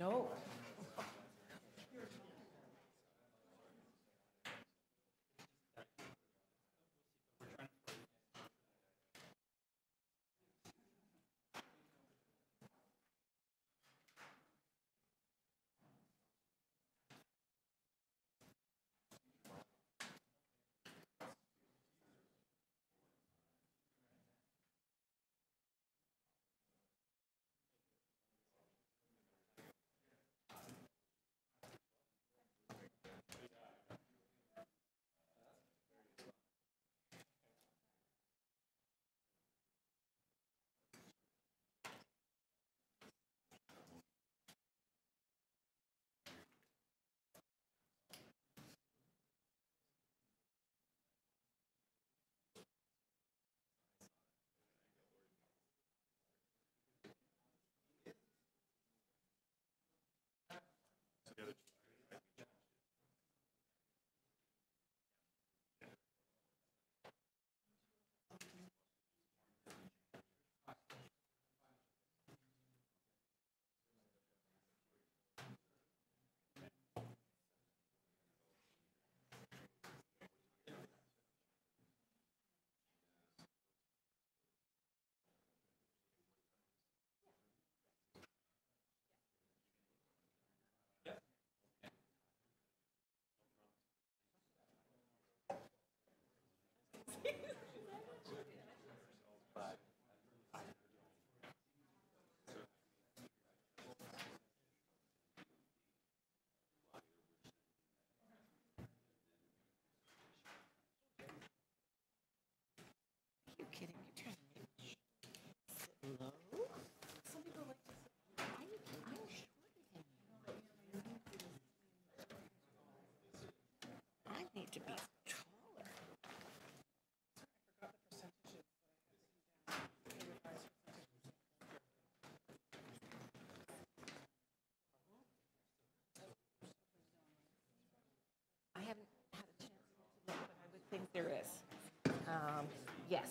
No. Think there is. Um, yes.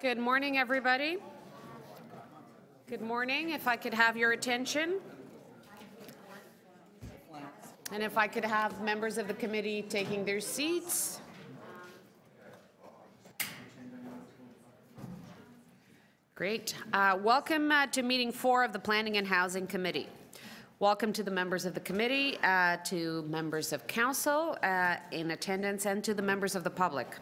Good morning, everybody. Good morning. If I could have your attention. And if I could have members of the committee taking their seats. Great. Uh, Welcome uh, to meeting four of the Planning and Housing Committee. Welcome to the members of the committee, uh, to members of council uh, in attendance, and to the members of the public.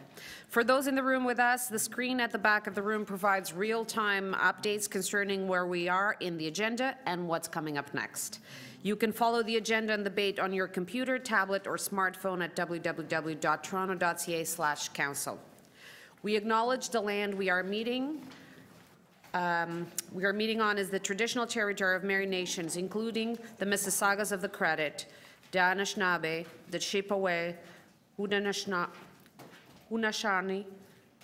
For those in the room with us, the screen at the back of the room provides real-time updates concerning where we are in the agenda and what's coming up next. You can follow the agenda and debate on your computer, tablet, or smartphone at www.toronto.ca/council. We acknowledge the land we are meeting um, we are meeting on is the traditional territory of Mary Nations, including the Mississaugas of the Credit, the Anishinaabe, the Chippewa, Haudenosaunee,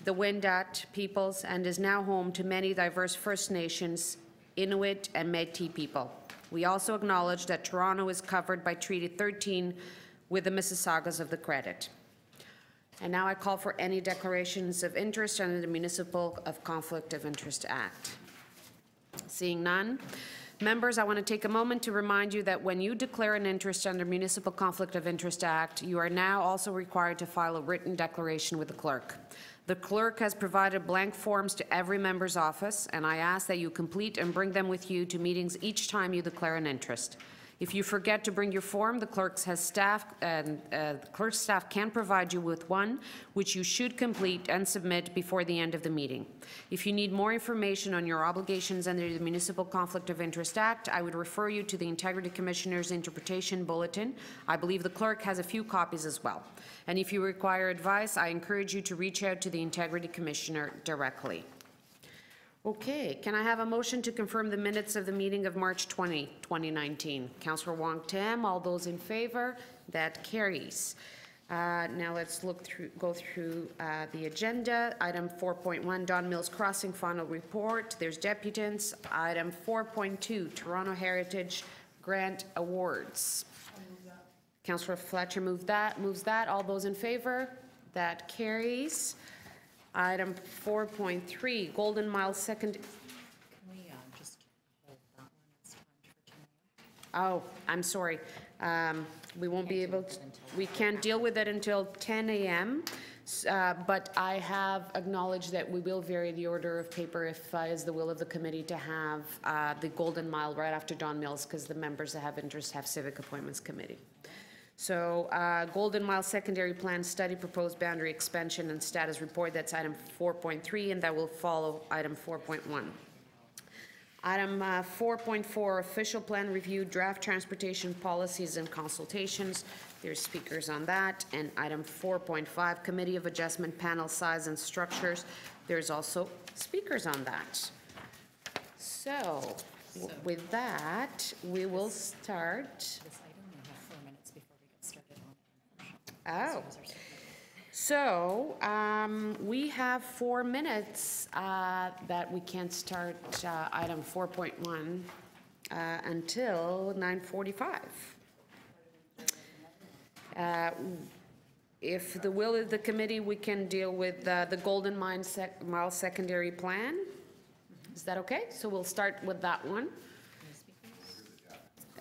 the Wendat peoples, and is now home to many diverse First Nations, Inuit, and Métis people. We also acknowledge that Toronto is covered by Treaty 13 with the Mississaugas of the Credit. And now I call for any declarations of interest under the Municipal of Conflict of Interest Act. Seeing none, members, I want to take a moment to remind you that when you declare an interest under Municipal Conflict of Interest Act, you are now also required to file a written declaration with the clerk. The clerk has provided blank forms to every member's office, and I ask that you complete and bring them with you to meetings each time you declare an interest. If you forget to bring your form, the clerk's has staff and uh, the clerk's staff can provide you with one, which you should complete and submit before the end of the meeting. If you need more information on your obligations under the Municipal Conflict of Interest Act, I would refer you to the Integrity Commissioner's Interpretation Bulletin. I believe the clerk has a few copies as well. And if you require advice, I encourage you to reach out to the Integrity Commissioner directly. Okay, can I have a motion to confirm the minutes of the meeting of March 20, 2019? Councillor Wong Tam, all those in favor? That carries. Uh, now let's look through, go through uh, the agenda. Item 4.1, Don Mills Crossing final report. There's deputants. Item 4.2, Toronto Heritage Grant Awards. Councillor Fletcher moved that, moves that. All those in favor? That carries. Item 4.3, Golden Mile Second, Can we uh, just hold that one as for 10 oh, I'm sorry. Um, We won't be able, to. we can't deal with it until 10 a.m. S- uh, But I have acknowledged that we will vary the order of paper if uh, is the will of the committee to have uh, the Golden Mile right after Don Mills, because the members that have interest have Civic Appointments Committee. So uh, Golden Mile Secondary Plan Study, Proposed Boundary Expansion and Status Report, that's item 4.3, and that will follow item 4.1. Item uh, 4.4, Official Plan Review, Draft Transportation Policies and Consultations. There's speakers on that. And item 4.5, Committee of Adjustment Panel Size and Structures. There's also speakers on that. So w- with that, we will start. This item, we have four minutes before we get started on it. Oh. So, um, we have four minutes, uh, that we can't start, uh, item four point one, uh, until nine forty-five. Uh, If the will of the committee, we can deal with, uh, the Golden Mine Sec, Mile Secondary Plan. Is that okay? So we'll start with that one.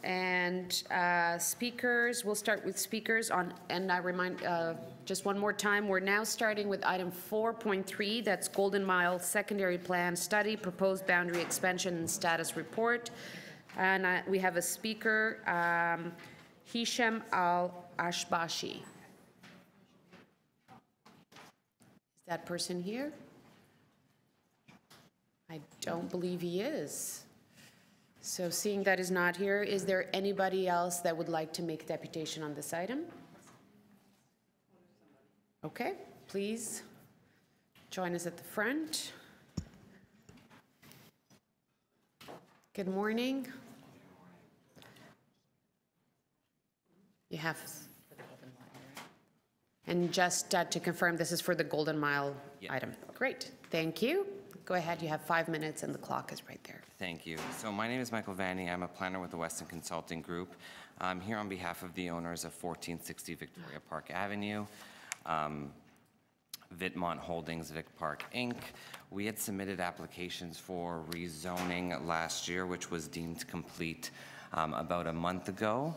And uh, speakers, we'll start with speakers on, and I remind, uh, just one more time, we're now starting with item 4.3, that's Golden Mile Secondary Plan Study, Proposed Boundary Expansion and Status Report. And uh, we have a speaker, um, Hisham Al-Ashbashi. Is that person here? I don't believe he is. So seeing that is not here, is there anybody else that would like to make deputation on this item? Okay, please join us at the front. Good morning. You have, and just uh, to confirm, this is for the Golden Mile Yeah. item. Great, thank you. Go ahead, you have five minutes and the clock is right there. Thank you. So my name is Michael Vanny. I'm a planner with the Weston Consulting Group. I'm here on behalf of the owners of 1460 Victoria Park Avenue, um, Vitmont Holdings Vic Park, Inc. We had submitted applications for rezoning last year, which was deemed complete um, about a month ago.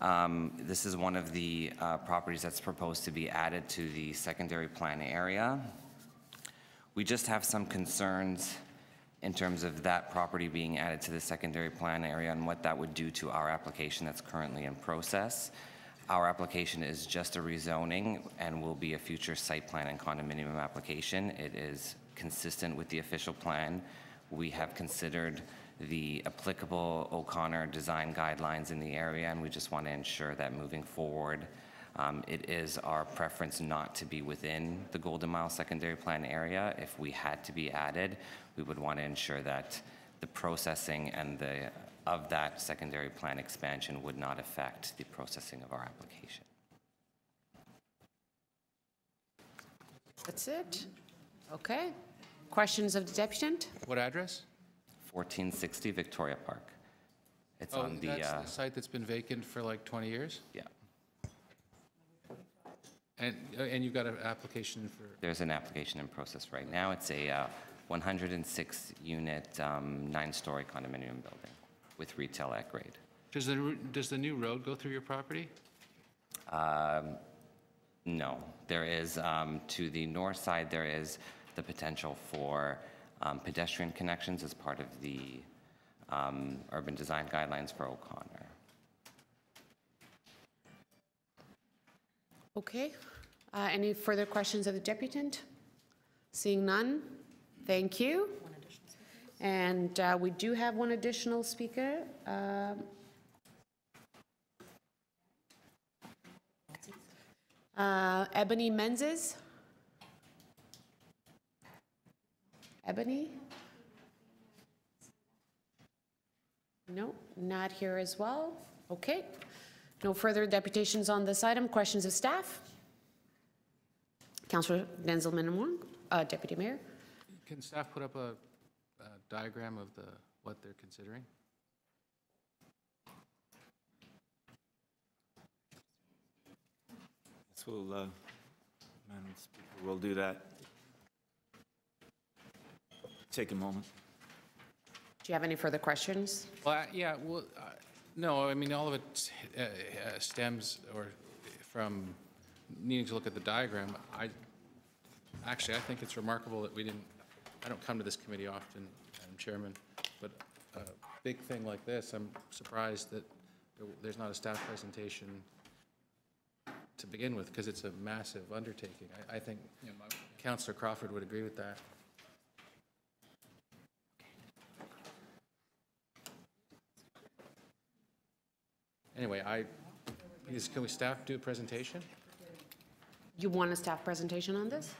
Um, This is one of the uh, properties that's proposed to be added to the secondary plan area. We just have some concerns in terms of that property being added to the secondary plan area and what that would do to our application that's currently in process. Our application is just a rezoning and will be a future site plan and condominium application. It is consistent with the official plan. We have considered the applicable O'Connor design guidelines in the area, and we just want to ensure that moving forward, um, It is our preference not to be within the Golden Mile Secondary Plan area. If we had to be added, we would want to ensure that the processing and the, of that secondary plan expansion would not affect the processing of our application. That's it? Okay. Questions of the deputant? What address? 1460 Victoria Park. It's Oh, on the, that's uh, the site that's been vacant for like 20 years? yeah, And, uh, and you've got an application for, there's an application in process right now. It's a 106-unit, nine-story condominium building with retail at grade. does the, does the new road go through your property? No, there is, um, to the north side, there is the potential for um, pedestrian connections as part of the um, urban design guidelines for O'Connor. Okay. Uh, Any further questions of the deputant? Seeing none? Thank you. And uh, we do have one additional speaker. Um, uh, Ebony Menzies? Ebony? No, not here as well. Okay. No further deputations on this item. Questions of staff? Councillor Denzil Minnan-Wong, uh, Deputy Mayor. Can staff put up a a diagram of the, what they're considering? will, uh, Madam Speaker, we'll do that. Take a moment. Do you have any further questions? Well, I- yeah, well, uh, no, I mean, all of it uh, uh, stems or from needing to look at the diagram. I, actually, I think it's remarkable that we didn't, I don't come to this committee often, Madam Chairman, but a big thing like this, I'm surprised that there's not a staff presentation to begin with, because it's a massive undertaking. I, I think Councillor Crawford would agree with that. Anyway, I, is- can we staff do a presentation? You want a staff presentation on this?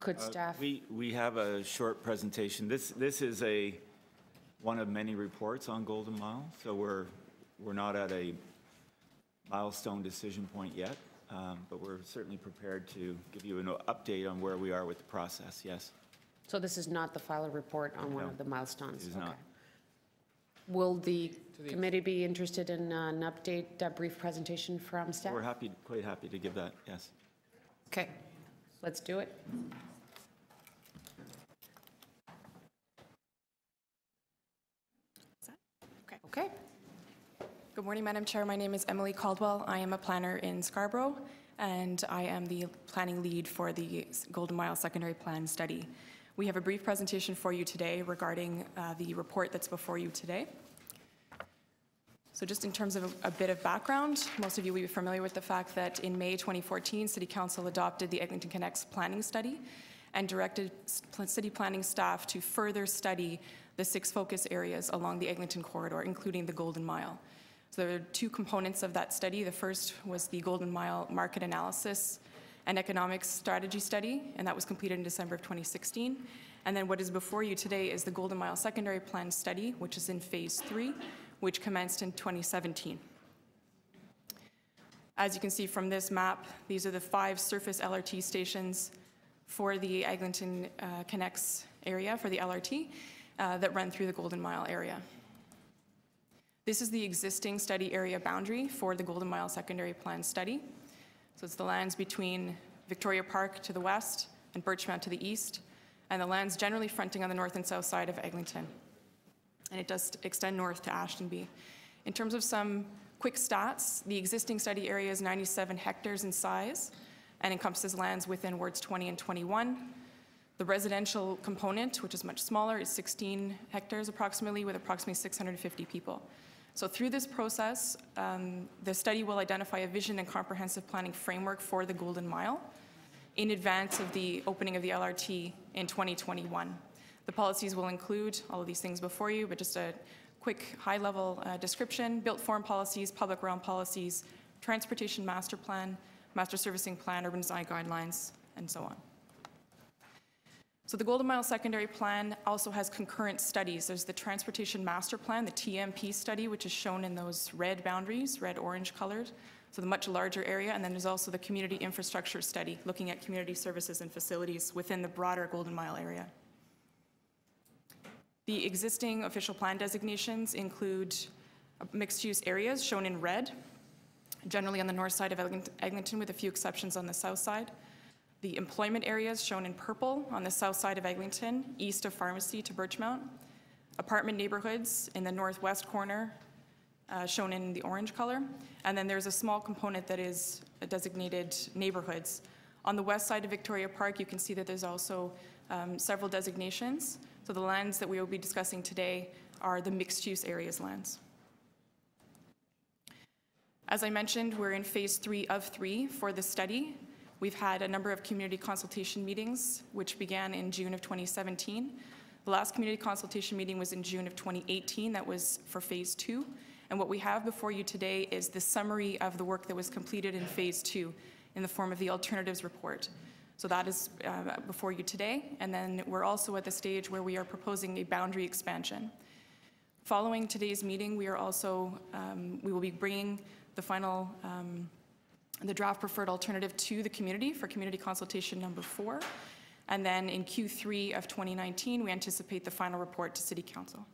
Could Uh, staff, We, we have a short presentation. This, this is a, one of many reports on Golden Mile, so we're, we're not at a milestone decision point yet, um, but we're certainly prepared to give you an update on where we are with the process, yes. so this is not the final report on one of the milestones? it is not. Will the the- committee be interested in uh, an update, a brief presentation from staff? We're happy, quite happy to give that, yes. Okay, let's do it. Is that- Okay. Good morning, Madam Chair. My name is Emily Caldwell. I am a planner in Scarborough, and I am the planning lead for the Golden Mile Secondary Plan Study. We have a brief presentation for you today regarding uh, the report that's before you today. So just in terms of a a bit of background, most of you will be familiar with the fact that in May 2014, City Council adopted the Eglinton Connects Planning Study and directed city planning staff to further study the six focus areas along the Eglinton corridor, including the Golden Mile. So there are two components of that study. The first was the Golden Mile Market Analysis and Economics Strategy Study, and that was completed in December of 2016. And then what is before you today is the Golden Mile Secondary Plan Study, which is in Phase 3, which commenced in 2017. As you can see from this map, these are the five surface LRT stations for the Eglinton uh, Connects area, for the LRT, uh, that run through the Golden Mile area. This is the existing study area boundary for the Golden Mile Secondary Plan Study. So it's the lands between Victoria Park to the west and Birchmount to the east, and the lands generally fronting on the north and south side of Eglinton. And it does extend north to Ashtonbee. In terms of some quick stats, the existing study area is 97 hectares in size and encompasses lands within wards 20 and 21. The residential component, which is much smaller, is 16 hectares approximately, with approximately 650 people. So through this process, um, the study will identify a vision and comprehensive planning framework for the Golden Mile in advance of the opening of the LRT in 2021. The policies will include all of these things before you, but just a quick high-level uh, description, built form policies, public realm policies, transportation master plan, master servicing plan, urban design guidelines, and so on. So the Golden Mile Secondary Plan also has concurrent studies. There's the Transportation Master Plan, the TMP study, which is shown in those red boundaries, red-orange colored, so the much larger area, and then there's also the Community Infrastructure Study, looking at community services and facilities within the broader Golden Mile area. The existing official plan designations include uh, mixed-use areas shown in red, generally on the north side of Eglinton, with a few exceptions on the south side. The employment areas shown in purple on the south side of Eglinton, east of Pharmacy to Birchmount. Apartment neighborhoods in the northwest corner, uh, shown in the orange color. And then there's a small component that is designated neighborhoods. On the west side of Victoria Park, you can see that there's also um, several designations. So the lands that we will be discussing today are the mixed-use areas lands. As I mentioned, we're in phase three of three for the study. We've had a number of community consultation meetings, which began in June of 2017. The last community consultation meeting was in June of 2018. That was for phase two. And what we have before you today is the summary of the work that was completed in phase two in the form of the alternatives report. So that is uh, before you today. And then we're also at the stage where we are proposing a boundary expansion. Following today's meeting, we are also, um, we will be bringing the final, um, the draft preferred alternative to the community for community consultation number four. And then in Q3 of 2019, we anticipate the final report to City Council.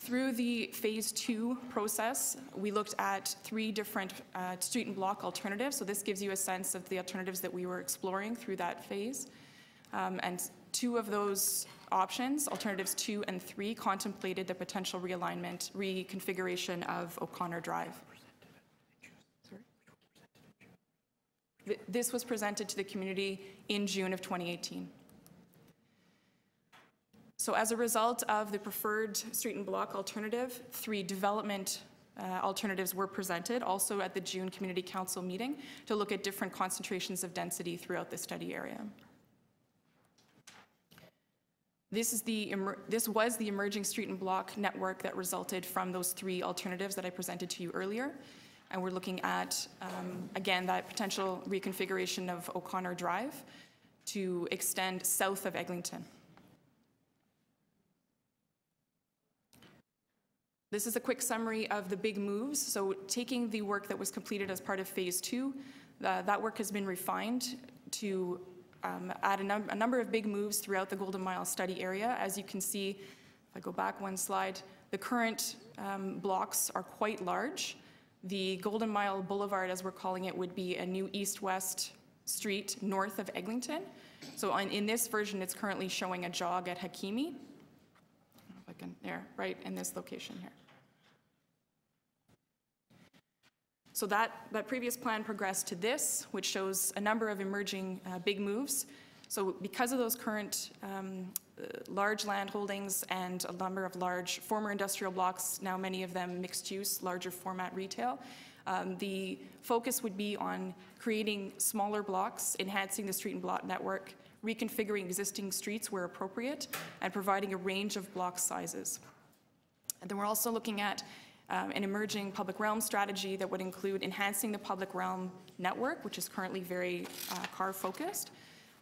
Through the Phase Two process, we looked at three different uh, street and block alternatives. So this gives you a sense of the alternatives that we were exploring through that phase. Um, And two of those options, alternatives two and three, contemplated the potential realignment, reconfiguration of O'Connor Drive. Th- This was presented to the community in June of 2018. So as a result of the preferred street and block alternative, three development uh, alternatives were presented, also at the June Community Council meeting, to look at different concentrations of density throughout the study area. This is the, this was the emerging street and block network that resulted from those three alternatives that I presented to you earlier. And we're looking at, um, again, that potential reconfiguration of O'Connor Drive to extend south of Eglinton. This is a quick summary of the big moves. So taking the work that was completed as part of Phase Two, uh, that work has been refined to um, add a, num- a number of big moves throughout the Golden Mile study area. As you can see, if I go back one slide, the current um, blocks are quite large. The Golden Mile Boulevard, as we're calling it, would be a new east-west street north of Eglinton. So on, in this version, it's currently showing a jog at Hakimi. There, right in this location here. So that, that previous plan progressed to this, which shows a number of emerging uh, big moves. So because of those current um, large land holdings and a number of large former industrial blocks, now many of them mixed use, larger format retail, um, the focus would be on creating smaller blocks, enhancing the street and block network, reconfiguring existing streets where appropriate, and providing a range of block sizes. And then we're also looking at um, an emerging public realm strategy that would include enhancing the public realm network, which is currently very uh, car-focused,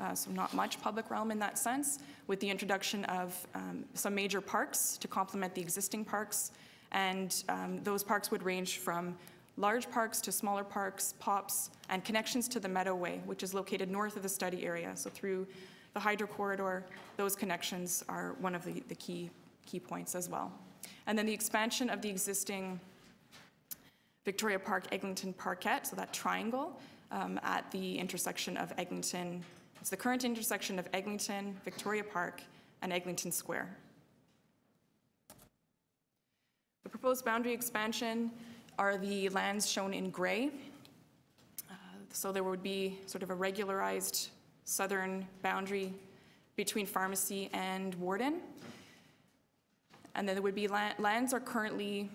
uh, so not much public realm in that sense, with the introduction of um, some major parks to complement the existing parks. And um, those parks would range from large parks to smaller parks, POPs, and connections to the Meadoway, which is located north of the study area. So through the hydro corridor, those connections are one of the, the key, key points as well. And then the expansion of the existing Victoria Park, Eglinton Parkette, so that triangle um, at the intersection of Eglinton, it's the current intersection of Eglinton, Victoria Park, and Eglinton Square. The proposed boundary expansion are the lands shown in gray. Uh, So there would be sort of a regularized southern boundary between pharmacy and Warden. And then there would be la- lands are currently,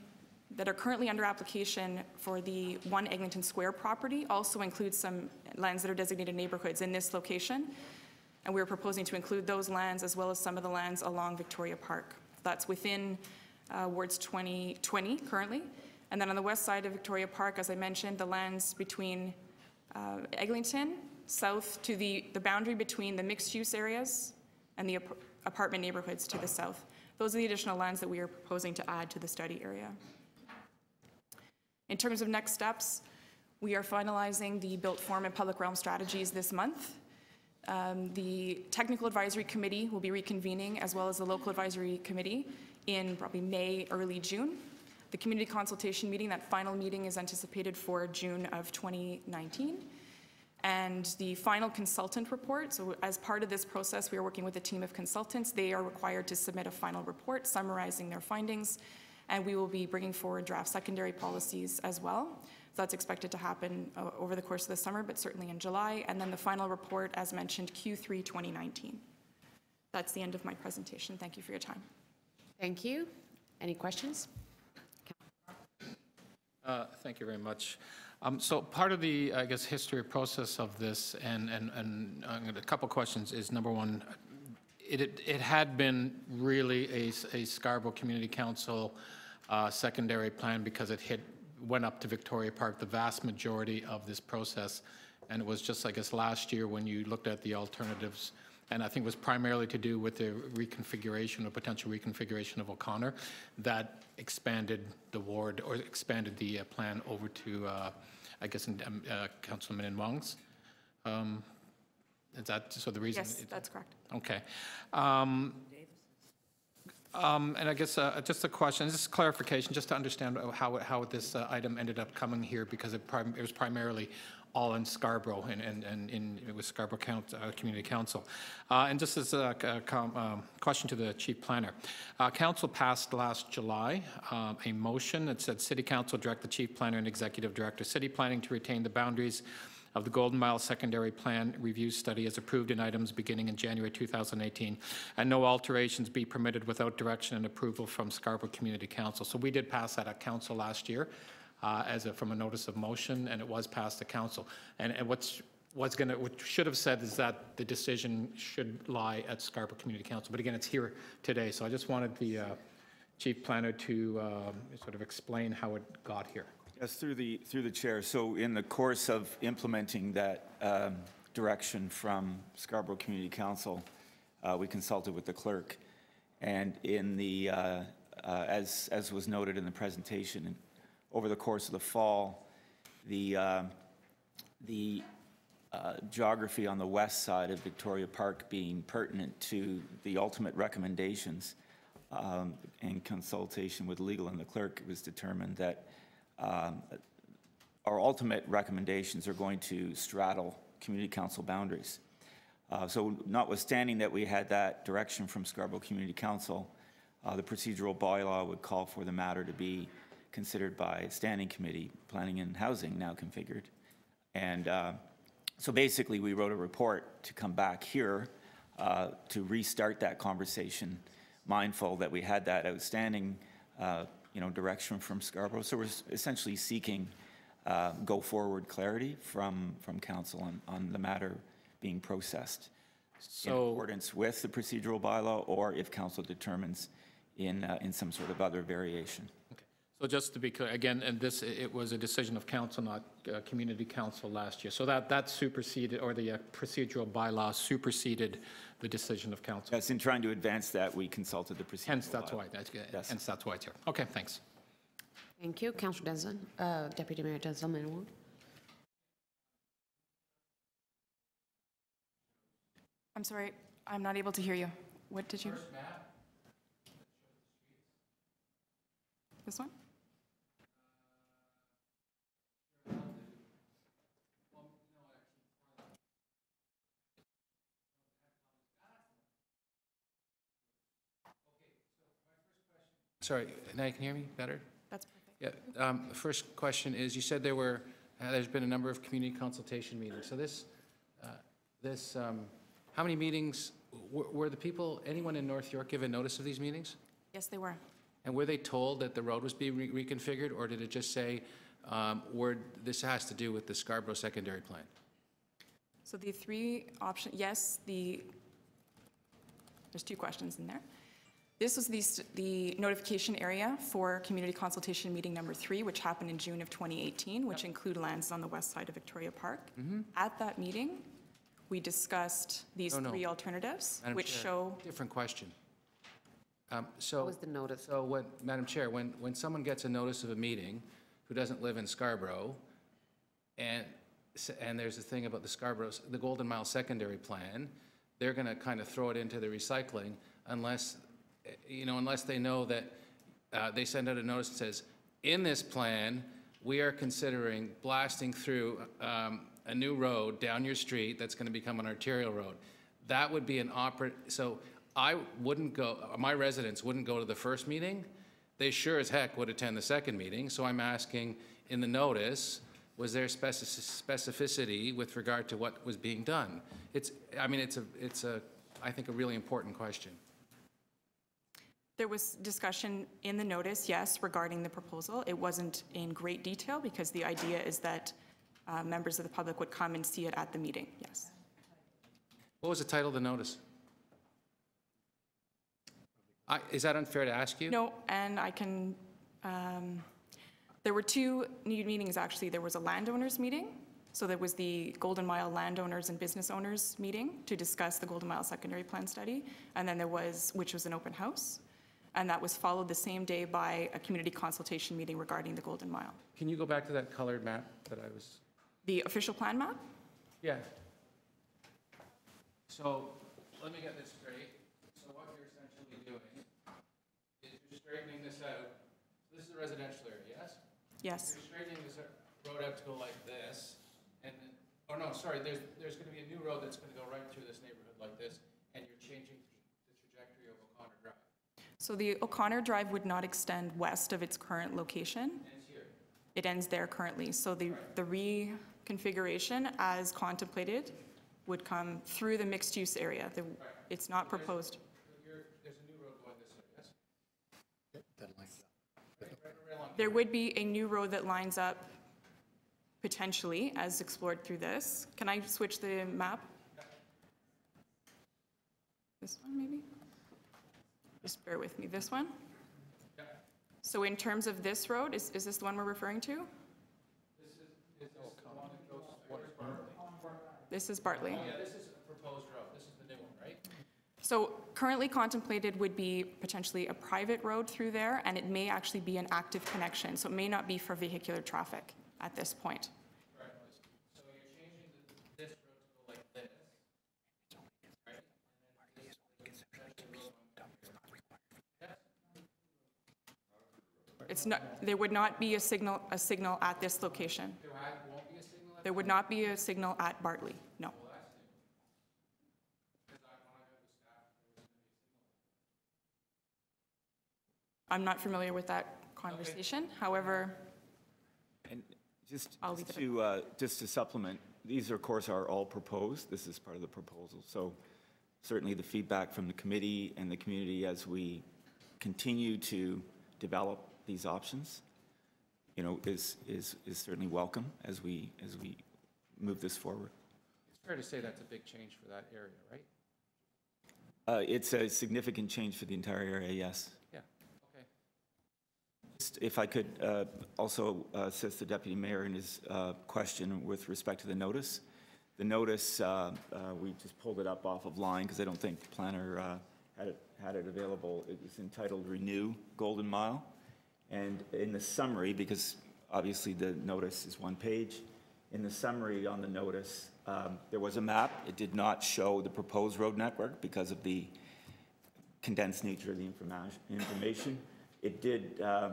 that are currently under application for the One Eglinton Square property, also includes some lands that are designated neighborhoods in this location. And we're proposing to include those lands as well as some of the lands along Victoria Park. That's within uh, wards 2020 currently. And then on the west side of Victoria Park, as I mentioned, the lands between uh, Eglinton, south to the, the boundary between the mixed-use areas and the ap- apartment neighborhoods to the south. Those are the additional lands that we are proposing to add to the study area. In terms of next steps, we are finalizing the built form and public realm strategies this month. Um, The technical advisory committee will be reconvening, as well as the local advisory committee, in probably May, early June. The community consultation meeting, that final meeting is anticipated for June of 2019. And the final consultant report, so as part of this process, we are working with a team of consultants. They are required to submit a final report summarizing their findings, and we will be bringing forward draft secondary policies as well. So that's expected to happen uh, over the course of the summer, but certainly in July. And then the final report, as mentioned, Q3 2019. That's the end of my presentation. Thank you for your time. Thank you. Any questions? Uh, Thank you very much. Um, So part of the, I guess, history process of this, and, and, and I'm gonna- a couple questions, is number one, it, it it had been really a Scarborough Community Council uh, secondary plan because it hit, went up to Victoria Park, the vast majority of this process. And it was just, I guess, last year when you looked at the alternatives, and I think it was primarily to do with the reconfiguration or potential reconfiguration of O'Connor, that expanded the ward, or expanded the uh, plan over to, uh, I guess, in, um, uh, Councilman Nwang's. Um, Is that, so the reason? Yes, that's correct. Okay. Um, Um, And I guess uh, just a question, just clarification, just to understand how, how this uh, item ended up coming here, because it it was primarily all in Scarborough and, and and in, it was Scarborough Count, uh, Community Council. Uh, And just as a, um, question to the chief planner, uh, council passed last July um, a motion that said, "City Council direct the chief planner and executive director, city planning to retain the boundaries of the Golden Mile Secondary Plan Review Study as approved in items beginning in January 2018, and no alterations be permitted without direction and approval from Scarborough Community Council. So we did pass that at council last year uh, as a, from a notice of motion, and it was passed to council. And, and what's, what's going to, what should have said is that the decision should lie at Scarborough Community Council. But again, it's here today, so I just wanted the uh, chief planner to um, sort of explain how it got here. Yes, through the, through the chair. So in the course of implementing that um, direction from Scarborough Community Council, uh, we consulted with the clerk. And in the, uh, uh, as, as was noted in the presentation, over the course of the fall, the, uh, the uh, geography on the west side of Victoria Park being pertinent to the ultimate recommendations um, in consultation with legal and the clerk, it was determined that um, our ultimate recommendations are going to straddle community council boundaries. Uh, So notwithstanding that we had that direction from Scarborough Community Council, uh, the procedural bylaw would call for the matter to be considered by standing committee, planning and housing now configured. And uh, so basically, we wrote a report to come back here uh, to restart that conversation, mindful that we had that outstanding, uh, you know, direction from Scarborough. So we're essentially seeking uh, go-forward clarity from, from council on, on the matter being processed in So- accordance with the procedural bylaw, or if council determines in, uh, in some sort of other variation. Okay. So just to be clear, again, and this, it was a decision of council, not uh, community council last year. So that, that superseded, or the uh, procedural bylaw superseded the decision of council. Yes, in trying to advance that, we consulted the procedural Hence, that's bylaw. why, that's, Yes. hence that's why it's here. Okay, thanks. Thank you. Councillor Denson, uh, Deputy Mayor Denzil Minnan-Wong. I'm sorry, I'm not able to hear you. What did you? This one? Sorry, now you can hear me better? That's perfect. Yeah, um, the first question is, you said there were, uh, there's been a number of community consultation meetings. So this, uh, this, um, how many meetings, were were the people, anyone in North York given notice of these meetings? Yes, they were. And were they told that the road was being re- reconfigured, or did it just say, um, word, this has to do with the Scarborough secondary plan? So the three options, yes, the, there's two questions in there. This was the, the notification area for community consultation meeting number three, which happened in June of 2018, which include lands on the west side of Victoria Park. At that meeting, we discussed these No, no. three alternatives, Madam which Chair, show, Different question. Um, What was the notice? so when, Madam Chair, when, when someone gets a notice of a meeting who doesn't live in Scarborough, and, and there's a thing about the Scarborough, the Golden Mile Secondary Plan, they're going to kind of throw it into the recycling unless, you know, unless they know that uh, they send out a notice that says, in this plan, we are considering blasting through um, a new road down your street that's going to become an arterial road. That would be an oper, so I wouldn't go, my residents wouldn't go to the first meeting. They sure as heck would attend the second meeting. So I'm asking, in the notice, was there specificity with regard to what was being done? It's, I mean, it's a, it's a, I think, a really important question. There was discussion in the notice, yes, regarding the proposal. It wasn't in great detail because the idea is that uh, members of the public would come and see it at the meeting, yes. What was the title of the notice? I, is that unfair to ask you? No, and I can, um, there were two meetings, actually. There was a landowners meeting, so there was the Golden Mile landowners and business owners meeting to discuss the Golden Mile secondary plan study, and then there was, which was an open house, and that was followed the same day by a community consultation meeting regarding the Golden Mile. Can you go back to that colored map that I was? The official plan map? Yeah. So, let me get this straight. So what you're essentially doing is you're straightening this out, this is a residential area, yes? Yes, You're straightening this road out to go like this, and oh no, sorry, there's, there's gonna be a new road that's gonna go right through this neighborhood like this, and you're changing the trajectory of O'Connor Drive. So the O'Connor Drive would not extend west of its current location. And it's here. It ends there currently. So the, the reconfiguration as contemplated would come through the mixed-use area. The- It's not proposed. But you're, there's a new road going this way, yes? There would be a new road that lines up potentially as explored through this. Can I switch the map? This one, maybe? Just bear with me. This one? So in terms of this road, is, is this the one we're referring to? This is Bartley. Oh, yeah, this is a proposed road, this is the new one, right? So currently contemplated would be potentially a private road through there, and it may actually be an active connection, so it may not be for vehicular traffic at this point. Right, so you're changing the- this road to go like this. right? And then this- this- that's the road on- It's not, there would not be a signal, a signal at this location. There ha- won't be a signal at There would not be a signal at Bartley, no. I'm not familiar with that conversation, however, And just I'll leave just it at to, uh, just to supplement, these, of course, are all proposed. This is part of the proposal. So certainly the feedback from the committee and the community as we continue to develop these options, you know, is, is, is certainly welcome as we, as we move this forward. It's fair to say that's a big change for that area, right? Uh, It's a significant change for the entire area, yes. Yeah, okay. Just If I could uh, also uh, assist the deputy mayor in his uh, question with respect to the notice. The notice, uh, uh, we just pulled it up off of line because I don't think the planner uh, had it, had it available. It was entitled Renew Golden Mile. And in the summary, because obviously the notice is one page, in the summary on the notice, um, there was a map. It did not show the proposed road network because of the condensed nature of the informa- information. It did uh,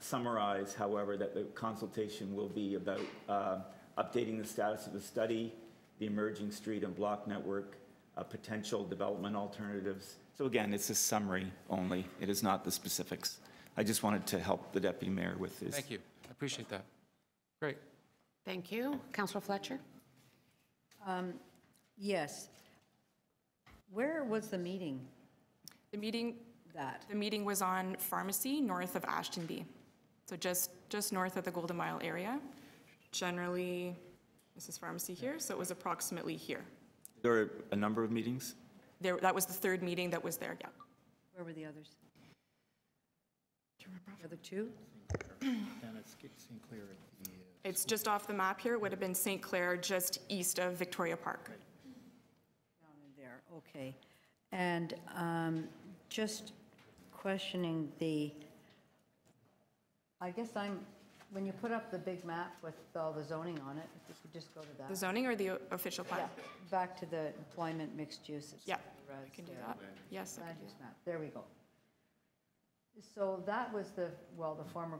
summarize, however, that the consultation will be about uh, updating the status of the study, the emerging street and block network, uh, potential development alternatives. So again, it's a summary only. It is not the specifics. I just wanted to help the deputy mayor with this. Thank you, I appreciate that. Great. Thank you. Councillor Fletcher? Um, yes. Where was the meeting the meeting, that? the meeting was on Pharmacy, north of Ashtonbee. So just, just north of the Golden Mile area. Generally, this is Pharmacy here, so it was approximately here. There were a number of meetings. There, that was the third meeting that was there, yeah. Where were the others? The other two? It's just off the map here. It would have been St. Clair, just east of Victoria Park. Down in there, okay. And um, just questioning the, I guess I'm, when you put up the big map with all the zoning on it, if you could just go to that. The zoning or the official plan? Yeah, back to the employment mixed uses. Yeah, Res I can do that. Yes, I can do use map, there we go. So that was the, well, the former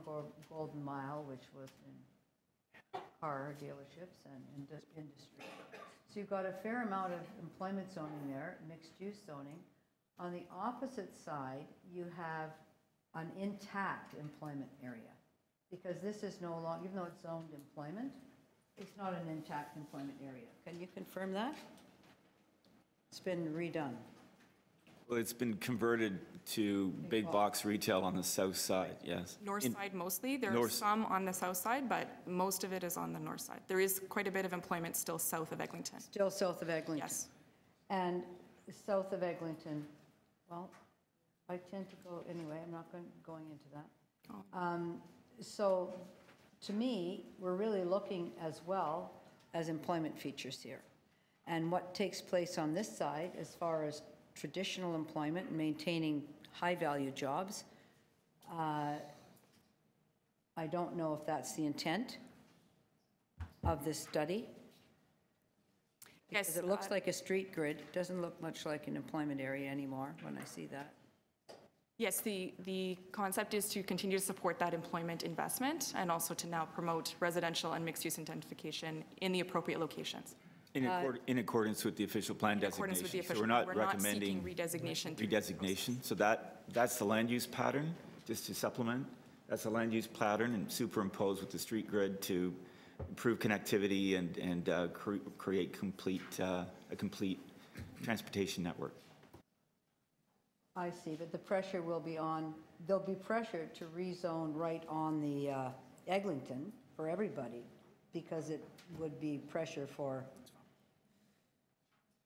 Golden Mile, which was in car dealerships and indu- industry. So you've got a fair amount of employment zoning there, mixed-use zoning. On the opposite side, you have an intact employment area, because this is no longer, even though it's zoned employment, it's not an intact employment area. Can you confirm that? It's been redone. Well, it's been converted to big box retail on the south side, yes. North In- side mostly. There are North- some on the south side, but most of it is on the north side. There is quite a bit of employment still south of Eglinton. Still south of Eglinton? Yes. And south of Eglinton, well, I tend to go, anyway, I'm not going, going into that. Um, So, to me, we're really looking as well as employment features here. And what takes place on this side as far as traditional employment, and maintaining high-value jobs, uh, I don't know if that's the intent of this study. Yes, it looks uh, like a street grid, It doesn't look much like an employment area anymore when I see that. Yes, the, the concept is to continue to support that employment investment and also to now promote residential and mixed-use identification in the appropriate locations. In accord- in accordance with the official plan In accordance with the designation. So we're not we're not recommending seeking redesignation. redesignation. So that, that's the land use pattern, just to supplement. That's the land use pattern and superimposed with the street grid to improve connectivity and, and uh, cre- create complete, uh, a complete transportation network. I see, but the pressure will be on, there'll be pressure to rezone right on the uh, Eglinton for everybody, because it would be pressure for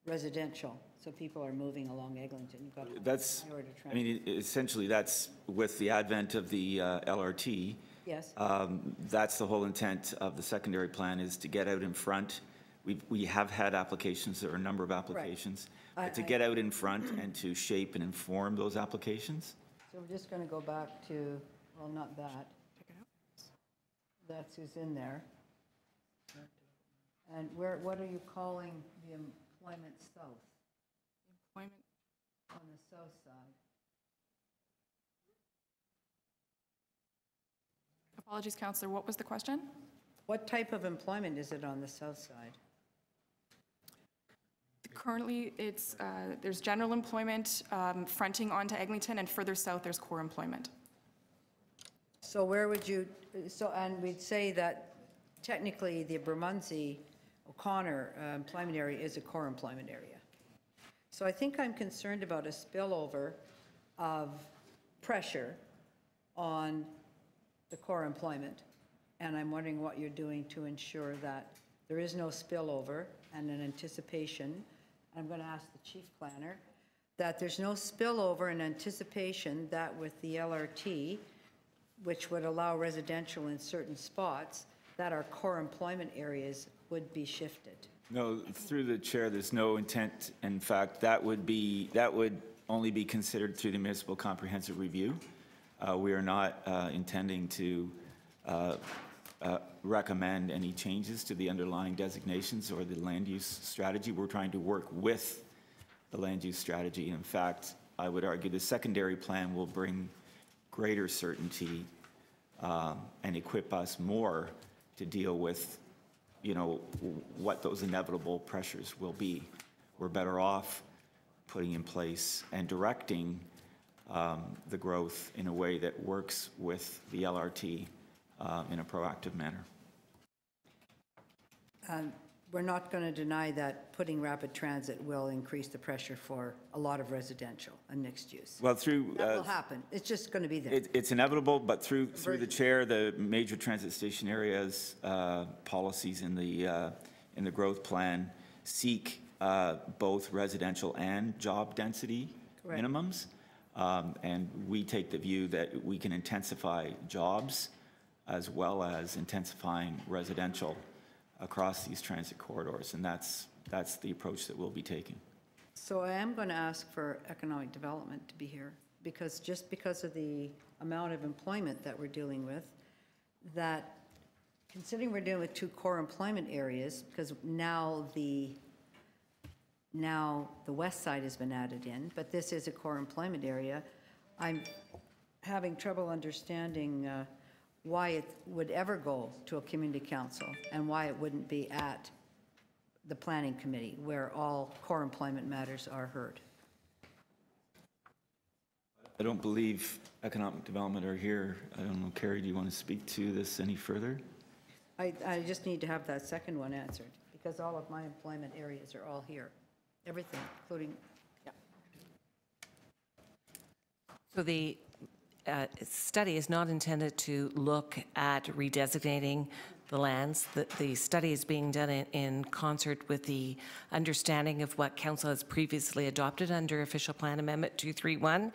residential, so people are moving along Eglinton. You've got That's, highway I trans- mean, e- essentially, that's with the advent of the uh, LRT. Yes, Um, That's the whole intent of the secondary plan, is to get out in front. We, we have had applications, there are a number of applications. I- But to I- get out in front and to shape and inform those applications, so we're just going to go back to, well, not that. That's who's in there. And where, what are you calling the employment south, Employment on the south side? Apologies, Counselor, what was the question? What type of employment is it on the south side? Currently, it's, uh, there's general employment um, fronting onto Eglinton, and further south, there's core employment. So where would you, so, and we'd say that technically the Bermondsey O'Connor uh, employment area is a core employment area. So I think I'm concerned about a spillover of pressure on the core employment. And I'm wondering what you're doing to ensure that there is no spillover and an anticipation. I'm going to ask the chief planner, that there's no spillover in anticipation that with the LRT, which would allow residential in certain spots, that our core employment areas would be shifted. no, through the chair, there's no intent. In fact, that would be, that would only be considered through the municipal comprehensive review. Uh, We are not uh, intending to uh, uh, recommend any changes to the underlying designations or the land use strategy. We're trying to work with the land use strategy. In fact, I would argue the secondary plan will bring greater certainty um, and equip us more to deal with, you know, what those inevitable pressures will be. We're better off putting in place and directing um, the growth in a way that works with the LRT uh, in a proactive manner. Um, We're not going to deny that putting rapid transit will increase the pressure for a lot of residential and mixed use. Well, through, That will uh, happen. It's just going to be there. it- it's inevitable, but through, through the chair, the major transit station areas uh, policies in the, uh, in the growth plan seek uh, both residential and job density Correct. minimums. Um, And we take the view that we can intensify jobs as well as intensifying residential across these transit corridors. And that's, that's the approach that we'll be taking. So I am going to ask for economic development to be here, because just because of the amount of employment that we're dealing with, that considering we're dealing with two core employment areas, because now the, now the west side has been added in, but this is a core employment area, I'm having trouble understanding uh, why it would ever go to a community council and why it wouldn't be at the planning committee, where all core employment matters are heard. I don't believe economic development are here. I don't know, Carrie, do you want to speak to this any further? I, I just need to have that second one answered, because all of my employment areas are all here, everything, including, yeah. So the uh, study is not intended to look at redesignating the lands. The, the study is being done in, in concert with the understanding of what council has previously adopted under Official Plan Amendment 231.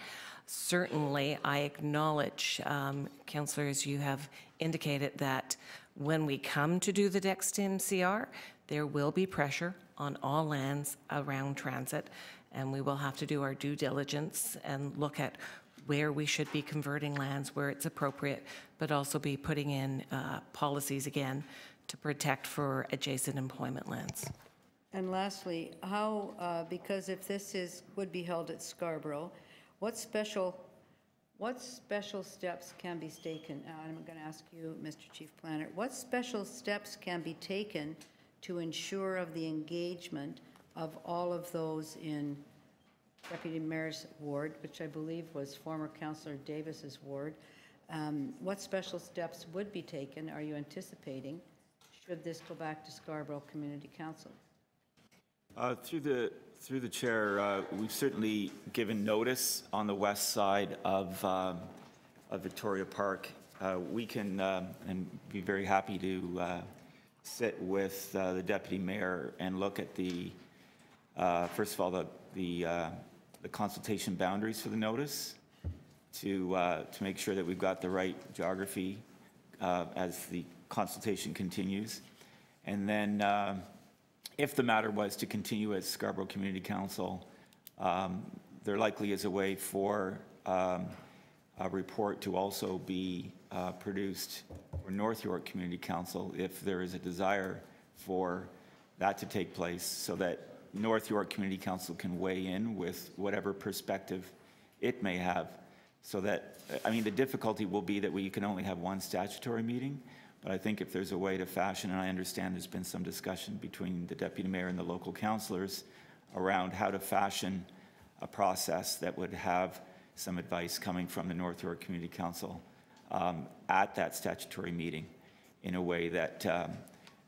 Certainly, I acknowledge, um, councillors, you have indicated that when we come to do the next MCR, there will be pressure on all lands around transit, and we will have to do our due diligence and look at where we should be converting lands, where it's appropriate, but also be putting in uh, policies again to protect for adjacent employment lands. And lastly, how, uh, because if this is, would be held at Scarborough, what special What special steps can be taken, uh, I'm going to ask you, Mr. Chief Planner, what special steps can be taken to ensure of the engagement of all of those in Deputy Mayor's ward, which I believe was former Councillor Davis's ward? Um, What special steps would be taken, are you anticipating, should this go back to Scarborough Community Council? Uh, Through the, through the chair, uh, we've certainly given notice on the west side of, um, of Victoria Park. Uh, We can, um, and be very happy to uh, sit with uh, the deputy mayor and look at the, uh, first of all, the, the the consultation boundaries for the notice to, uh, to make sure that we've got the right geography uh, as the consultation continues. And then um, if the matter was to continue at Scarborough Community Council, um, there likely is a way for um, a report to also be uh, produced for North York Community Council if there is a desire for that to take place, so that North York Community Council can weigh in with whatever perspective it may have. So that, I mean, the difficulty will be that we can only have one statutory meeting, but I think if there's a way to fashion, and I understand there's been some discussion between the deputy mayor and the local councilors around how to fashion a process that would have some advice coming from the North York Community Council um, at that statutory meeting in a way that um,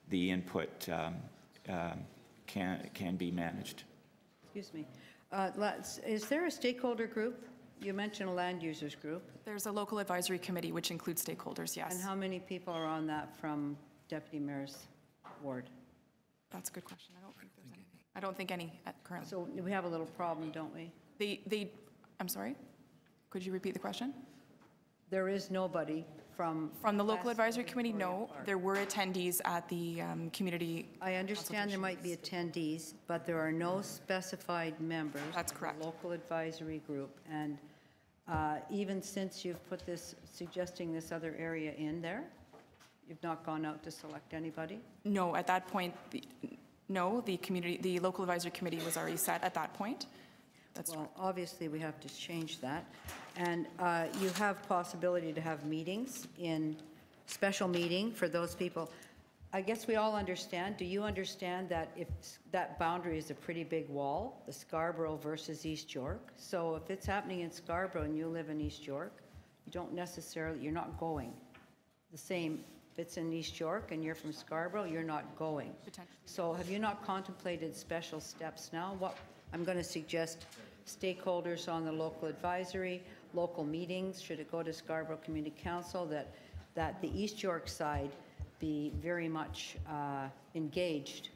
the input um, um, can, can be managed. Excuse me. Uh, let's- Is there a stakeholder group? You mentioned a land users group. There's a local advisory committee, which includes stakeholders, yes. And how many people are on that from Deputy Mayor's ward? That's a good question. I don't think there's any. I don't think any at currently. So we have a little problem, don't we? They, they, I'm sorry? Could you repeat the question? There is nobody from. From the local advisory committee, Victoria no. Park. There were attendees at the um, community, I understand there might be attendees, but there are no specified members. That's correct. Local advisory group. And uh, even since you've put this, suggesting this other area in there, you've not gone out to select anybody? no, at that point, the- no, the community, the local advisory committee was already set at that point. That's, Well, obviously, we have to change that. And uh, you have possibility to have meetings in, special meeting for those people. I guess we all understand, do you understand that if that boundary is a pretty big wall, the Scarborough versus East York? So if it's happening in Scarborough and you live in East York, you don't necessarily, you're not going. The same, if it's in East York and you're from Scarborough, you're not going. So have you not contemplated special steps now? What, I'm going to suggest stakeholders on the local advisory, local meetings, should it go to Scarborough Community Council, that, that the East York side be very much uh, engaged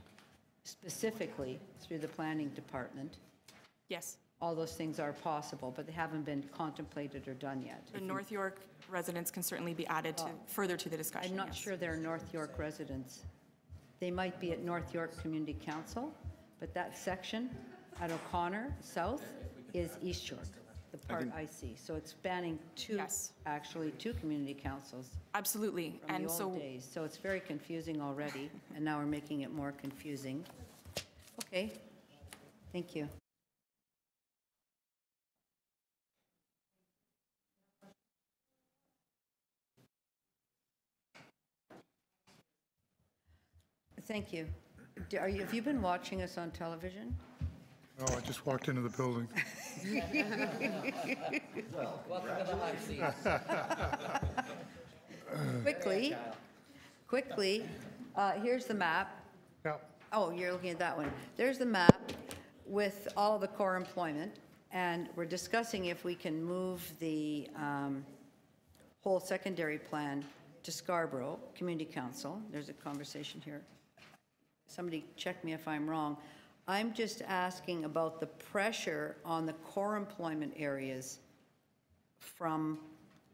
specifically through the planning department. yes. All those things are possible, but they haven't been contemplated or done yet. The North York residents can certainly be added to, further to the discussion, I'm not yes. sure they're North York residents. They might be at North York Community Council, but that section at O'Connor South is East York, the part I see. So it's spanning two, Yes. actually, two community councils Absolutely. from And the so days. So it's very confusing already, and now we're making it more confusing. Okay, thank you. Thank you. Do- Are you, have you been watching us on television? No, I just walked into the building. Quickly, quickly, uh, here's the map. Yeah, Oh, you're looking at that one. There's the map with all the core employment, and we're discussing if we can move the um, whole secondary plan to Scarborough Community Council. There's a conversation here. Somebody check me if I'm wrong. I'm just asking about the pressure on the core employment areas from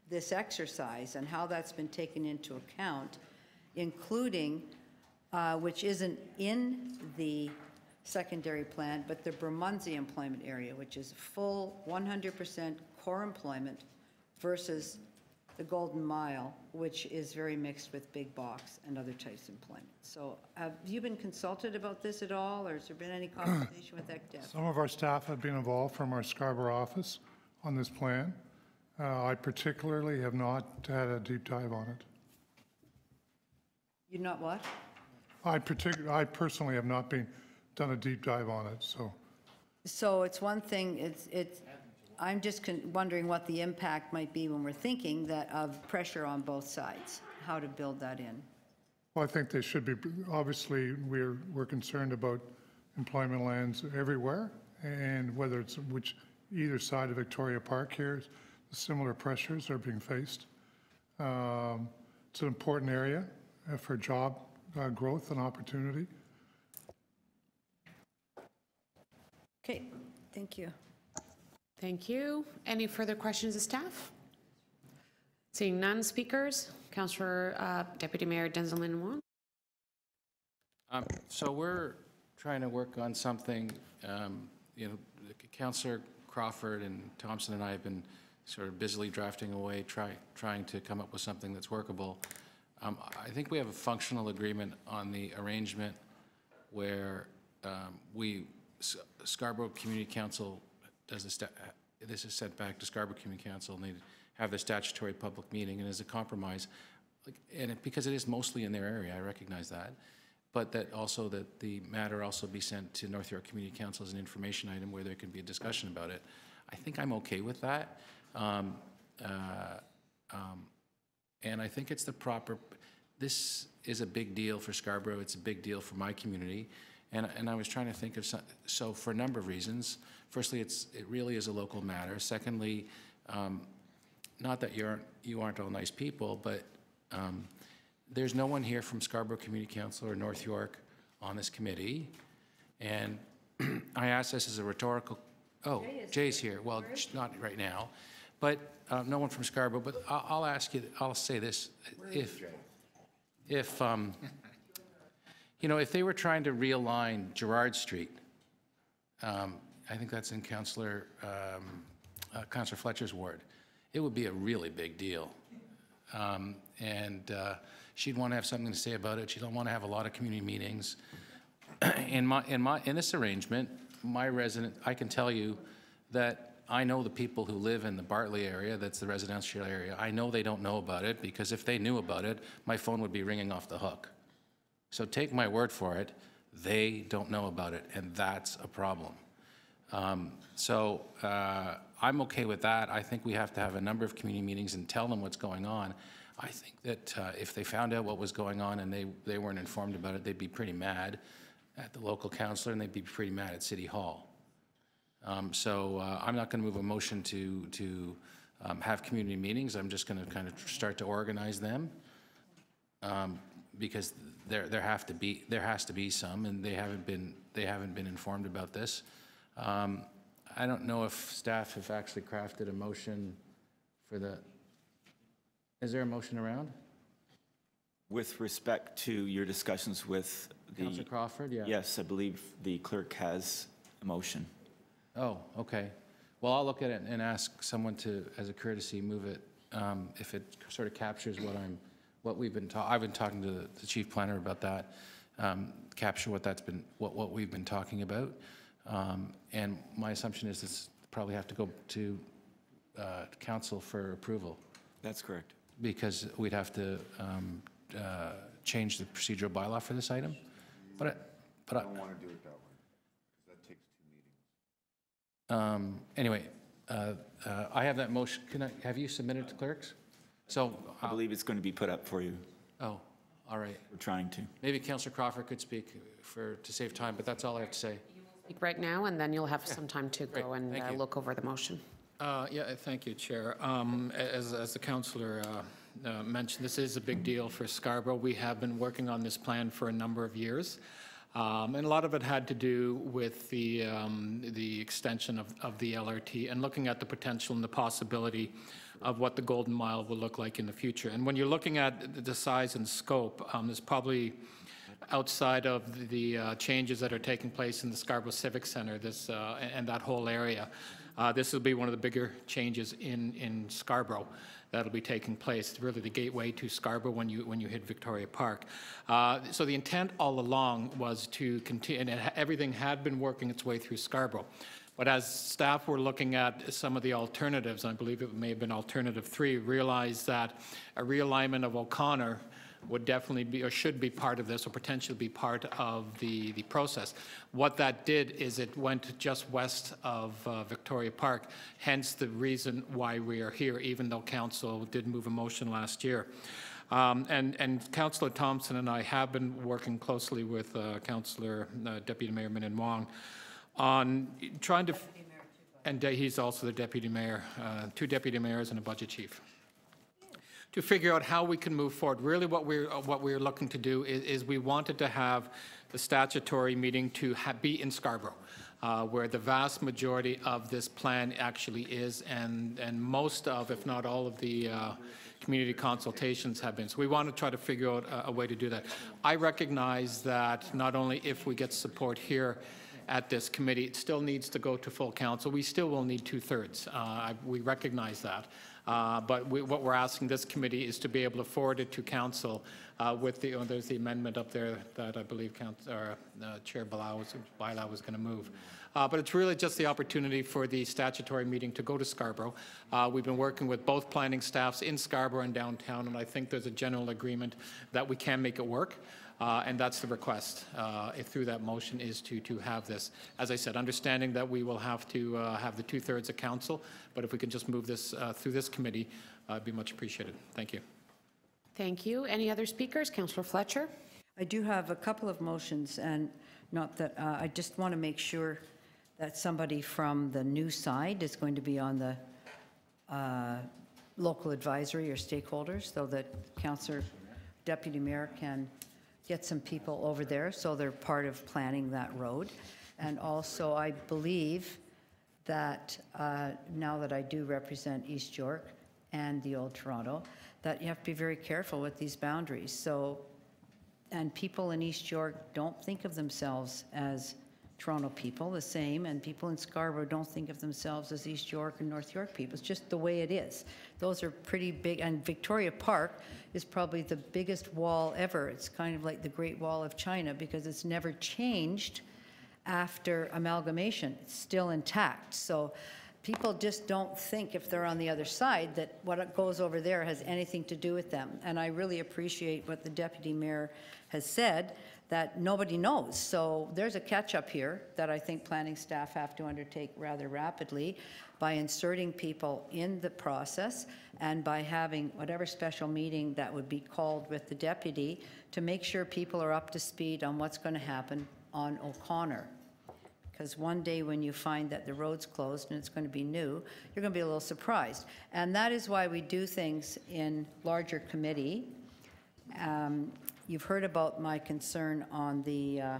this exercise and how that's been taken into account, including, uh, which isn't in the secondary plan, but the Bermondsey employment area, which is full 100% core employment versus the Golden Mile, which is very mixed with big box and other types of employment. So have you been consulted about this at all, or has there been any conversation with ECDF? some of our staff have been involved from our Scarborough office on this plan. Uh, I particularly have not had a deep dive on it. You not what? I particular, I personally have not been, done a deep dive on it, so. So it's one thing, it's, it's, I'm just wondering what the impact might be when we're thinking that of pressure on both sides, how to build that in. Well, I think they should be, obviously, we're, we're concerned about employment lands everywhere, and whether it's which, either side of Victoria Park here, similar pressures are being faced. Um, It's an important area uh, for job uh, growth and opportunity. Okay, thank you. Thank you. Any further questions of staff? Seeing none speakers, Councillor uh, Deputy Mayor Denzil Wong. Um, So we're trying to work on something, um, you know, Counselor Crawford and Thompson and I have been sort of busily drafting away, try, trying to come up with something that's workable. Um, I think we have a functional agreement on the arrangement where um, we, Scarborough Community Council does a, sta- this is sent back to Scarborough Community Council, and they have the statutory public meeting, and as a compromise, like, and it, because it is mostly in their area, I recognize that, but that also that the matter also be sent to North York Community Council as an information item where there can be a discussion about it. I think I'm okay with that. Um, uh, um, And I think it's the proper, this is a big deal for Scarborough, it's a big deal for my community. And, and I was trying to think of some, so for a number of reasons. Firstly, it's, it really is a local matter. Secondly, um, not that you aren't, you aren't all nice people, but um, there's no one here from Scarborough Community Council or North York on this committee. And I ask this as a rhetorical, oh, Jay's here. Well, not right now. But uh, no one from Scarborough, but I'll, I'll ask you, I'll say this. If, if, um, you know, if they were trying to realign Gerrard Street, um, I think that's in Councillor, um, uh, Councillor Fletcher's ward, it would be a really big deal. Um, And uh, she'd want to have something to say about it. She'd want to have a lot of community meetings. In my, in my, in this arrangement, my resident, I can tell you that I know the people who live in the Bartley area, that's the residential area. I know they don't know about it, because if they knew about it, my phone would be ringing off the hook. So take my word for it, they don't know about it, and that's a problem. Um, So uh, I'm okay with that. I think we have to have a number of community meetings and tell them what's going on. I think that uh, if they found out what was going on and they, they weren't informed about it, they'd be pretty mad at the local councillor, and they'd be pretty mad at City Hall. Um, So uh, I'm not going to move a motion to, to um, have community meetings. I'm just going to kind of start to organize them um, because there, there have to be, there has to be some, and they haven't been, they haven't been informed about this. Um, I don't know if staff have actually crafted a motion for the, is there a motion around? With respect to your discussions with the... Councillor Crawford, yeah? Yes, I believe the clerk has a motion. Oh, okay. Well, I'll look at it and ask someone to, as a courtesy, move it, um, if it sort of captures what I'm, what we've been, ta- I've been talking to the chief planner about that, um, capture what that's been, what, what we've been talking about. Um, And my assumption is this probably have to go to uh, council for approval, That's correct. because we'd have to um, uh, change the procedural bylaw for this item. But, I- but I, don't want to do it that way, because that takes two meetings. Um, Anyway, uh, uh, I have that motion, can I, have you submitted to clerks? So, I uh, believe it's going to be put up for you. oh, all right. We're trying to. Maybe Councillor Crawford could speak for, to save time, but that's all I have to say. Speak Right now, and then you'll have some time to Great, go and thank uh, you. look over the motion. Uh, Yeah, uh, thank you, Chair. Um, As as the councillor uh, uh, mentioned, this is a big deal for Scarborough. We have been working on this plan for a number of years, Um, and a lot of it had to do with the um, the extension of of the LRT and looking at the potential and the possibility of what the Golden Mile will look like in the future. And when you're looking at the- the size and scope, um, there's probably outside of the uh, changes that are taking place in the Scarborough Civic Center, this, uh, and that whole area, uh, this will be one of the bigger changes in, in Scarborough that'll be taking place. Really the gateway to Scarborough when you, when you hit Victoria Park. Uh, So the intent all along was to continue, and it everything had been working its way through Scarborough. But as staff were looking at some of the alternatives, I believe it may have been alternative three, realized that a realignment of O'Connor would definitely be, or should be part of this, or potentially be part of the, the process. What that did is it went just west of uh, Victoria Park, hence the reason why we are here, even though council did move a motion last year. Um, And, and Councillor Thompson and I have been working closely with uh, Councillor uh, Deputy Mayor Minnan-Wong on trying to, and de- he's also the deputy mayor, uh, two deputy mayors and a budget chief, to figure out how we can move forward. Really what we're, uh, what we're looking to do is, is we wanted to have the statutory meeting to be in Scarborough, uh, where the vast majority of this plan actually is, and, and most of, if not all of the uh, community consultations have been. So we want to try to figure out a, a way to do that. I recognize that not only if we get support here at this committee, it still needs to go to full council. We still will need two-thirds. Uh, I- We recognize that. Uh, But we- what we're asking this committee is to be able to forward it to council uh, with the, oh, there's the amendment up there that I believe Count- or, uh, Chair Bailão was, Bailão was going to move. Uh, But it's really just the opportunity for the statutory meeting to go to Scarborough. Uh, We've been working with both planning staffs in Scarborough and downtown, and I think there's a general agreement that we can make it work. Uh, And that's the request uh, if through that motion is to, to have this. As I said, understanding that we will have to uh, have the two-thirds of council, but if we can just move this uh, through this committee, uh, it'd be much appreciated. Thank you. Thank you. Any other speakers? Councillor Fletcher? I do have a couple of motions, and not that, uh, I just want to make sure that somebody from the new side is going to be on the uh, local advisory or stakeholders, so that Councillor Deputy Mayor can get some people over there, so they're part of planning that road. And also, I believe that, uh, now that I do represent East York and the Old Toronto, that you have to be very careful with these boundaries. So and people in East York don't think of themselves as Toronto people, the same, and people in Scarborough don't think of themselves as East York and North York people. It's just the way it is. Those are pretty big, and Victoria Park is probably the biggest wall ever. It's kind of like the Great Wall of China because it's never changed after amalgamation. It's still intact. So people just don't think if they're on the other side that what goes over there has anything to do with them. And I really appreciate what the deputy mayor has said, that nobody knows. So there's a catch-up here that I think planning staff have to undertake rather rapidly by inserting people in the process and by having whatever special meeting that would be called with the deputy to make sure people are up to speed on what's going to happen on O'Connor because one day when you find that the road's closed and it's going to be new, you're going to be a little surprised. And that is why we do things in larger committee. Um, You've heard about my concern on the uh,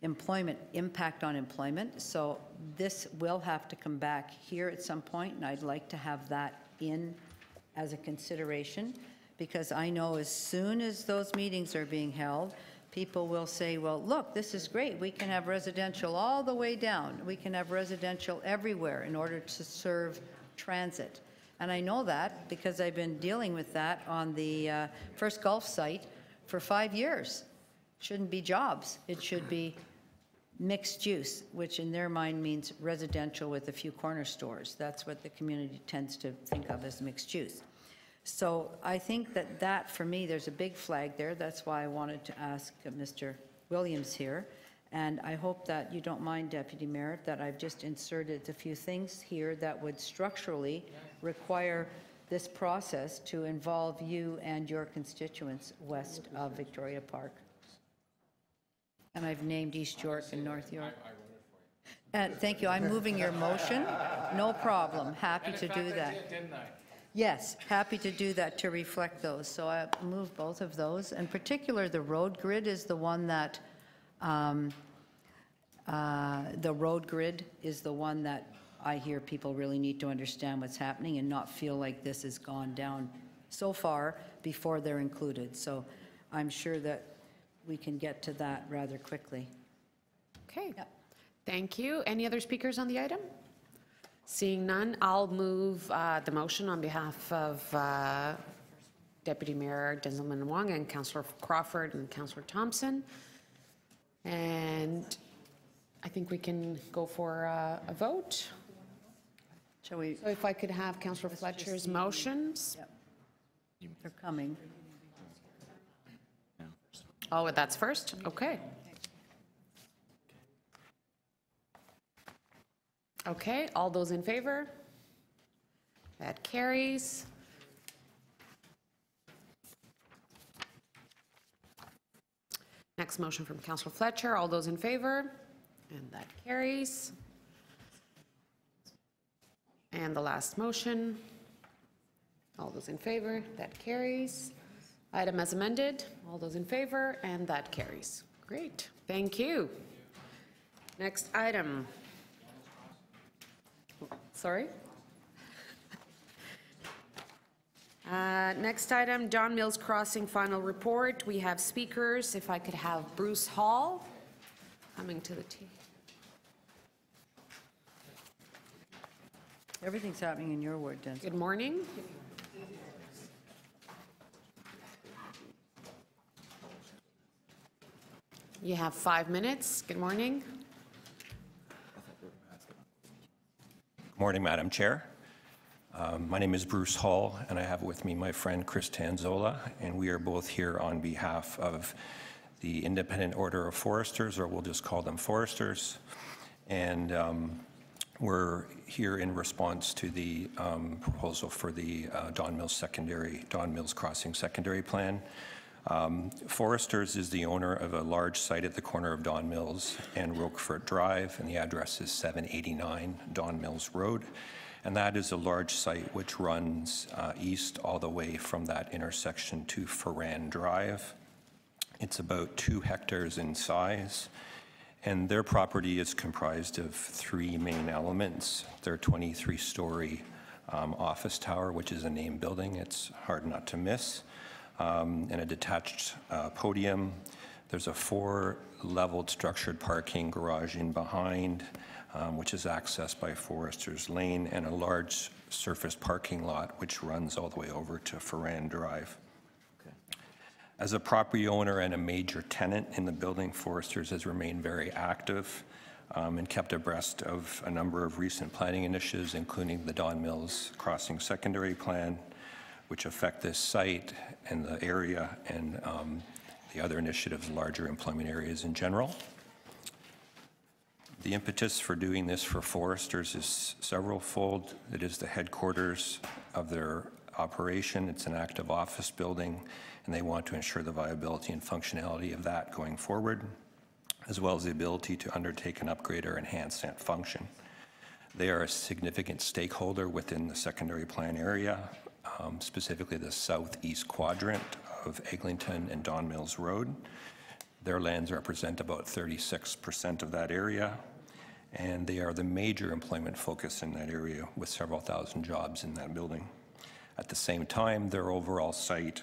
employment, impact on employment. So this will have to come back here at some point, and I'd like to have that in as a consideration, because I know as soon as those meetings are being held, people will say, well, look, this is great. We can have residential all the way down. We can have residential everywhere in order to serve transit. And I know that because I've been dealing with that on the uh, First Gulf site for five years. Shouldn't be jobs. It should be mixed use, which in their mind means residential with a few corner stores. That's what the community tends to think of as mixed use. So I think that that, for me, there's a big flag there. That's why I wanted to ask Mr. Williams here. And I hope that you don't mind, Deputy Mayor, that I've just inserted a few things here that would structurally require this process to involve you and your constituents west of Victoria Park. And I've named East York and North York. And thank you, I'm moving your motion. No problem, happy to do that. Yes, happy to do that to reflect those. So I move both of those. In particular, the road grid is the one that, um, uh, the road grid is the one that I hear people really need to understand what's happening and not feel like this has gone down so far before they're included. So I'm sure that we can get to that rather quickly. Okay. Yep. Thank you. Any other speakers on the item? Seeing none, I'll move uh, the motion on behalf of uh, Deputy Mayor Denzil Minnan-Wong and Councillor Crawford and Councillor Thompson. And I think we can go for uh, a vote. Shall we, So if I could have Councillor Fletcher's motions? Yep. they're coming. Oh, that's first? Okay. Okay, all those in favor? That carries. Next motion from Councillor Fletcher, all those in favor? And that carries. And the last motion, all those in favor? That carries. Item as amended, all those in favor, and that carries. Great, thank you. Next item. Sorry? Uh, Next item, Don Mills Crossing final report. We have speakers. If I could have Bruce Hall coming to the T. Everything's happening in your ward, Denzil. Good morning. You have five minutes. Good morning. Good morning, Madam Chair. Um, My name is Bruce Hall, and I have with me my friend Chris Tanzola, and we are both here on behalf of the Independent Order of Foresters, or we'll just call them Foresters. And um, we're here in response to the um, proposal for the uh, Don Mills Secondary, Don Mills Crossing Secondary Plan. Um, Foresters is the owner of a large site at the corner of Don Mills and Rochefort Drive, and the address is 789 Don Mills Road. And that is a large site which runs uh, east all the way from that intersection to Ferrand Drive. It's about two hectares in size, and their property is comprised of three main elements. Their 23-story um, office tower, which is a named building, it's hard not to miss, um, and a detached uh, podium. There's a four-leveled structured parking garage in behind, um, which is accessed by Forester's Lane, and a large surface parking lot, which runs all the way over to Ferrand Drive. As a property owner and a major tenant in the building, Foresters has remained very active um, and kept abreast of a number of recent planning initiatives, including the Don Mills Crossing Secondary Plan, which affect this site and the area and um, the other initiatives, larger employment areas in general. The impetus for doing this for Foresters is several-fold. It is the headquarters of their operation. It's an active office building, and they want to ensure the viability and functionality of that going forward, as well as the ability to undertake an upgrade or enhance that function. They are a significant stakeholder within the secondary plan area, um, specifically the southeast quadrant of Eglinton and Don Mills Road. Their lands represent about 36% of that area, and they are the major employment focus in that area with several thousand jobs in that building. At the same time, their overall site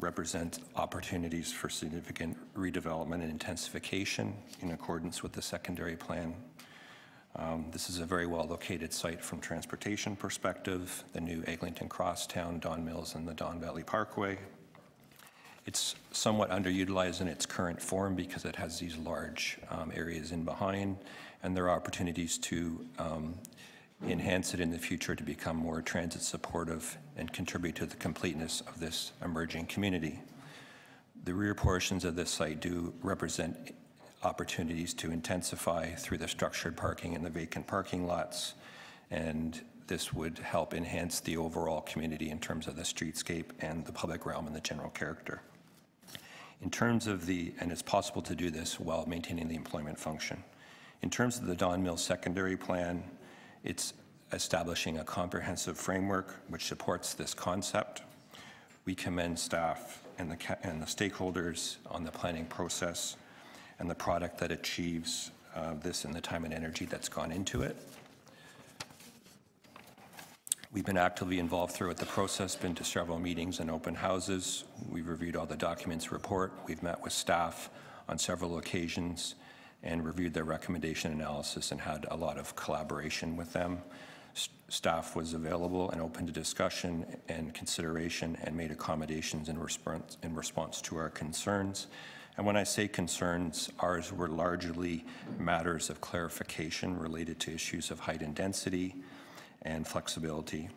represents opportunities for significant redevelopment and intensification in accordance with the secondary plan. Um, This is a very well-located site from transportation perspective, the new Eglinton Crosstown, Don Mills, and the Don Valley Parkway. It's somewhat underutilized in its current form because it has these large um, areas in behind, and there are opportunities to um, enhance it in the future to become more transit supportive and contribute to the completeness of this emerging community. The rear portions of this site do represent opportunities to intensify through the structured parking and the vacant parking lots, and this would help enhance the overall community in terms of the streetscape and the public realm and the general character. In terms of the, and it's possible to do this while maintaining the employment function. In terms of the Don Mills secondary plan, it's establishing a comprehensive framework which supports this concept. We commend staff and the, and the stakeholders on the planning process and the product that achieves uh, this and the time and energy that's gone into it. We've been actively involved throughout the process, been to several meetings and open houses. We've reviewed all the documents report. We've met with staff on several occasions and reviewed their recommendation analysis and had a lot of collaboration with them. S- Staff was available and open to discussion and consideration and made accommodations in response, in response to our concerns. And when I say concerns, ours were largely matters of clarification related to issues of height and density and flexibility.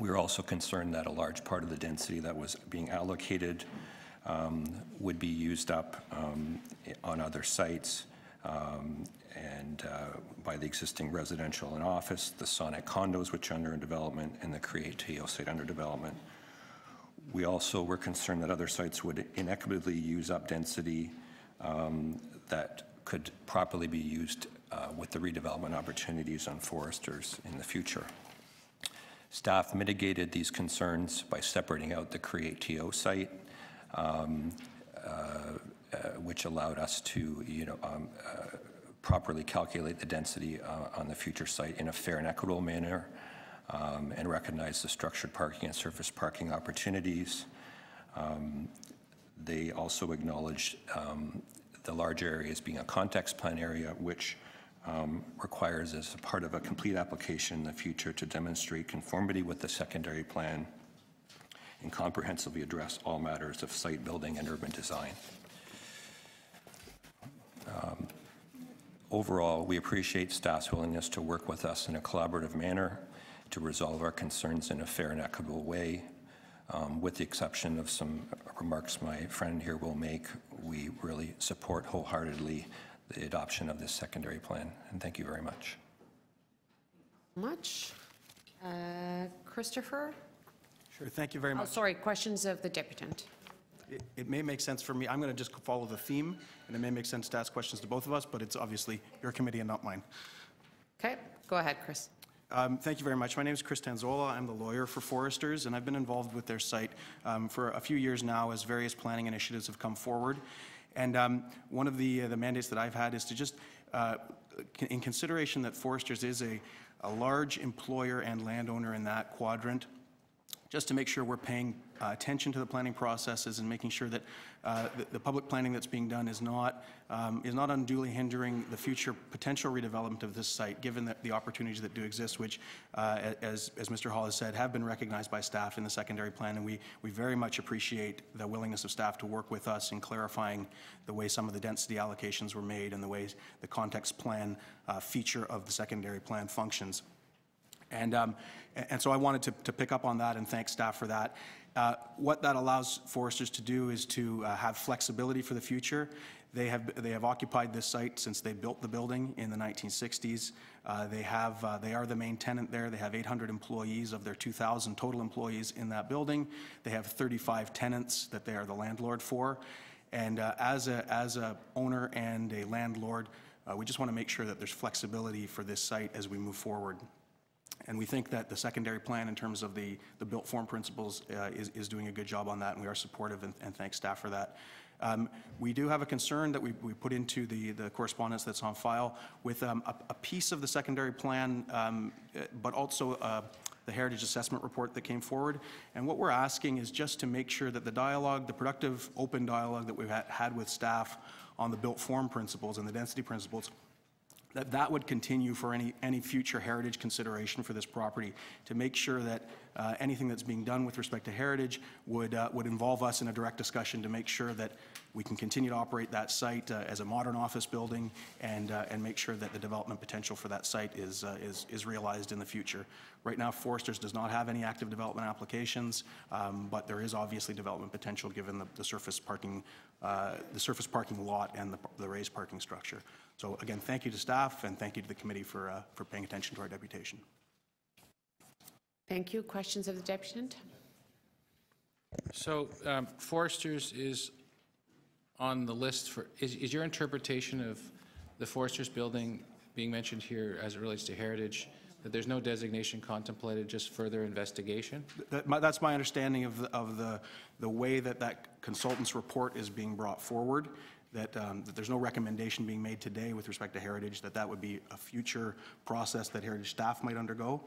We were also concerned that a large part of the density that was being allocated um, would be used up um, on other sites um, and uh, by the existing residential and office, the Sonic condos, which are under development, and the Create TO site under development. We also were concerned that other sites would inequitably use up density um, that could properly be used uh, with the redevelopment opportunities on Foresters in the future. Staff mitigated these concerns by separating out the Create TO site, um, uh, which allowed us to, you know, um, uh, properly calculate the density uh, on the future site in a fair and equitable manner um, and recognize the structured parking and surface parking opportunities. Um, They also acknowledged um, the large areas being a context plan area, which um, requires as a part of a complete application in the future to demonstrate conformity with the secondary plan and comprehensively address all matters of site building and urban design. Um, Overall, we appreciate staff's willingness to work with us in a collaborative manner to resolve our concerns in a fair and equitable way. Um, With the exception of some remarks my friend here will make, we really support wholeheartedly the adoption of this secondary plan, and thank you very much. Much. Uh, Christopher? Sure, thank you very Oh, much. sorry, questions of the deputant. It- It may make sense for me, I'm going to just follow the theme, and it may make sense to ask questions to both of us, but it's obviously your committee and not mine. Okay, go ahead, Chris. Um, Thank you very much. My name is Chris Tanzola. I'm the lawyer for Foresters, and I've been involved with their site um, for a few years now as various planning initiatives have come forward. And um, one of the uh, the mandates that I've had is to just, uh, in consideration that Foresters is a a large employer and landowner in that quadrant, just to make sure we're paying uh, attention to the planning processes and making sure that uh, the, the public planning that's being done is not, um, is not unduly hindering the future potential redevelopment of this site, given that the opportunities that do exist, which, uh, as, as Mr. Hall has said, have been recognized by staff in the secondary plan, and we, we very much appreciate the willingness of staff to work with us in clarifying the way some of the density allocations were made and the ways the context plan uh, feature of the secondary plan functions. And, um, and so I wanted to, to pick up on that and thank staff for that. Uh, What that allows foresters to do is to uh, have flexibility for the future. They have, they have occupied this site since they built the building in the 1960s. Uh, They have, uh, they are the main tenant there. They have 800 employees of their 2,000 total employees in that building. They have 35 tenants that they are the landlord for. And uh, as a, as a owner and a landlord, we just want to make sure that there's flexibility for this site as we move forward. And we think that the secondary plan, in terms of the, the built form principles, uh, is, is doing a good job on that, and we are supportive and, and thank staff for that. Um, We do have a concern that we, we put into the, the correspondence that's on file with um, a, a piece of the secondary plan, um, uh, but also uh, the Heritage Assessment Report that came forward. And what we're asking is just to make sure that the dialogue, the productive, open dialogue that we've had, had with staff on the built form principles and the density principles that that would continue for any, any future heritage consideration for this property, to make sure that uh, anything that's being done with respect to heritage would, uh, would involve us in a direct discussion to make sure that we can continue to operate that site uh, as a modern office building and, uh, and make sure that the development potential for that site is, uh, is, is realized in the future. Right now, Foresters does not have any active development applications, um, but there is obviously development potential given the, the surface parking, uh, the surface parking lot and the, the raised parking structure. So again, thank you to staff and thank you to the committee for, uh, for paying attention to our deputation. Thank you. Questions of the deputant? So um, Foresters is on the list for, is, is your interpretation of the Foresters building being mentioned here as it relates to heritage, that there's no designation contemplated, just further investigation? That, my, that's my understanding of, the, of the, the way that that consultant's report is being brought forward, that, um, that there's no recommendation being made today with respect to heritage, that that would be a future process that heritage staff might undergo.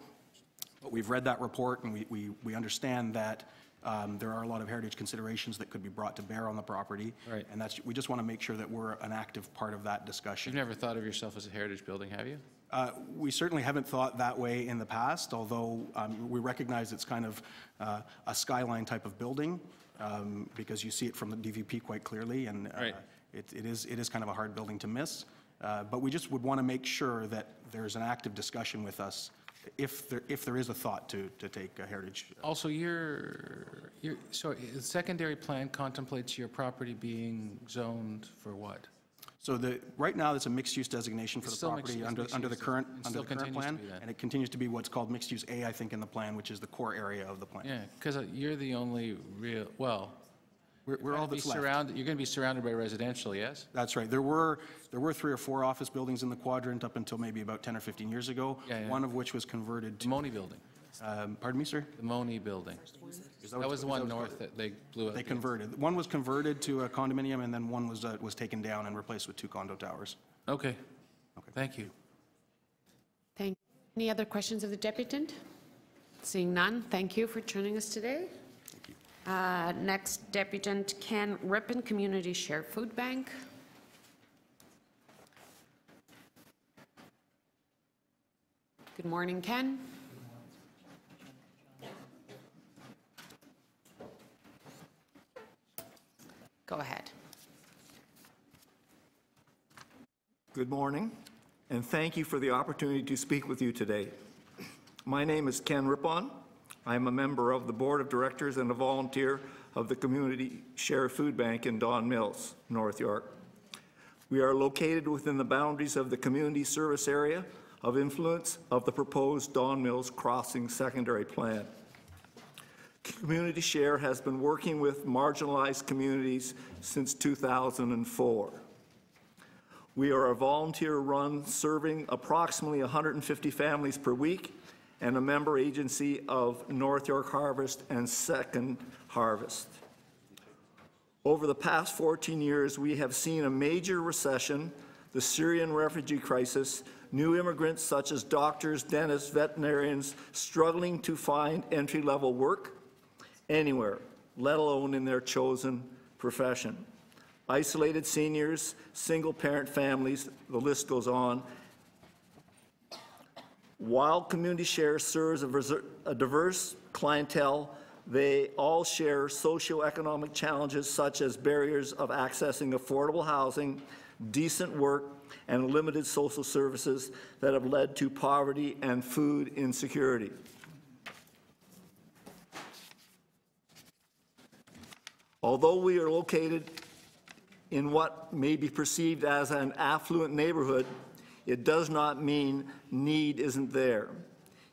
But we've read that report and we, we, we understand that um, there are a lot of heritage considerations that could be brought to bear on the property. Right. And that's, we just want to make sure that we're an active part of that discussion. You've never thought of yourself as a heritage building, have you? Uh, We certainly haven't thought that way in the past, although um, we recognize it's kind of uh, a skyline type of building. um, because you see it from the DVP quite clearly, and uh, Right. It it is, it is kind of a hard building to miss. Uh, But we just would want to make sure that there's an active discussion with us if there, if there is a thought to, to take a heritage. Also, your, your, so the secondary plan contemplates your property being zoned for what? So the, right now, it's a mixed-use designation for It's the mixed- property under, under the current, under the current plan. And it continues to be what's called mixed-use A, I think, in the plan, which is the core area of the plan. Yeah, because you're the only real, well, We're, we're all gonna be that's left. surrounded, you're going to be surrounded by residential, yes? That's right. There were, there were three or four office buildings in the quadrant up until maybe about 10 or 15 years ago. Yeah, yeah. One of which was converted The to, Moni building, um, pardon me, sir? the Moni building. Is That was the one what it's north that they blew out. They the- converted. One was converted to a condominium, and then one was, uh, was taken down and replaced with two condo towers. Okay, Okay. thank you. Thank, You. any other questions of the deputant? Seeing none, thank you for joining us today. Uh, Next, Deputant Ken Rippon, Community Share Food Bank. Good morning, Ken. Go ahead. Good morning, and thank you for the opportunity to speak with you today. My name is Ken Rippon. I am a member of the Board of Directors and a volunteer of the Community Share Food Bank in Don Mills, North York. We are located within the boundaries of the community service area of influence of the proposed Don Mills Crossing Secondary Plan. Community Share has been working with marginalized communities since 2004. We are a volunteer-run serving approximately 150 families per week and a member agency of North York Harvest and Second Harvest. Over the past 14 years, we have seen a major recession, the Syrian refugee crisis, new immigrants such as doctors, dentists, veterinarians struggling to find entry-level work anywhere, let alone in their chosen profession isolated seniors, single-parent families, the list goes on. While Community Share serves a a diverse clientele, they all share socioeconomic challenges such as barriers of accessing affordable housing, decent work, and limited social services that have led to poverty and food insecurity. Although we are located in what may be perceived as an affluent neighborhood, it does not mean need isn't there.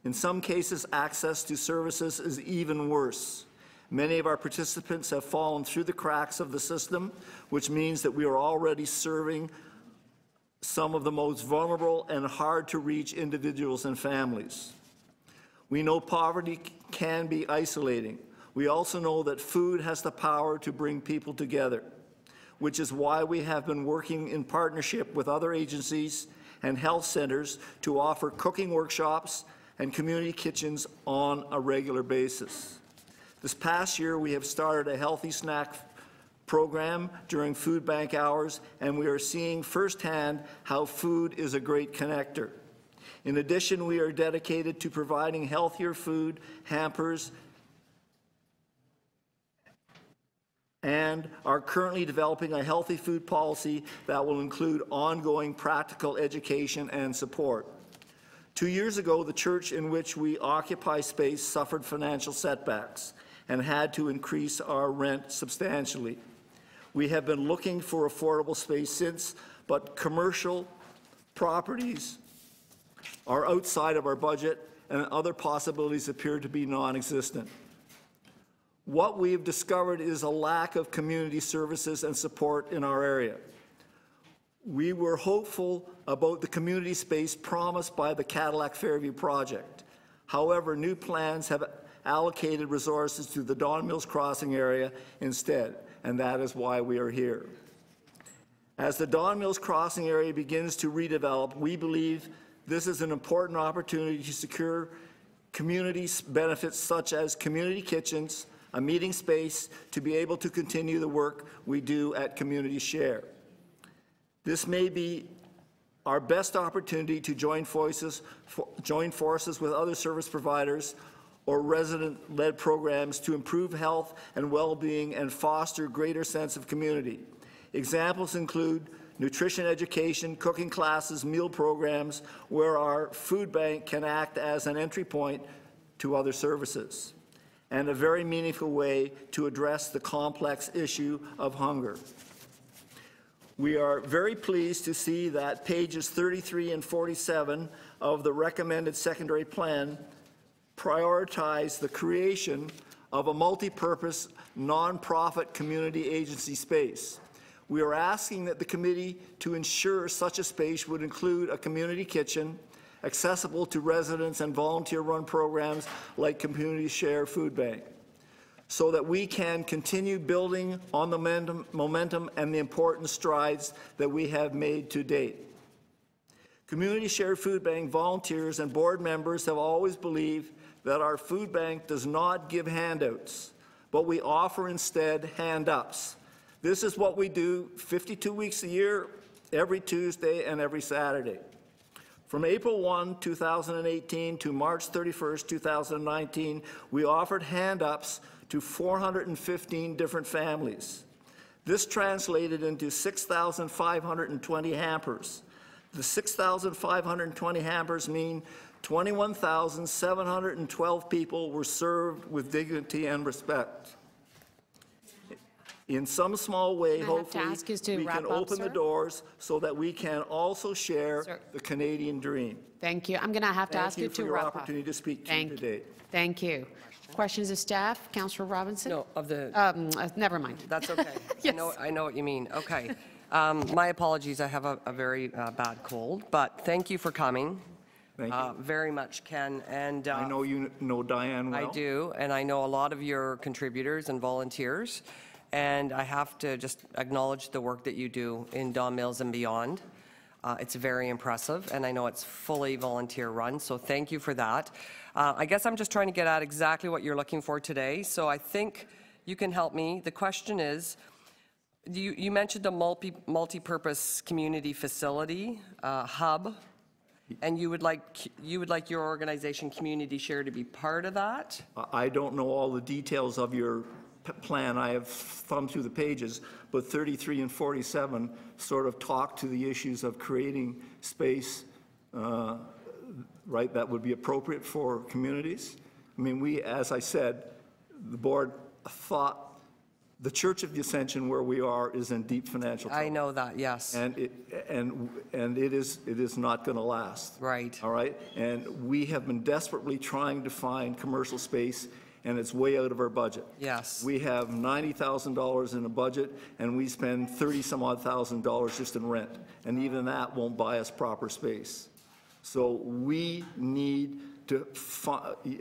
In some cases, access to services is even worse. Many of our participants have fallen through the cracks of the system, which means that we are already serving some of the most vulnerable and hard-to-reach individuals and families. We know poverty can be isolating. We also know that food has the power to bring people together, which is why we have been working in partnership with other agencies and health centers to offer cooking workshops and community kitchens on a regular basis. This past year, we have started a healthy snack program during food bank hours, and we are seeing firsthand how food is a great connector. In addition, we are dedicated to providing healthier food, hampers, and are currently developing a healthy food policy that will include ongoing practical education and support. Two years ago, the church in which we occupy space suffered financial setbacks and had to increase our rent substantially. We have been looking for affordable space since, but commercial properties are outside of our budget and other possibilities appear to be non-existent. What we have discovered is a lack of community services and support in our area. We were hopeful about the community space promised by the Cadillac Fairview project. However, new plans have allocated resources to the Don Mills Crossing area instead, and that is why we are here. As the Don Mills Crossing area begins to redevelop, we believe this is an important opportunity to secure community benefits such as community kitchens, a meeting space to be able to continue the work we do at Community Share. This may be our best opportunity to join forces, join forces with other service providers or resident-led programs to improve health and well-being and foster greater sense of community. Examples include nutrition education, cooking classes, meal programs, where our food bank can act as an entry point to other services, and a very meaningful way to address the complex issue of hunger. We are very pleased to see that pages 33 and 47 of the recommended secondary plan prioritize the creation of a multi-purpose, nonprofit community agency space. We are asking that the committee to ensure such a space would include a community kitchen, accessible to residents and volunteer-run programs like Community Share Food Bank, so that we can continue building on the momentum, momentum and the important strides that we have made to date. Community Shared Food Bank volunteers and board members have always believed that our food bank does not give handouts, but we offer instead hand-ups. This is what we do 52 weeks a year, every Tuesday and every Saturday. From April 1, 2018 to March 31, 2019, we offered hand-ups to 415 different families. This translated into 6,520 hampers. The 6,520 hampers mean 21,712 people were served with dignity and respect. In some small way, I have to hopefully, ask you to we wrap can up, open the sir? doors so that we can also share Sir. the Canadian dream. Thank you. I'm going to have to Thank ask you for to your wrap up. opportunity to speak to you Thank today. Thank you. Questions of staff? Councillor Robinson? No, of the, Um, uh, Never mind. that's okay. I know, I know what you mean. Okay. Um, My apologies, I have a a very uh, bad cold, but thank you for coming. Thank uh, you. Very much, Ken, and. I uh, know you know Diane well. I do, and I know a lot of your contributors and volunteers, and I have to just acknowledge the work that you do in Don Mills and beyond. Uh, It's very impressive, and I know it's fully volunteer-run, so thank you for that. Uh, I guess I'm just trying to get at exactly what you're looking for today, so I think you can help me. The question is, you you mentioned a multi multi-purpose community facility, uh, hub, and you would like, you would like your organization, Community Share, to be part of that? I don't know all the details of your plan. I have thumbed through the pages, but 33 and 47 sort of talk to the issues of creating space, uh, right, that would be appropriate for communities. I mean, we, as I said, the board thought the Church of the Ascension, where we are, is in deep financial trouble. I know that, yes. And it, and, and it is, it is not going to last. Right. All right? And we have been desperately trying to find commercial space, and it's way out of our budget. Yes. We have $90,000 in a budget, and we spend 30-some odd thousand dollars just in rent. And even that won't buy us proper space. So we need to,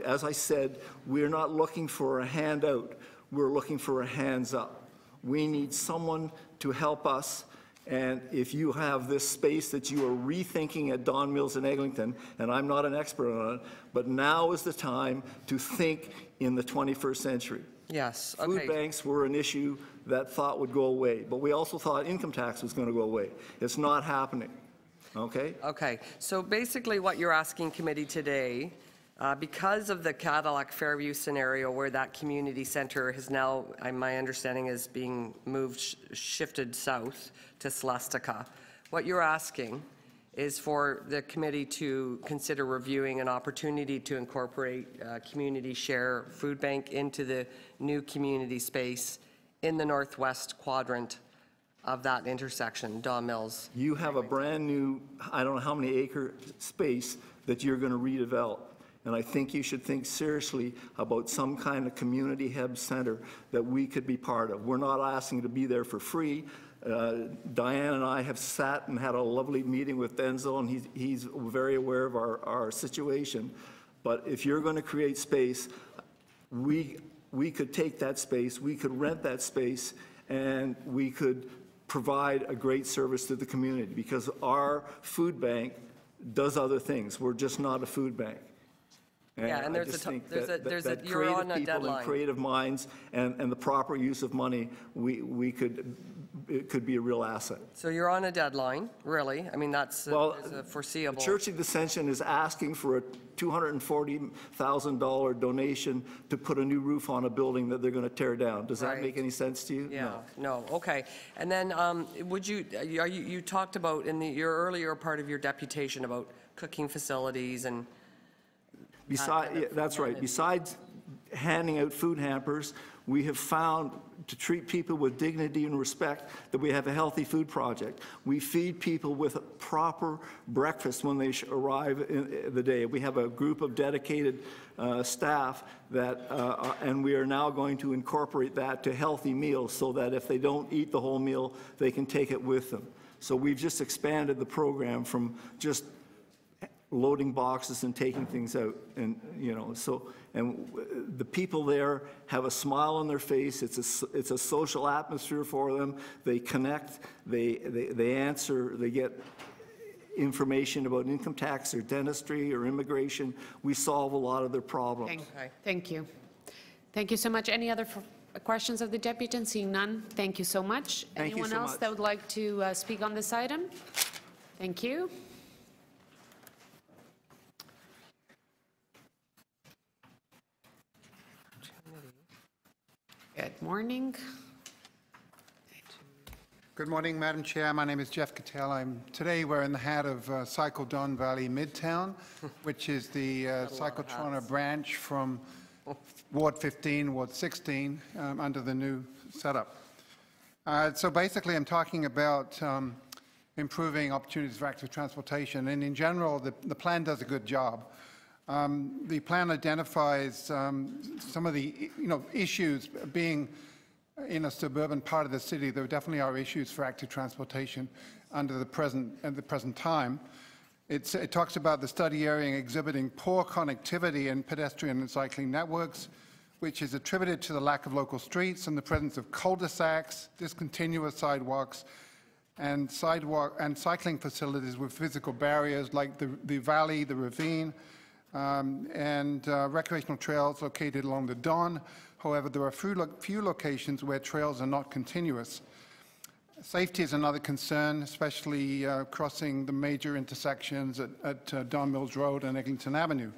as I said, we're not looking for a handout, we're looking for a hands up. We need someone to help us, and if you have this space that you are rethinking at Don Mills in Eglinton, and I'm not an expert on it, but now is the time to think in the 21st century. Yes, Food okay. banks were an issue that thought would go away, but we also thought income tax was going to go away. It's not happening, okay? Okay, so basically what you're asking committee today, uh, because of the Cadillac Fairview scenario where that community center has now, I- my understanding is being moved, sh- shifted south to Celestica, what you're asking is for the committee to consider reviewing an opportunity to incorporate uh, community share food bank into the new community space in the northwest quadrant of that intersection, Don Mills. You have a brand-new, I don't know how many acre space that you're going to redevelop. And I think you should think seriously about some kind of community hub center that we could be part of. We're not asking to be there for free. Uh, Diane and I have sat and had a lovely meeting with Denzil, and he's, he's very aware of our, our situation. But if you're going to create space, we, we could take that space, we could rent that space, and we could provide a great service to the community, because our food bank does other things. We're just not a food bank. Yeah, and I there's a just ti- think there's that- a- there's a- that you're creative on a people and deadline. Creative minds and, and the proper use of money, we, we could, it could be a real asset. So you're on a deadline, really? I mean, that's Well, is a The foreseeable. Church of Ascension is asking for a $240,000 donation to put a new roof on a building that they're going to tear down. Does that Right. make any sense to you? Yeah, no, okay. And then, um, would you, are you, you talked about in the, your earlier part of your deputation about cooking facilities and, Besides, yeah, that's right. Besides handing out food hampers, we have found to treat people with dignity and respect that we have a healthy food project. We feed people with a proper breakfast when they arrive in the day. We have a group of dedicated uh, staff that, uh, are- and we are now going to incorporate that to healthy meals so that if they don't eat the whole meal, they can take it with them. So we've just expanded the program from just loading boxes and taking things out. And, you know, so, and the people there have a smile on their face. It's a, it's a social atmosphere for them. They connect, they, they, they answer, they get information about income tax or dentistry or immigration. We solve a lot of their problems. Thank- Thank you. Thank you so much. Any other questions of the deputant? Seeing none, thank you so much. Thank Anyone so else much. that would like to uh, speak on this item? Thank you. Good morning. Good morning, Madam Chair. My name is Jeff Cattell. I'm, today we're in the hat of uh, Cycle Don Valley Midtown, which is the uh, Cycle Toronto branch from Ward 15, Ward 16, um, under the new setup. Uh, So basically, I'm talking about um, improving opportunities for active transportation, and in general, the, the plan does a good job. Um, The plan identifies um, some of the, you know, issues being in a suburban part of the city, there definitely are issues for active transportation under the present, at the present time. It's, it talks about the study area exhibiting poor connectivity in pedestrian and cycling networks, which is attributed to the lack of local streets and the presence of cul-de-sacs, discontinuous sidewalks, and sidewalk and cycling facilities with physical barriers like the, the valley, the ravine, um, and uh, recreational trails located along the Don. However, there are few, lo- few locations where trails are not continuous. Safety is another concern, especially uh, crossing the major intersections at, at uh, Don Mills Road and Eglinton Avenue.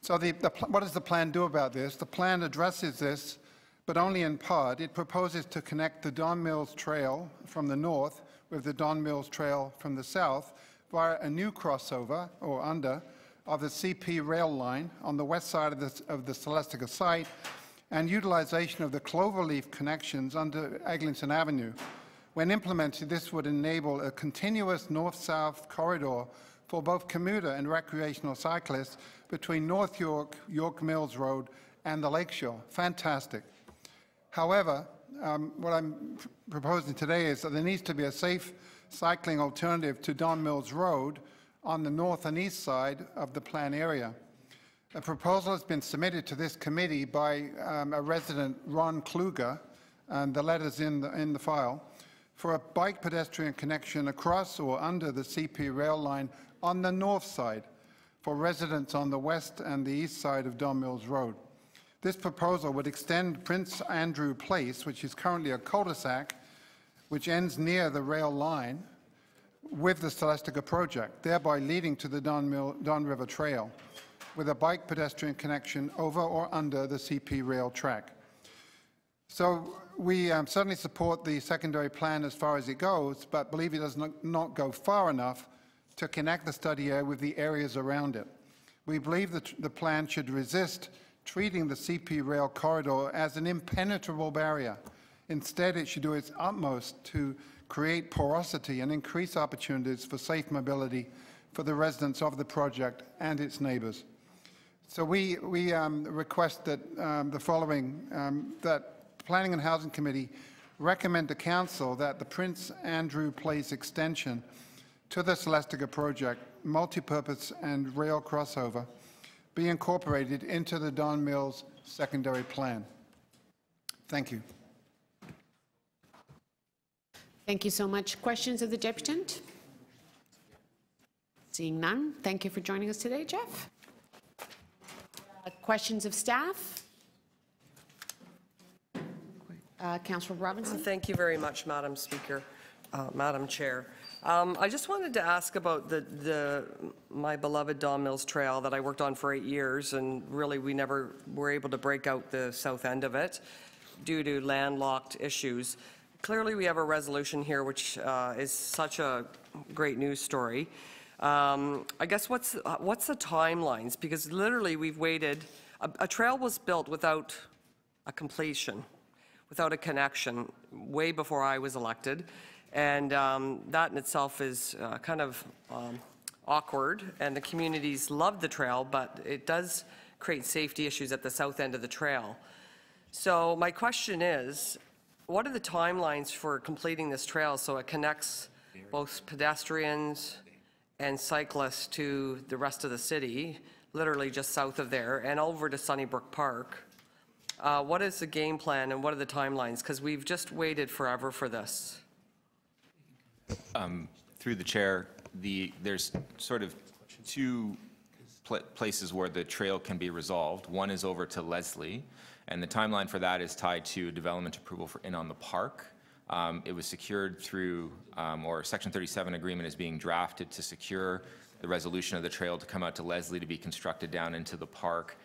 So the, the, what does the plan do about this? The plan addresses this, but only in part. It proposes to connect the Don Mills Trail from the north with the Don Mills Trail from the south via a new crossover, or under, of the CP rail line on the west side of the, of the Celestica site and utilization of the Cloverleaf connections under Eglinton Avenue. When implemented, this would enable a continuous north-south corridor for both commuter and recreational cyclists between North York, York Mills Road, and the Lakeshore. Fantastic. However, um, what I'm pr- proposing today is that there needs to be a safe cycling alternative to Don Mills Road on the north and east side of the plan area. A proposal has been submitted to this committee by um, a resident, Ron Kluger, and the letter's in the, in the file, for a bike pedestrian connection across or under the CP rail line on the north side for residents on the west and the east side of Don Mills Road. This proposal would extend Prince Andrew Place, which is currently a cul-de-sac, which ends near the rail line, with the Celestica project, thereby leading to the Don, Mill, Don River Trail, with a bike pedestrian connection over or under the CP rail track. So we um, certainly support the secondary plan as far as it goes, but believe it does not, not go far enough to connect the study area with the areas around it. We believe that the plan should resist treating the CP rail corridor as an impenetrable barrier. Instead, it should do its utmost to create porosity and increase opportunities for safe mobility for the residents of the project and its neighbors. So we, we um, request that um, the following, um, that Planning and Housing Committee recommend to Council that the Prince Andrew Place extension to the Celestica project, multipurpose and rail crossover, be incorporated into the Don Mills secondary plan. Thank you. Thank you so much. Questions of the deputant? Seeing none, thank you for joining us today, Jeff. Questions of staff? Uh, Councillor Robinson? Thank you very much, Madam Speaker, uh, Madam Chair. Um, I just wanted to ask about the, the, my beloved Don Mills Trail that I worked on for eight years, and really, we never were able to break out the south end of it due to landlocked issues. Clearly, we have a resolution here, which uh, is such a great news story. Um, I guess what's, what's the timelines? Because literally, we've waited, a, a trail was built without a completion without a connection way before I was elected. And um, that in itself is uh, kind of um, awkward, and the communities love the trail, but it does create safety issues at the south end of the trail. So my question is, what are the timelines for completing this trail so it connects both pedestrians and cyclists to the rest of the city, literally just south of there, and over to Sunnybrook Park? Uh, What is the game plan and what are the timelines? Because we've just waited forever for this. Through the chair, the, there's sort of two pla- places where the trail can be resolved. One is over to Leslie, and the timeline for that is tied to development approval for Inn on the Park. Um, It was secured through, um, or Section 37 agreement is being drafted to secure the resolution of the trail to come out to Leslie to be constructed down into the park.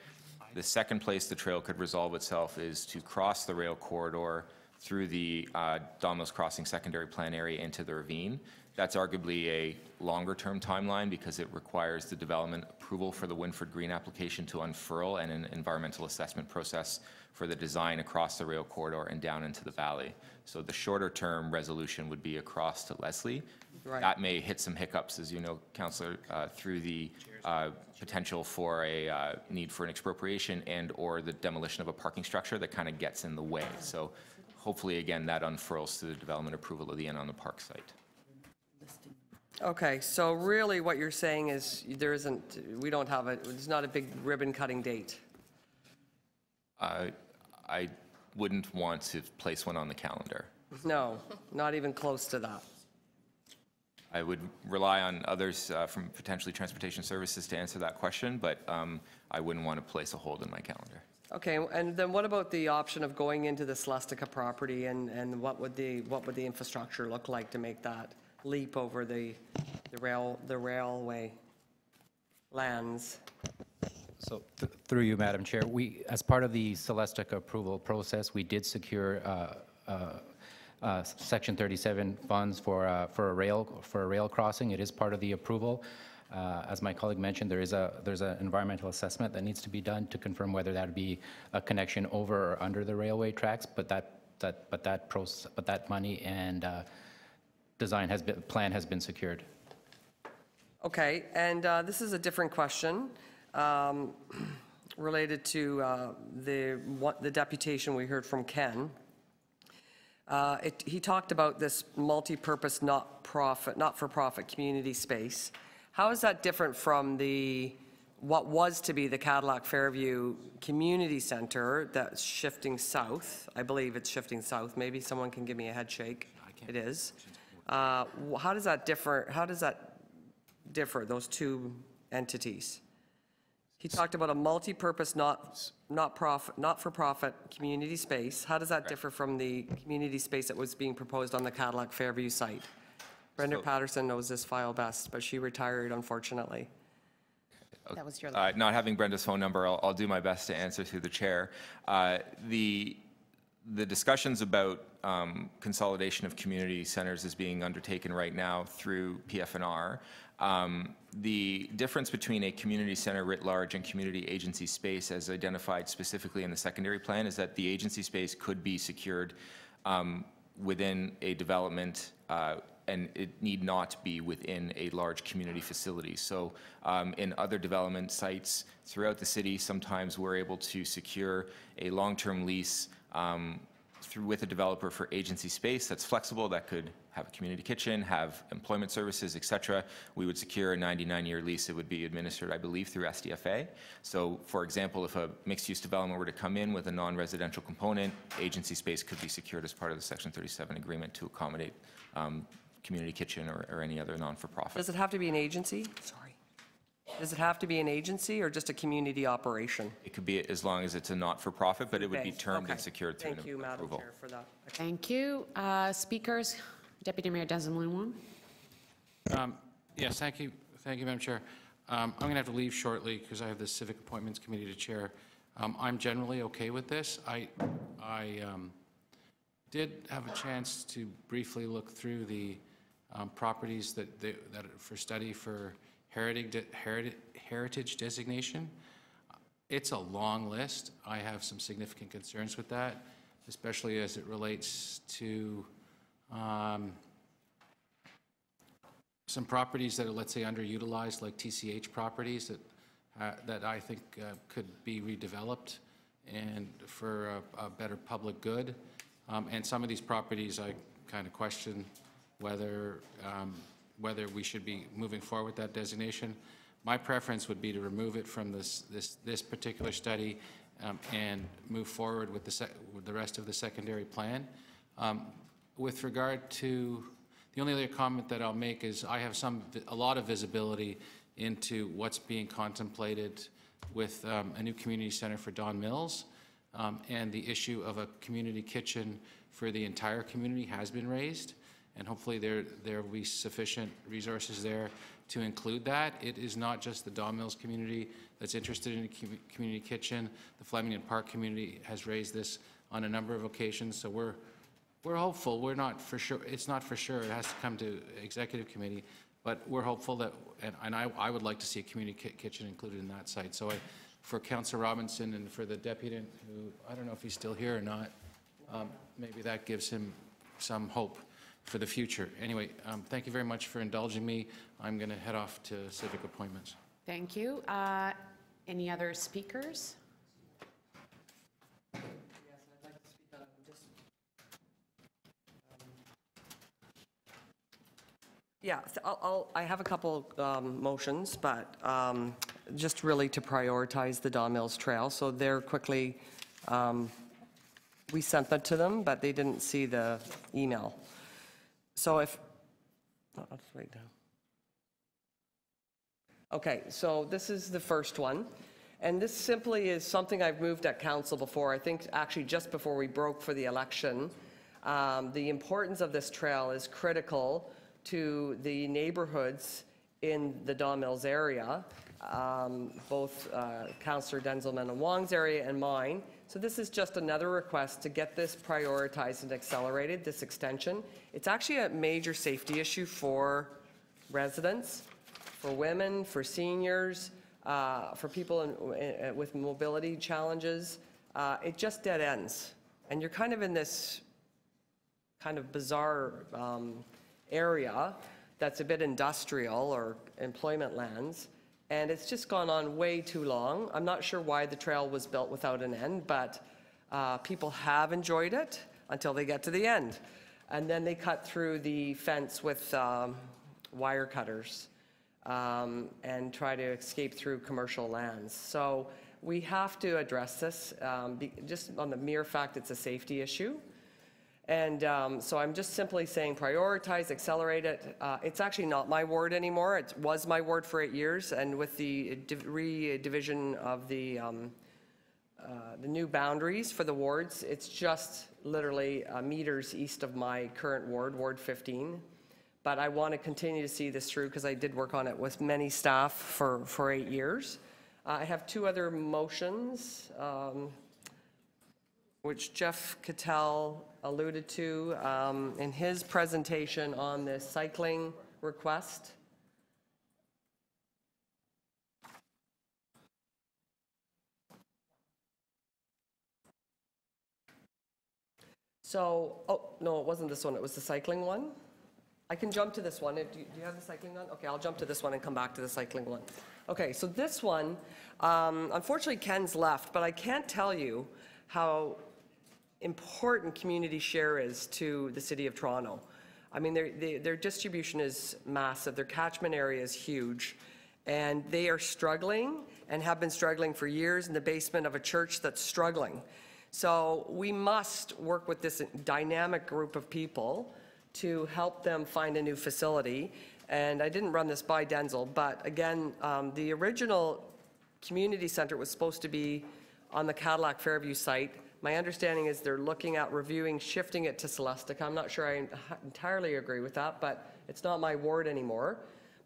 The second place the trail could resolve itself is to cross the rail corridor through the uh, Crossing secondary plan area into the ravine. That's arguably a longer-term timeline because it requires the development approval for the Wynford Green application to unfurl and an environmental assessment process for the design across the rail corridor and down into the valley. So the shorter-term resolution would be across to Leslie. Right. That may hit some hiccups, as you know, Councillor, uh, through the uh, potential for a uh, need for an expropriation and/or the demolition of a parking structure that kind of gets in the way. So hopefully, again, that unfurls to the development approval of the Inn on the Park site. Okay, so really what you're saying is there isn't, we don't have a, it's not a big ribbon-cutting date. Uh, I wouldn't want to place one on the calendar. No, not even close to that. I would rely on others uh, from potentially Transportation Services to answer that question, but um, I wouldn't want to place a hold in my calendar. Okay, and then what about the option of going into the Celestica property and, and what would the, what would the infrastructure look like to make that leap over the, the rail, the railway lands? So th- through you, Madam Chair, we, as part of the Celestica approval process, we did secure uh, uh, uh, Section 37 funds for, uh, for a rail, for a rail crossing. It is part of the approval. Uh, As my colleague mentioned, there is a, there's an environmental assessment that needs to be done to confirm whether that would be a connection over or under the railway tracks, but that, that, but that process, but that money and uh, design has been, plan has been secured. Okay, and uh, this is a different question um, related to uh, the, what, the deputation we heard from Ken. Uh, it- He talked about this multi-purpose, not-profit, not-for-profit community space. How is that different from the, what was to be the Cadillac Fairview Community Center that's shifting south? I believe it's shifting south. Maybe someone can give me a head shake. It is. Uh, wh- How does that differ, how does that differ, those two entities? He talked about a multi-purpose, not, not profit, not-for-profit community space. How does that differ from the community space that was being proposed on the Cadillac Fairview site? Brenda So- Patterson knows this file best, but she retired unfortunately. That was your Uh, Not having Brenda's phone number, I'll, I'll do my best to answer through the chair. Uh, The, the discussions about um, consolidation of community centers is being undertaken right now through PFNR. Um, The difference between a community center writ large and community agency space, as identified specifically in the secondary plan, is that the agency space could be secured um, within a development, uh, and it need not be within a large community facility. So um, in other development sites throughout the city, sometimes we're able to secure a long-term lease um, through, with a developer for agency space that's flexible, that could have a community kitchen, have employment services, et cetera. We would secure a 99-year lease. It would be administered, I believe, through SDFA. So, for example, if a mixed-use development were to come in with a non-residential component, agency space could be secured as part of the Section 37 agreement to accommodate um, community kitchen or, or any other non-for-profit. Does it have to be an agency? Sorry. Does it have to be an agency or just a community operation? It could be as long as it's a not-for-profit, but it would be Food-based, termed and okay. secured through an Thank you, Madam approval. Chair, for that. Thank you. Uh, Speakers, Deputy Mayor Denzil Minnan-Wong. Um, Yes, thank you, thank you, Madam Chair. Um, I'm going to have to leave shortly because I have the Civic Appointments Committee to chair. Um, I'm generally okay with this. I, I um, did have a chance to briefly look through the um, properties that, they- that are for study for heritage, heritage heritage designation. It's a long list. I have some significant concerns with that, especially as it relates to um, some properties that are, let's say, underutilized, like TCH properties that, uh, that I think uh, could be redeveloped and for a, a better public good. Um, And some of these properties, I kind of question whether, um, whether we should be moving forward with that designation. My preference would be to remove it from this, this, this particular study um, and move forward with the, with the rest of the secondary plan. Um, With regard to, the only other comment that I'll make is I have some, a lot of visibility into what's being contemplated with um, a new community center for Don Mills. Um, And the issue of a community kitchen for the entire community has been raised. And hopefully there, there will be sufficient resources there to include that. It is not just the Don Mills community that's interested in a commu- community kitchen. The Flemington Park community has raised this on a number of occasions, so we're, we're hopeful. We're not for sure, it's not for sure, it has to come to executive committee, but we're hopeful that, and, and I, I would like to see a community ki- kitchen included in that site. So I, for Councillor Robinson and for the deputy, who, I don't know if he's still here or not, um, maybe that gives him some hope for the future. Anyway, um, thank you very much for indulging me. I'm going to head off to civic appointments. Thank you. Uh, Any other speakers? Yes, I'd like to speak up just um Yeah, th- I'll, I'll- I have a couple um, motions, but um, just really to prioritize the Don Mills Trail. So they're quickly, um, we sent that to them, but they didn't see the email. So if, oh, let's wait now. Okay, so this is the first one. And this simply is something I've moved at council before, I think actually just before we broke for the election. Um, The importance of this trail is critical to the neighborhoods in the Don Mills area, um, both uh, Councillor Denzil Minnan-Wong's area and mine. So this is just another request to get this prioritized and accelerated, this extension. It's actually a major safety issue for residents, for women, for seniors, uh, for people in- uh, with mobility challenges. Uh, It just dead ends. And you're kind of in this kind of bizarre um, area that's a bit industrial or employment lands, and it's just gone on way too long. I'm not sure why the trail was built without an end, but uh, people have enjoyed it until they get to the end. And then they cut through the fence with um, wire cutters um, and try to escape through commercial lands. So we have to address this, um, be- just on the mere fact it's a safety issue. And um, so I'm just simply saying prioritize, accelerate it. Uh, It's actually not my ward anymore. It was my ward for eight years, and with the div- re-division of the, um, uh, the new boundaries for the wards, it's just literally uh, meters east of my current ward, Ward 15. But I want to continue to see this through because I did work on it with many staff for, for eight years. Uh, I have two other motions. um, which Jeff Cattell alluded to um, in his presentation on the cycling request. So, oh, no, it wasn't this one, it was the cycling one. I can jump to this one. Do you do you have the cycling one? Okay, I'll jump to this one and come back to the cycling one. Okay, so this one, um, unfortunately Ken's left, but I can't tell you how important community share is to the city of Toronto. I mean, their, their distribution is massive, their catchment area is huge, and they are struggling and have been struggling for years in the basement of a church that's struggling. So we must work with this dynamic group of people to help them find a new facility. And I didn't run this by Denzil, but again, um, the original community center was supposed to be on the Cadillac Fairview site. My understanding is they're looking at reviewing, shifting it to Celestica. I'm not sure I entirely agree with that, but it's not my ward anymore.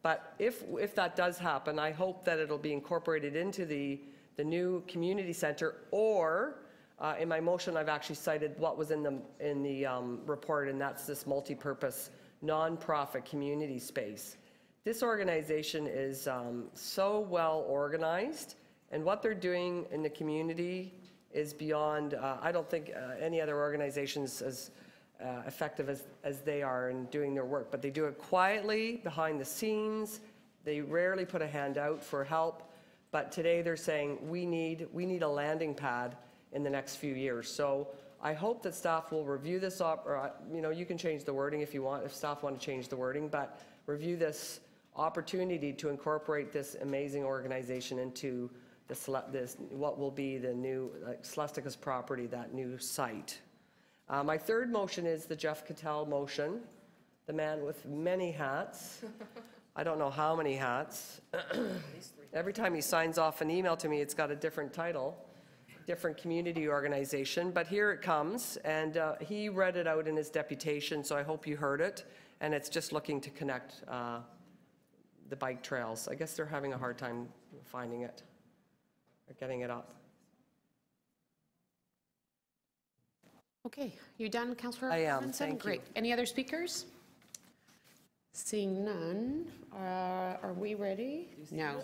But if, if that does happen, I hope that it'll be incorporated into the, the new community center, or uh, in my motion, I've actually cited what was in the, in the um, report, and that's this multi-purpose, nonprofit community space. This organization is um, so well organized, and what they're doing in the community is beyond, uh, I don't think uh, any other organizations as uh, effective as, as they are in doing their work, but they do it quietly, behind the scenes. They rarely put a hand out for help, but today they're saying, we need, we need a landing pad in the next few years. So I hope that staff will review this, op- or, uh, you know, you can change the wording if you want, if staff want to change the wording, but review this opportunity to incorporate this amazing organization into the, this, what will be the new, like Celestica's property, that new site. Uh, My third motion is the Jeff Cattell motion, the man with many hats. I don't know how many hats. Every time he signs off an email to me, it's got a different title, different community organization, but here it comes, and uh, he read it out in his deputation, so I hope you heard it, and it's just looking to connect uh, the bike trails. I guess they're having a hard time finding it, or getting it up. Okay, you done, Councillor? I am, Robinson? thank you. Great. Any other speakers? Seeing none, uh, are we ready? No.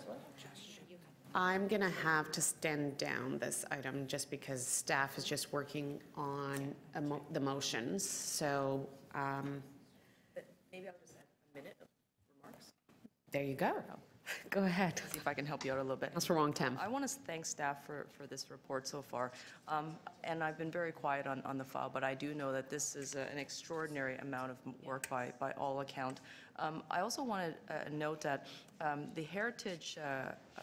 I'm going to have to stand down this item just because staff is just working on a mo- the motions, so um, Maybe I'll just add a minute of remarks, there you go. Go ahead. see if I can help you out a little bit. That's Councillor Wong-Tam. I want to thank staff for, for this report so far. Um, And I've been very quiet on, on the file, but I do know that this is a- an extraordinary amount of work by, by all account. Um, I also want to note that um, the heritage uh, uh,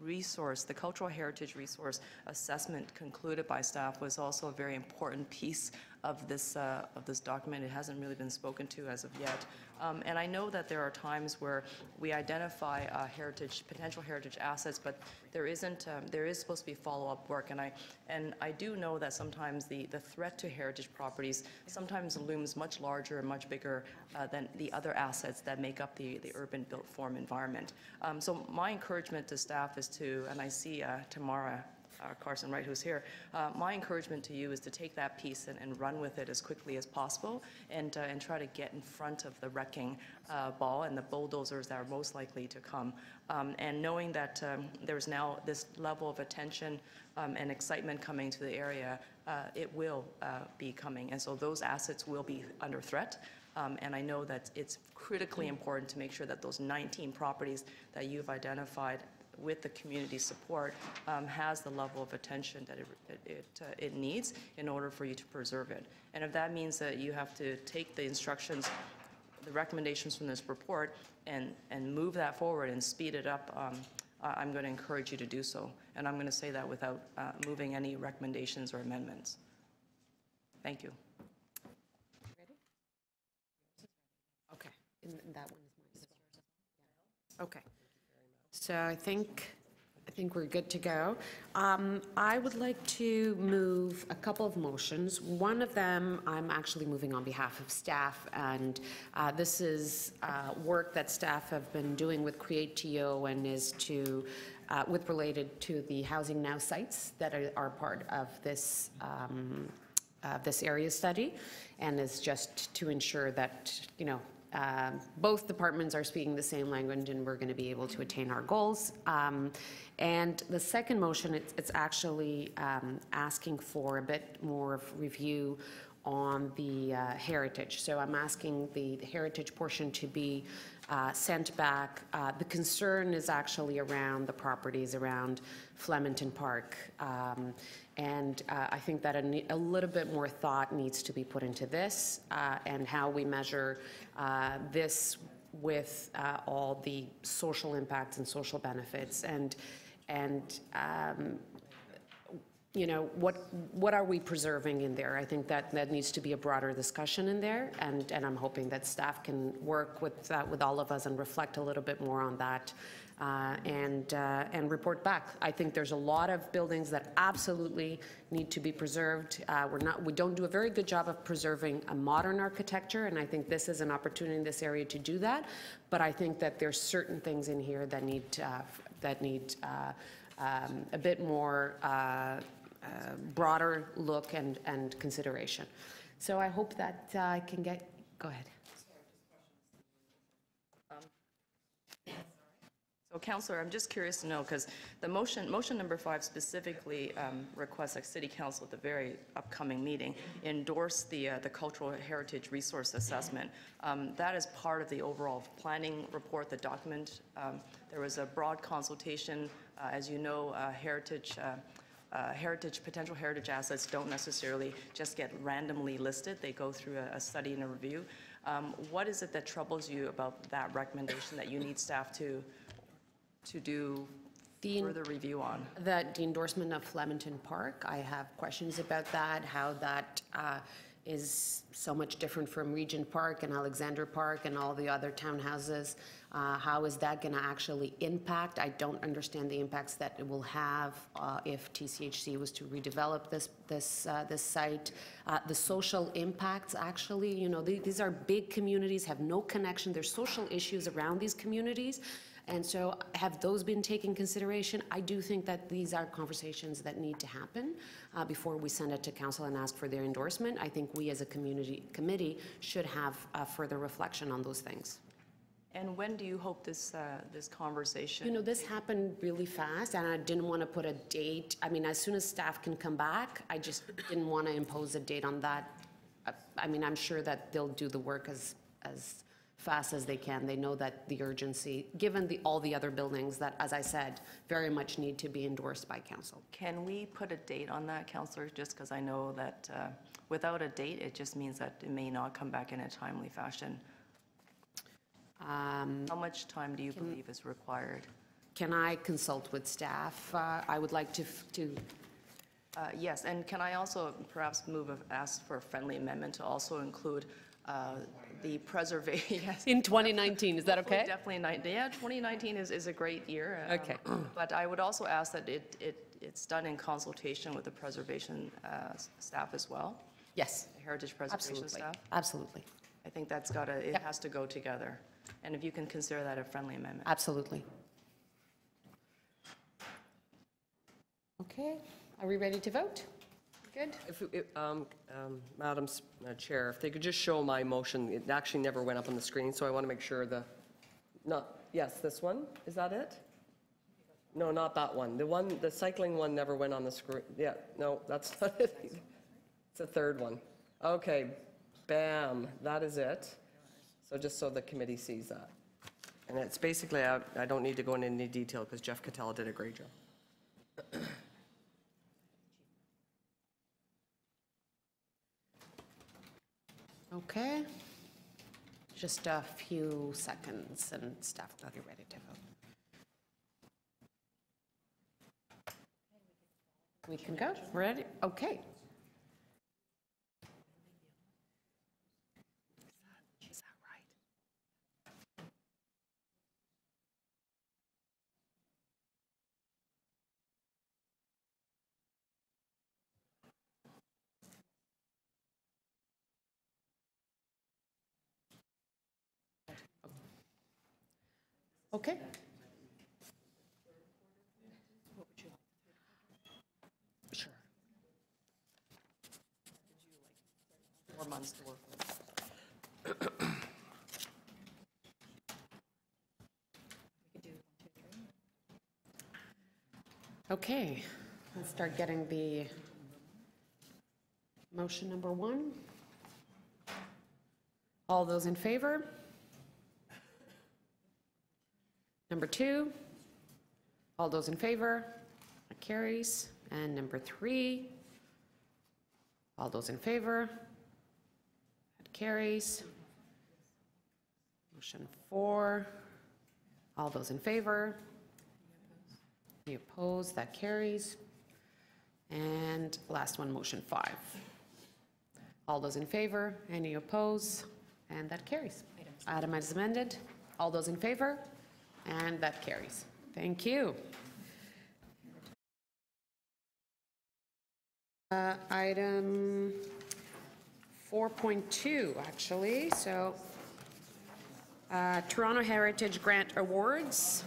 resource, the cultural heritage resource assessment concluded by staff was also a very important piece of this, uh, of this document. It hasn't really been spoken to as of yet. Um, And I know that there are times where we identify uh, heritage, potential heritage assets, but there isn't, um, there is supposed to be follow-up work. And I, and I do know that sometimes the, the threat to heritage properties sometimes looms much larger and much bigger uh, than the other assets that make up the, the urban built form environment. Um, So my encouragement to staff is to, and I see uh, Tamara uh, Anson-Cartwright, who's here, uh, my encouragement to you is to take that piece and, and run with it as quickly as possible and, uh, and try to get in front of the wrecking uh, ball and the bulldozers that are most likely to come. Um, and knowing that um, there's now this level of attention um, and excitement coming to the area, uh, it will be coming. And so those assets will be under threat. Um, And I know that it's critically important to make sure that those 19 properties that you've identified with the community support um, has the level of attention that it, it, uh, it needs in order for you to preserve it. And if that means that you have to take the instructions, the recommendations from this report and, and move that forward and speed it up, um, I'm going to encourage you to do so. And I'm going to say that without uh, moving any recommendations or amendments. Thank you. Okay, and that one is mine. Okay. So I think, I think we're good to go. Um, I would like to move a couple of motions. One of them, I'm actually moving on behalf of staff, and uh, this is uh, work that staff have been doing with Create TO and is to, uh, with related to the Housing Now sites that are, are part of this um, uh, this area study, and is just to ensure that, you know, um, both departments are speaking the same language and we're going to be able to attain our goals. Um, And the second motion, it's it's actually um, asking for a bit more of review on the uh, heritage. So I'm asking the the heritage portion to be uh, sent back. Uh, The concern is actually around the properties around Flemington Park. Um, And uh, I think that a a little bit more thought needs to be put into this uh, and how we measure uh, this with uh, all the social impacts and social benefits. And, and um, you know, what, what are we preserving in there? I think that, that needs to be a broader discussion in there, and, and I'm hoping that staff can work with, uh, with all of us and reflect a little bit more on that, uh, and, uh, and report back. I think there's a lot of buildings that absolutely need to be preserved. Uh, We're not, we don't do a very good job of preserving a modern architecture, and I think this is an opportunity in this area to do that, but I think that there's certain things in here that need, uh, that need uh, um, a bit more uh, broader look and, and consideration. So I hope that I can get, go ahead. So Counselor, I'm just curious to know, because the motion, motion number five specifically um, requests that City Council at the very upcoming meeting endorse the, uh, the Cultural Heritage Resource Assessment. Um, That is part of the overall planning report, the document. Um, There was a broad consultation. Uh, As you know, uh, heritage, uh, uh, heritage, potential heritage assets don't necessarily just get randomly listed. They go through a, a study and a review. Um, What is it that troubles you about that recommendation that you need staff to, to do further review on? That the endorsement of Flemington Park, I have questions about that, how that uh, is so much different from Regent Park and Alexander Park and all the other townhouses. Uh, How is that going to actually impact? I don't understand the impacts that it will have uh, if TCHC was to redevelop this, this, uh, this site. Uh, The social impacts, actually, you know, the- these are big communities, have no connection. There's social issues around these communities. And so have those been taken consideration? I do think that these are conversations that need to happen uh, before we send it to council and ask for their endorsement. I think we as a community committee should have uh, further reflection on those things. And when do you hope this, uh, this conversation? You know, this happened really fast, and I didn't want to put a date. I mean, as soon as staff can come back, I just didn't want to impose a date on that. I mean, I'm sure that they'll do the work as, as fast as they can. They know that the urgency, given the, all the other buildings that, as I said, very much need to be endorsed by council. Can we put a date on that, Counselor? Just because I know that uh, without a date, it just means that it may not come back in a timely fashion. Um, How much time do you believe is required? Can I consult with staff? Uh, I would like to, f- to, Uh, Yes, and can I also perhaps move, a- ask for a friendly amendment to also include uh, the preservation, yes. in 2019, is that okay? Definitely, ni- yeah, 2019 is, is a great year. um, Okay. But I would also ask that it, it, it's done in consultation with the preservation uh, staff as well, Yes, heritage preservation absolutely, staff. absolutely, I think that's got to, it Yep. has to go together. And if you can consider that a friendly amendment. absolutely. Okay, are we ready to vote? Good. If, it- um, um, Madam uh, Chair, if they could just show my motion, it actually never went up on the screen, so I want to make sure the, not, yes, this one, is that it? No, not that one. The one, the cycling one never went on the screen. Yeah, no, that's not it. It's the third one. Okay, bam, that is it. So just so the committee sees that. And it's basically, I I don't need to go into any detail because Jeff Cattell did a great job. Okay. Just a few seconds and staff will be ready to vote. We can go, ready? Okay. Okay. Sure. Four months to work with. Okay, let's start getting the motion number one. All those in favor? Number two? All those in favor? That carries. And number three? All those in favor? That carries. Motion four? All those in favor? Any opposed? That carries. And last one, motion five. All those in favor? Any opposed? And that carries. Item as amended. All those in favor? And that carries. Thank you. Uh, Item 4.2, actually, so uh, Toronto Heritage Grant Awards.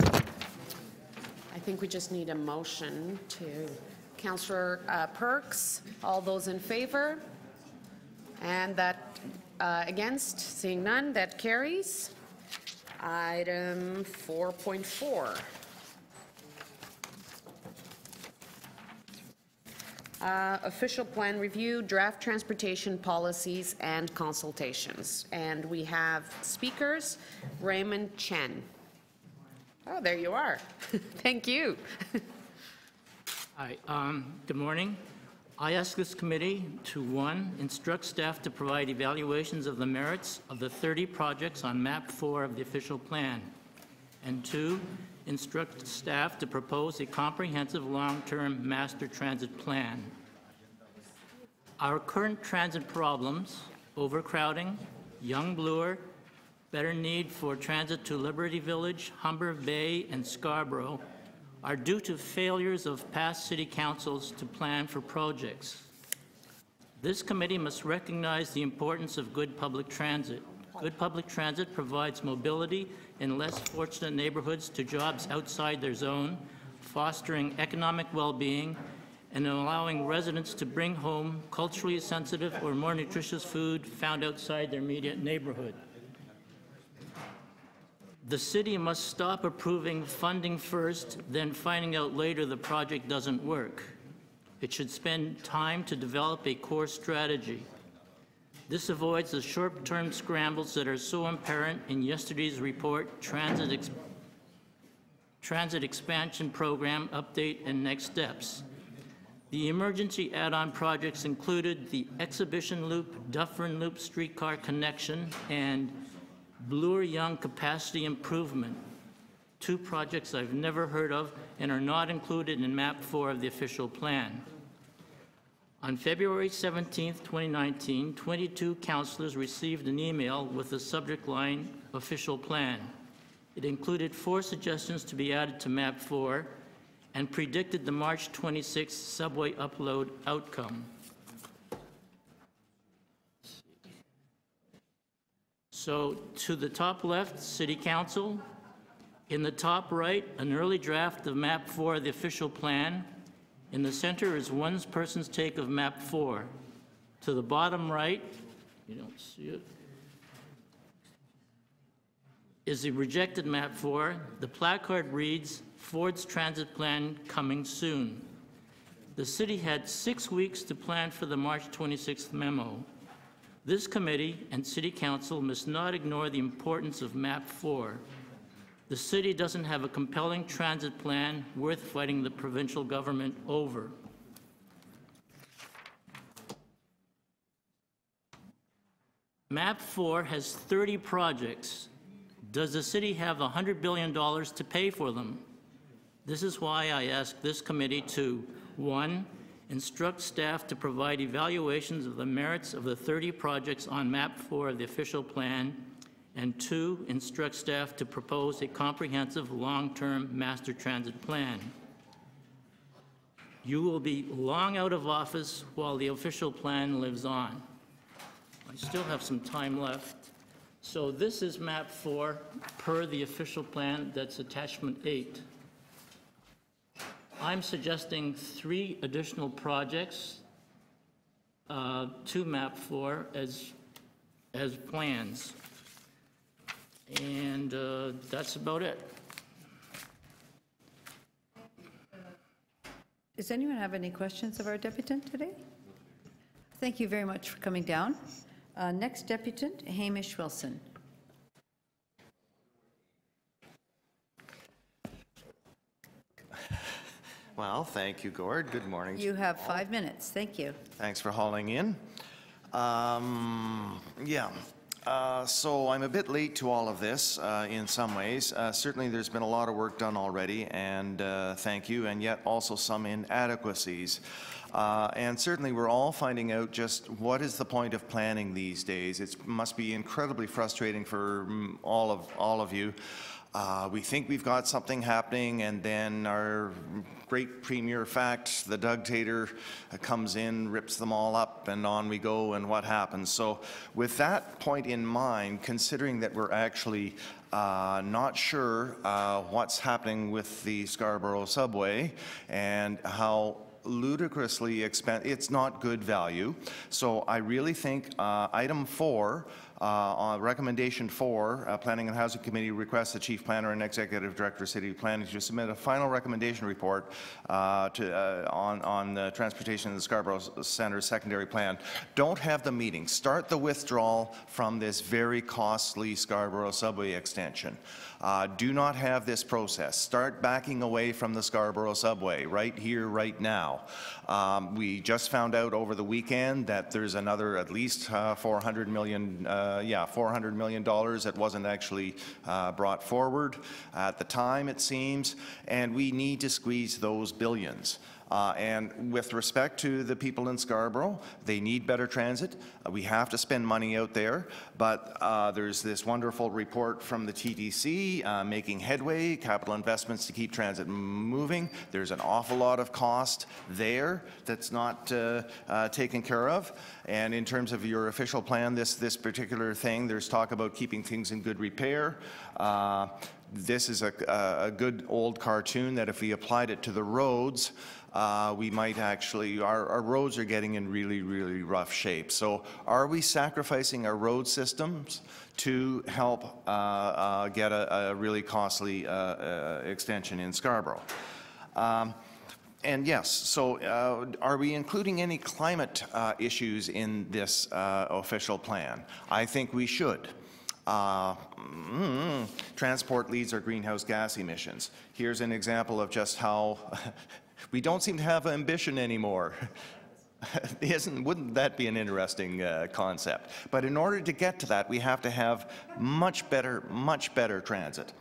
I think we just need a motion to, Counselor uh, Perks, all those in favor? And that uh, against, seeing none, that carries. Item 4.4. Uh, Official plan review, draft transportation policies and consultations. And we have speakers, Raymond Chen. Oh, there you are. Thank you. Hi, um, good morning. I ask this committee to, one, instruct staff to provide evaluations of the merits of the 30 projects on map four of the official plan, and two, instruct staff to propose a comprehensive long-term master transit plan. Our current transit problems, overcrowding, Yonge-Bloor, better need for transit to Liberty Village, Humber Bay, and Scarborough, are due to failures of past city councils to plan for projects. This committee must recognize the importance of good public transit. Good public transit provides mobility in less fortunate neighborhoods to jobs outside their zone, fostering economic well-being, and allowing residents to bring home culturally sensitive or more nutritious food found outside their immediate neighborhood. The city must stop approving funding first, then finding out later the project doesn't work. It should spend time to develop a core strategy. This avoids the short-term scrambles that are so apparent in yesterday's report, Transit, Ex- Transit Expansion Program Update and Next Steps. The emergency add-on projects included the Exhibition Loop, Dufferin Loop Streetcar Connection, and Bloor-Yonge Capacity Improvement, two projects I've never heard of and are not included in Map 4 of the official plan. On February 17, 2019, 22 councilors received an email with the subject line, "Official Plan." It included four suggestions to be added to Map 4 and predicted the March 26 subway upload outcome. So to the top left, City Council. In the top right, an early draft of Map 4 the official plan. In the center is one person's take of Map 4. To the bottom right, you don't see it, is the rejected Map 4. The placard reads, Ford's Transit Plan coming soon. The city had six weeks to plan for the March 26th memo. This committee and city council must not ignore the importance of MAP 4. The city doesn't have a compelling transit plan worth fighting the provincial government over. MAP 4 has 30 projects. Does the city have $100 billion to pay for them? This is why I ask this committee to, one, instruct staff to provide evaluations of the merits of the 30 projects on MAP 4 of the official plan, and two, instruct staff to propose a comprehensive long-term master transit plan. You will be long out of office while the official plan lives on. I still have some time left. So this is map four per the official plan, that's attachment eight. I'm suggesting three additional projects uh, to map four as, as plans. And uh, that's about it. Does anyone have any questions of our deputant today? Thank you very much for coming down. Uh, Next deputant, Hamish Wilson. Well, thank you, Gord. Good morning. You have five minutes. Thank you. Thanks for hauling in. Um, Yeah, Uh, So I'm a bit late to all of this uh, in some ways. Uh, Certainly, there's been a lot of work done already, and uh, thank you, and yet also some inadequacies. Uh, And certainly, we're all finding out just what is the point of planning these days. It must be incredibly frustrating for all of, all of you. Uh, We think we've got something happening, and then our great premier fact, the Doug Tater, uh, comes in, rips them all up, and on we go, and what happens? So with that point in mind, considering that we're actually uh, not sure uh, what's happening with the Scarborough subway and how ludicrously expensive, it's not good value. So I really think uh, item four, on recommendation four, uh, Planning and Housing Committee requests the Chief Planner and Executive Director of City Planning to submit a final recommendation report uh, to, uh, on, on the transportation of the Scarborough Centre secondary plan. Don't have the meeting. Start the withdrawal from this very costly Scarborough subway extension. Uh, do not have this process. Start backing away from the Scarborough subway right here, right now. Um, we just found out over the weekend that there's another at least uh, 400 million, uh, yeah, 400 million dollars that wasn't actually uh, brought forward at the time, it seems, and we need to squeeze those billions. Uh, and with respect to the people in Scarborough, they need better transit. Uh, we have to spend money out there, but uh, there's this wonderful report from the TTC uh, making headway, capital investments to keep transit moving. There's an awful lot of cost there that's not uh, uh, taken care of. And in terms of your official plan, this, this particular thing, there's talk about keeping things in good repair. This is a, a good old cartoon that if we applied it to the roads, uh, we might actually, our, our roads are getting in really, really rough shape. So are we sacrificing our road systems to help uh, uh, get a, a really costly uh, uh, extension in Scarborough? Um, and yes, so uh, are we including any climate uh, issues in this uh, official plan? I think we should. Mm, transport leads our greenhouse gas emissions. Here's an example of just how we don't seem to have ambition anymore. Isn't, wouldn't that be an interesting uh, concept? But in order to get to that, we have to have much better, much better transit.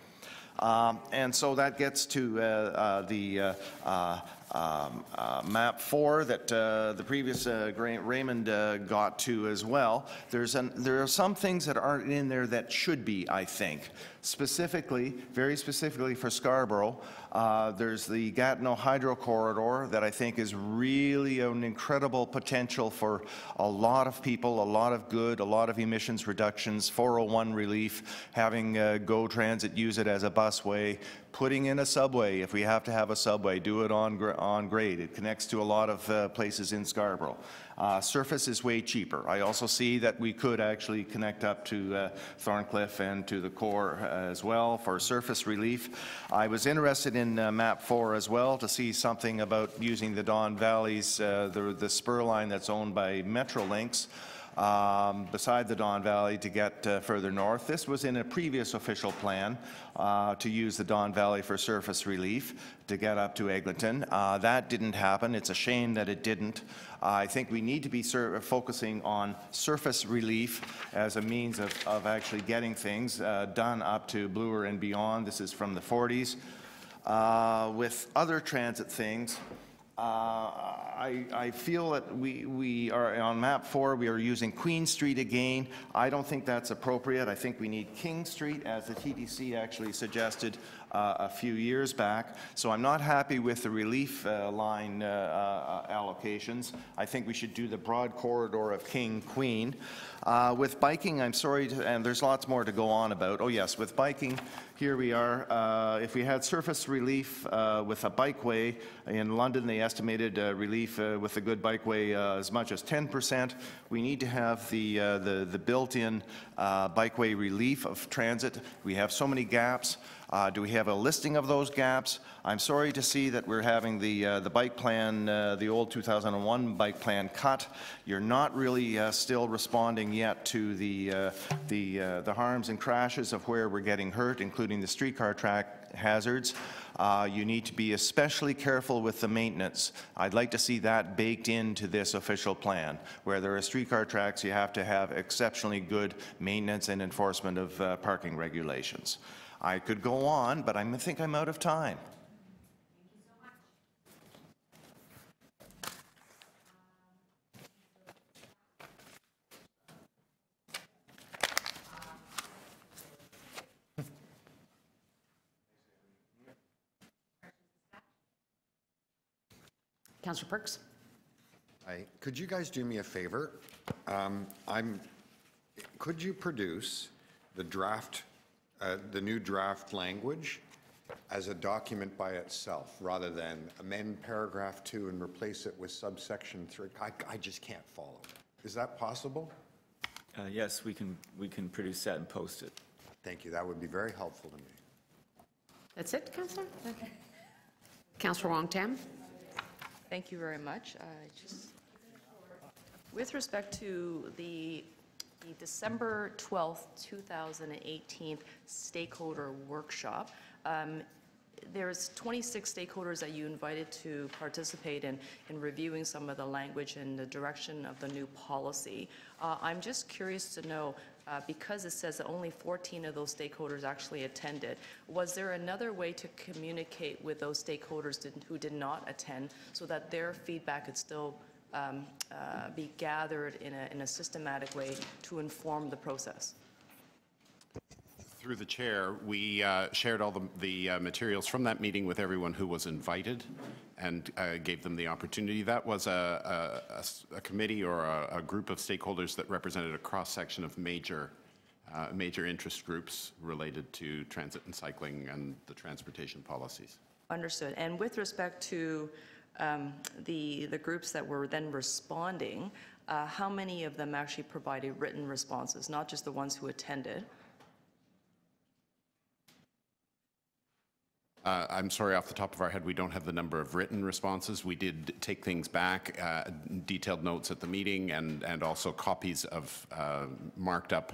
Um, and so that gets to uh, uh, the uh, uh, um, uh, map four that the previous Raymond got to as well. There's an, there are some things that aren't in there that should be, I think. Specifically, very specifically for Scarborough, uh, there's the Gatineau Hydro Corridor that I think is really an incredible potential for a lot of people, a lot of good, a lot of emissions reductions, 401 relief, having uh, GO Transit use it as a busway, putting in a subway if we have to have a subway, do it on, on grade. It connects to a lot of uh, places in Scarborough. Uh, surface is way cheaper. I also see that we could actually connect up to uh, Thorncliffe and to the core uh, as well for surface relief. I was interested in uh, map four as well to see something about using the Don Valley's, uh, the, the spur line that's owned by Metrolinx um, beside the Don Valley to get uh, further north. This was in a previous official plan uh, to use the Don Valley for surface relief to get up to Eglinton. Uh, that didn't happen. It's a shame that it didn't. I think we need to be focusing on surface relief as a means of, of actually getting things uh, done up to Bloor and beyond. This is from the 40s. Uh, with other transit things, uh, I, I feel that we, we are on map four, we are using Queen Street again. I don't think that's appropriate. I think we need King Street, as the TTC actually suggested uh, a few years back. So I'm not happy with the relief uh, line uh, uh, allocations. I think we should do the broad corridor of King Queen. Uh, with biking, I'm sorry, to, and there's lots more to go on about. Oh yes, with biking, here we are. Uh, if we had surface relief uh, with a bikeway, in London they estimated uh, relief uh, with a good bikeway uh, as much as 10%. We need to have the, the, the built-in bikeway relief of transit. We have so many gaps. Uh, do we have a listing of those gaps? I'm sorry to see that we're having the, uh, the bike plan, uh, the old 2001 bike plan cut. You're not really still responding yet to the, uh, the, uh, the harms and crashes of where we're getting hurt, including the streetcar track hazards. Uh, you need to be especially careful with the maintenance. I'd like to see that baked into this official plan. Where there are streetcar tracks, you have to have exceptionally good maintenance and enforcement of uh, parking regulations. I could go on, but I think I'm out of time. Councillor Perks? Hi, could you guys do me a favor? Um, I'm, could you produce the draft, uh, the new draft language as a document by itself, rather than amend paragraph two and replace it with subsection three? I, I just can't follow. Is that possible? Uh, Yes, we can, we can produce that and post it. Thank you, that would be very helpful to me. That's it, Councillor? Okay. Councillor Wong Tam? Thank you very much. I just, with respect to the the December 12th, 2018 stakeholder workshop, um, there's 26 stakeholders that you invited to participate in, in reviewing some of the language and the direction of the new policy. Uh, I'm just curious to know, uh, because it says that only 14 of those stakeholders actually attended, was there another way to communicate with those stakeholders did- who did not attend so that their feedback could still um, uh, be gathered in a, in a systematic way to inform the process? Through the chair, we uh, shared all the, the uh, materials from that meeting with everyone who was invited and uh, gave them the opportunity. That was a committee or a, a group of stakeholders that represented a cross-section of major, uh, major interest groups related to transit and cycling and the transportation policies. Understood. And with respect to um, the, the groups that were then responding, uh, how many of them actually provided written responses, not just the ones who attended? Uh, I'm sorry, off the top of our head, we don't have the number of written responses. We did take things back, uh, detailed notes at the meeting, and, and also copies of uh, marked up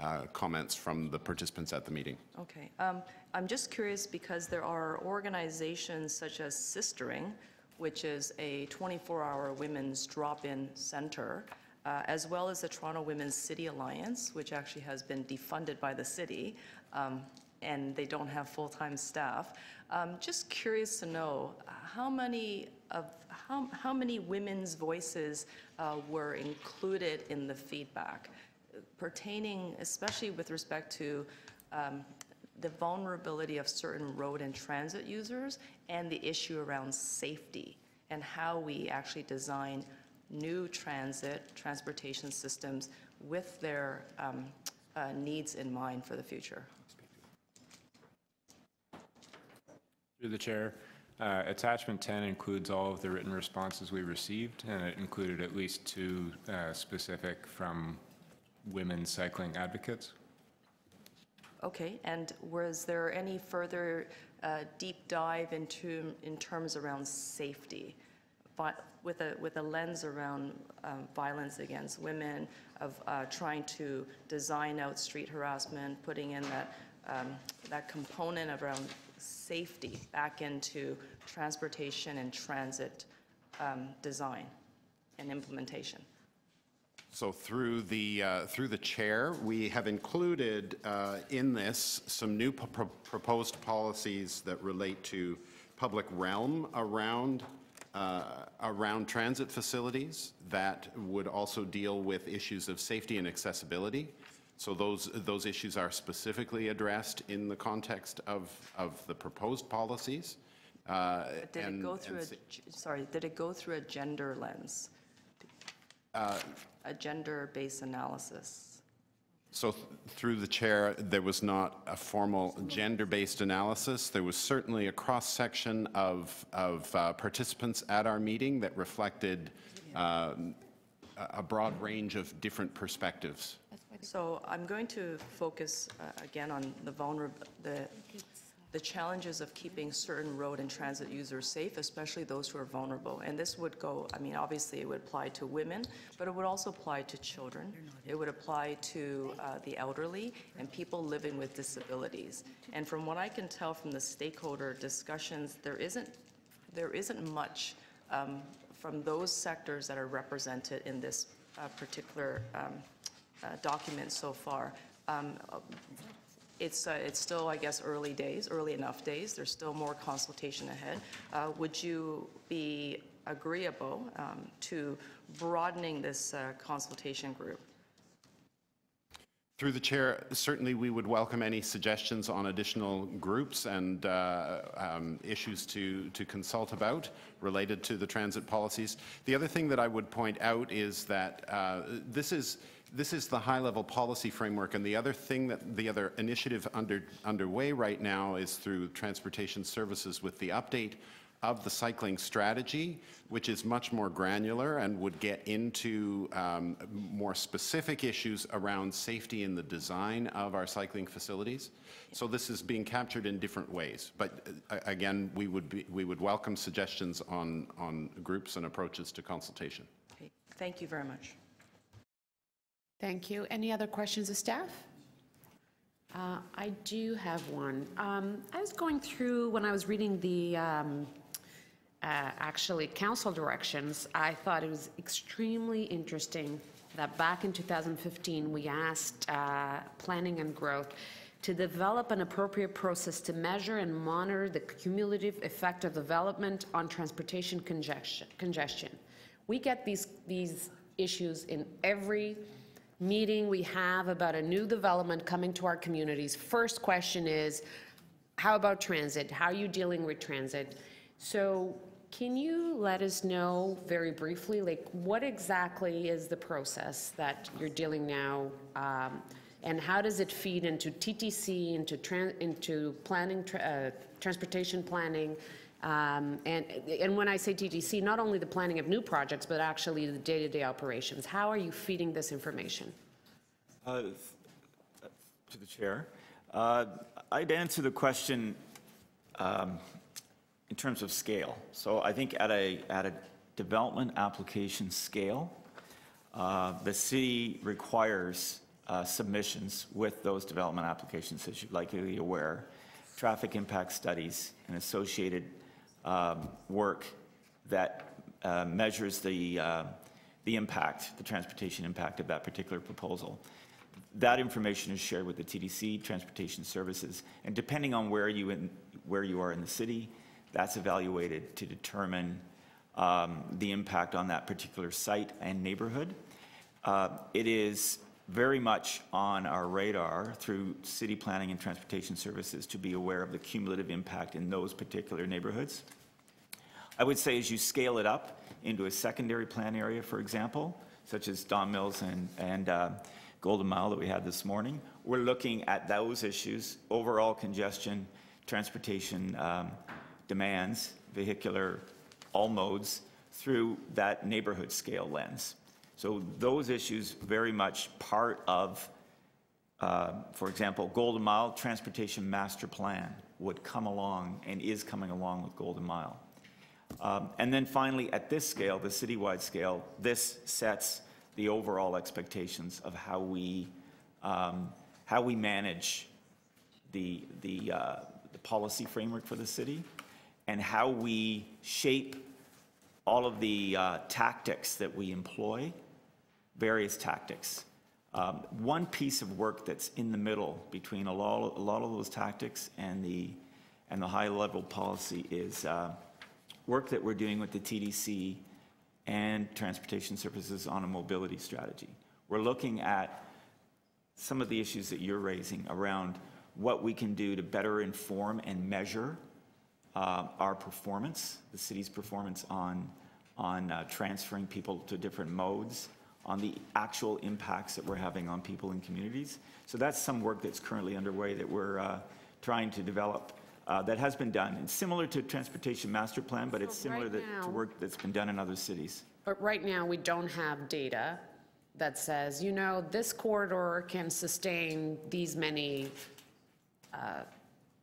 uh, comments from the participants at the meeting. Okay. Um, I'm just curious because there are organizations such as Sistering, which is a 24-hour women's drop-in center, uh, as well as the Toronto Women's City Alliance, which actually has been defunded by the city, um, and they don't have full-time staff. Um, Just curious to know, how many of, how, how many women's voices uh, were included in the feedback pertaining, especially with respect to um, the vulnerability of certain road and transit users and the issue around safety and how we actually design new transit transportation systems with their um, uh, needs in mind for the future. Through the chair, uh, attachment 10 includes all of the written responses we received, and it included at least two uh, specific from women cycling advocates. Okay, and was there any further uh, deep dive into, in terms around safety? But with a, with a lens around um, violence against women, of uh, trying to design out street harassment, putting in that, um, that component around safety back into transportation and transit um, design and implementation? So through the, uh, through the chair, we have included uh, in this some new pro- pro- proposed policies that relate to public realm around, uh, around transit facilities that would also deal with issues of safety and accessibility. So those, those issues are specifically addressed in the context of, of the proposed policies. Uh, But Did it go through a, sorry, did it go through a gender lens? Uh, A gender-based analysis? So th- through the chair, there was not a formal gender-based analysis. There was certainly a cross-section of, of uh, participants at our meeting that reflected um, a broad range of different perspectives. So I'm going to focus uh, again on the vulnerable, the, the challenges of keeping certain road and transit users safe, especially those who are vulnerable. And this would go, I mean, obviously it would apply to women, but it would also apply to children. It would apply to uh, the elderly and people living with disabilities. And from what I can tell from the stakeholder discussions, there isn't, there isn't much um, from those sectors that are represented in this uh, particular um, uh, document so far, um, it's, uh, it's still, I guess, early days, early enough days. There's still more consultation ahead. Uh, Would you be agreeable um, to broadening this uh, consultation group? Through the chair, certainly we would welcome any suggestions on additional groups and uh, um, issues to, to consult about related to the transit policies. The other thing that I would point out is that uh, this is this is the high-level policy framework, and the other thing that the other initiative under underway right now is through transportation services with the update of the cycling strategy, which is much more granular and would get into um, more specific issues around safety in the design of our cycling facilities. So this is being captured in different ways. But uh, again, we would be, we would welcome suggestions on on groups and approaches to consultation. Okay, Thank you very much. Thank you. Any other questions of staff? Uh, I do have one. Um, I was going through, when I was reading the, um, uh, actually, council directions, I thought it was extremely interesting that back in 2015, we asked uh, Planning and Growth to develop an appropriate process to measure and monitor the cumulative effect of development on transportation congestion. congestion. We get these, these issues in every meeting we have about a new development coming to our communities, first question is, how about transit? How are you dealing with transit? So can you let us know very briefly, like what exactly is the process that you're dealing now? Um, and how does it feed into TTC, into, into planning, tra- uh, transportation planning? Um, and, and when I say TTC, not only the planning of new projects, but actually the day-to-day operations. How are you feeding this information? Uh, To the chair. Uh, I'd answer the question um, in terms of scale. So I think at a, at a development application scale, uh, the city requires uh, submissions with those development applications, as you're likely aware, traffic impact studies and associated um, work that uh, measures the, uh, the impact, the transportation impact of that particular proposal. That information is shared with the TTC, Transportation Services, and depending on where you, in, where you are in the city, that's evaluated to determine um, the impact on that particular site and neighborhood. Uh, It is very much on our radar through city planning and transportation services to be aware of the cumulative impact in those particular neighborhoods. I would say as you scale it up into a secondary plan area, for example, such as Don Mills and, and uh, Golden Mile that we had this morning, we're looking at those issues, overall congestion, transportation um, demands, vehicular, all modes, through that neighborhood scale lens. So those issues very much part of, uh, for example, Golden Mile Transportation Master Plan would come along and is coming along with Golden Mile. Um, And then finally, at this scale, the citywide scale, this sets the overall expectations of how we, um, how we manage the, the, uh, the policy framework for the city and how we shape all of the uh, tactics that we employ, various tactics. Um, One piece of work that's in the middle between a lot, a lot of those tactics and the, and the high-level policy is uh, work that we're doing with the TTC and Transportation Services on a mobility strategy. We're looking at some of the issues that you're raising around what we can do to better inform and measure uh, our performance, the city's performance on, on uh, transferring people to different modes, on the actual impacts that we're having on people and communities. So that's some work that's currently underway that we're uh, trying to develop uh, that has been done. It's similar to Transportation Master Plan, but it's similar right that- to work that's been done in other cities. But right now, we don't have data that says, you know, this corridor can sustain these many uh,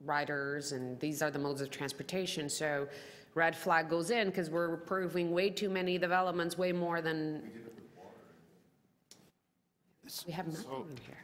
riders, and these are the modes of transportation. So red flag goes in because we're approving way too many developments, way more than. We have nothing in here.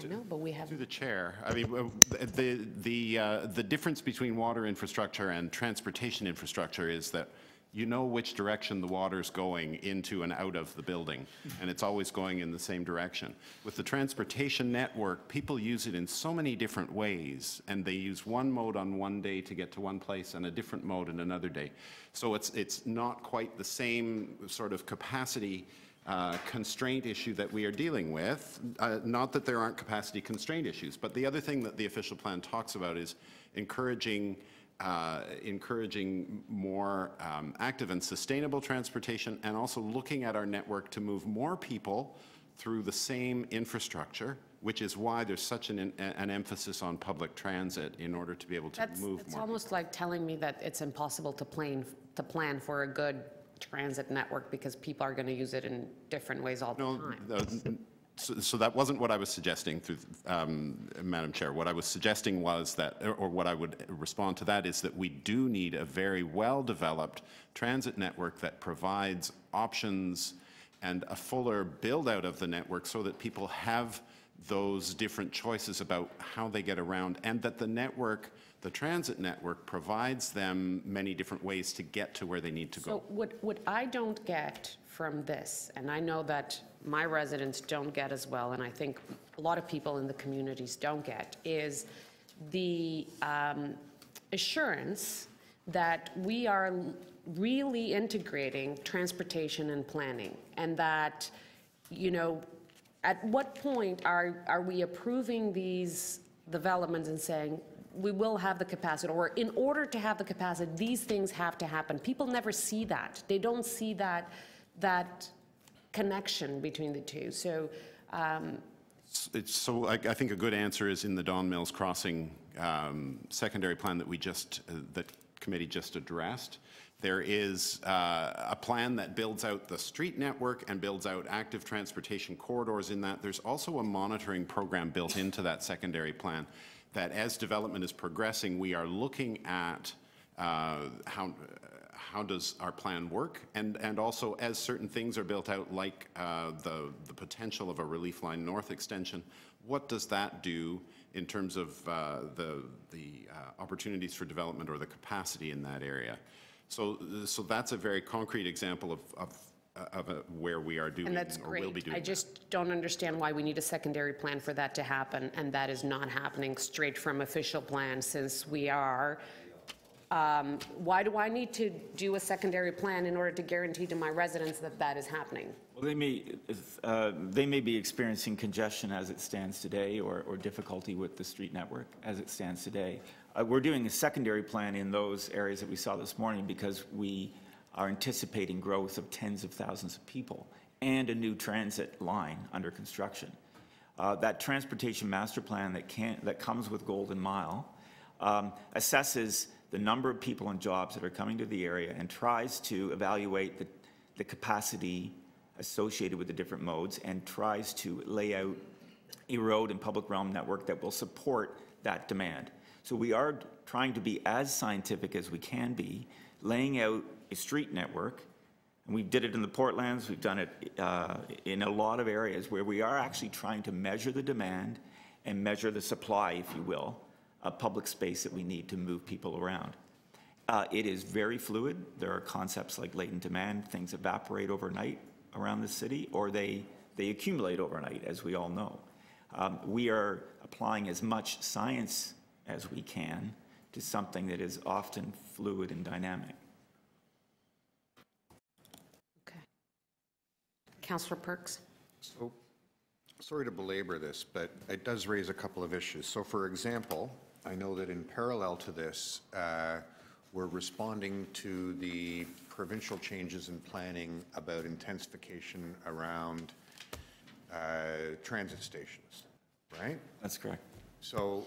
I know, but we have. Through the chair, I mean, uh, the, the, uh, the difference between water infrastructure and transportation infrastructure is that You know which direction the water's going into and out of the building, and it's always going in the same direction. With the transportation network, people use it in so many different ways, and they use one mode on one day to get to one place and a different mode in another day. So it's, it's not quite the same sort of capacity uh, constraint issue that we are dealing with. Uh, Not that there aren't capacity constraint issues, but the other thing that the official plan talks about is encouraging, uh, encouraging more um, active and sustainable transportation and also looking at our network to move more people through the same infrastructure, which is why there's such an, an emphasis on public transit in order to be able to That's, move it's more. It's almost like telling me that it's impossible to plan, to plan for a good transit network because people are going to use it in different ways all the time. Uh, So so that wasn't what I was suggesting through, um, Madam Chair. What I was suggesting was that, or- or what I would respond to that is that we do need a very well-developed transit network that provides options and a fuller build-out of the network so that people have those different choices about how they get around and that the network, the transit network provides them many different ways to get to where they need to go. So what, what I don't get from this, and I know that my residents don't get as well, and I think a lot of people in the communities don't get, is the um, assurance that we are really integrating transportation and planning, and that, you know, at what point are, are we approving these developments and saying, we will have the capacity, or in order to have the capacity, these things have to happen? People never see that. They don't see that, that connection between the two. So, um, It's, so I, I think a good answer is in the Don Mills Crossing um, secondary plan that we just, uh, that committee just addressed. There is uh, a plan that builds out the street network and builds out active transportation corridors in that. There's also a monitoring program built into that secondary plan that as development is progressing, we are looking at uh, how, how does our plan work? And, and also as certain things are built out, like uh, the, the potential of a Relief Line North extension, what does that do in terms of uh, the, the uh, opportunities for development or the capacity in that area? So, so that's a very concrete example of, of, of a, where we are doing and that's or will be great. doing I that. just don't understand why we need a secondary plan for that to happen, and that is not happening straight from official plan since we are. Um, Why do I need to do a secondary plan in order to guarantee to my residents that that is happening? Well, they may, if, uh, they may be experiencing congestion as it stands today or, or difficulty with the street network as it stands today. Uh, We're doing a secondary plan in those areas that we saw this morning because we are anticipating growth of tens of thousands of people and a new transit line under construction. Uh, That transportation master plan that can, that comes with Golden Mile um, assesses the number of people and jobs that are coming to the area and tries to evaluate the, the capacity associated with the different modes and tries to lay out a road and public realm network that will support that demand. So we are trying to be as scientific as we can be, laying out a street network, and we did it in the Portlands, we've done it uh, in a lot of areas where we are actually trying to measure the demand and measure the supply, if you will, of public space that we need to move people around. Uh, It is very fluid. There are concepts like latent demand, things evaporate overnight around the city, or they, they accumulate overnight, as we all know. Um, We are applying as much science as we can to something that is often fluid and dynamic. Councillor Perks? So, sorry to belabor this, but it does raise a couple of issues. So for example, I know that in parallel to this, uh, we're responding to the provincial changes in planning about intensification around uh, transit stations, right? That's correct. So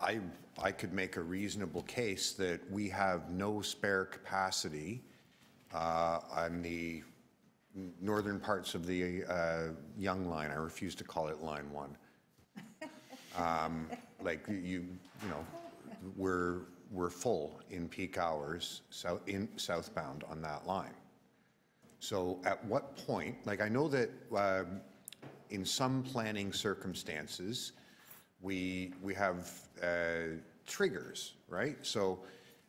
I, I could make a reasonable case that we have no spare capacity uh, on the northern parts of the uh, Yonge Line. I refuse to call it Line 1. Um, Like you, you know, we're, we're full in peak hours south, in southbound on that line. So at what point, like I know that um, in some planning circumstances, we, we have uh, triggers, right? So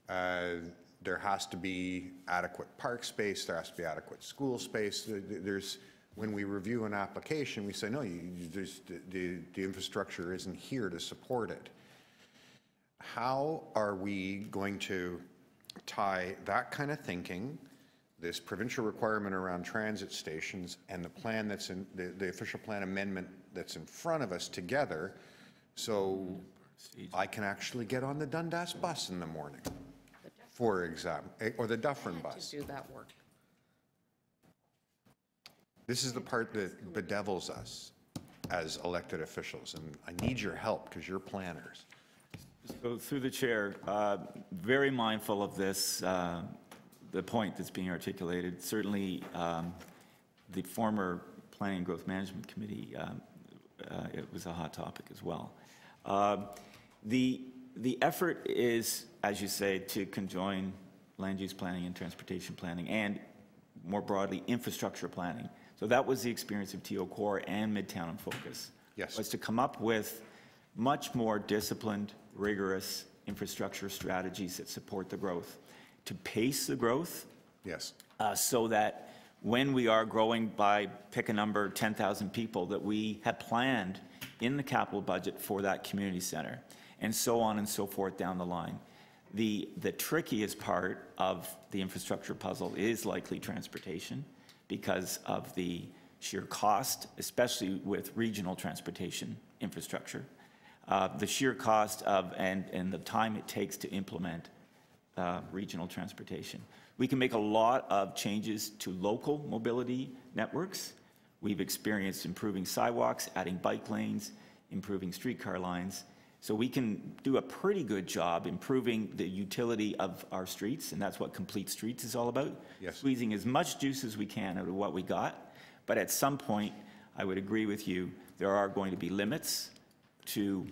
uh, there has to be adequate park space, there has to be adequate school space. There- there- There's, when we review an application, we say, no, you, there's, the- the, the infrastructure isn't here to support it. How are we going to tie that kind of thinking, this provincial requirement around transit stations, and the plan that's in, the, the official plan amendment that's in front of us together, so I can actually get on the Dundas bus in the morning, for example, or the Dufferin bus? To do that work. This is the part that bedevils us as elected officials, and I need your help, because you're planners. So through the chair, uh, very mindful of this, uh, the point that's being articulated. Certainly, um, the former Planning and Growth Management Committee, um, uh, it was a hot topic as well. Um, The, the effort is, as you say, to conjoin land use planning and transportation planning, and more broadly, infrastructure planning. So that was the experience of TOcore and Midtown in Focus. Yes. Was to come up with much more disciplined, rigorous infrastructure strategies that support the growth, to pace the growth. Yes. uh, So that when we are growing by, pick a number, 10,000 people, that we had planned in the capital budget for that community center, and so on and so forth down the line. The, the trickiest part of the infrastructure puzzle is likely transportation because of the sheer cost, especially with regional transportation infrastructure. Uh, The sheer cost of, and, and the time it takes to implement uh, regional transportation. We can make a lot of changes to local mobility networks. We've experienced improving sidewalks, adding bike lanes, improving streetcar lines. So we can do a pretty good job improving the utility of our streets, and that's what Complete Streets is all about. Yes. Squeezing as much juice as we can out of what we got. But at some point, I would agree with you, there are going to be limits to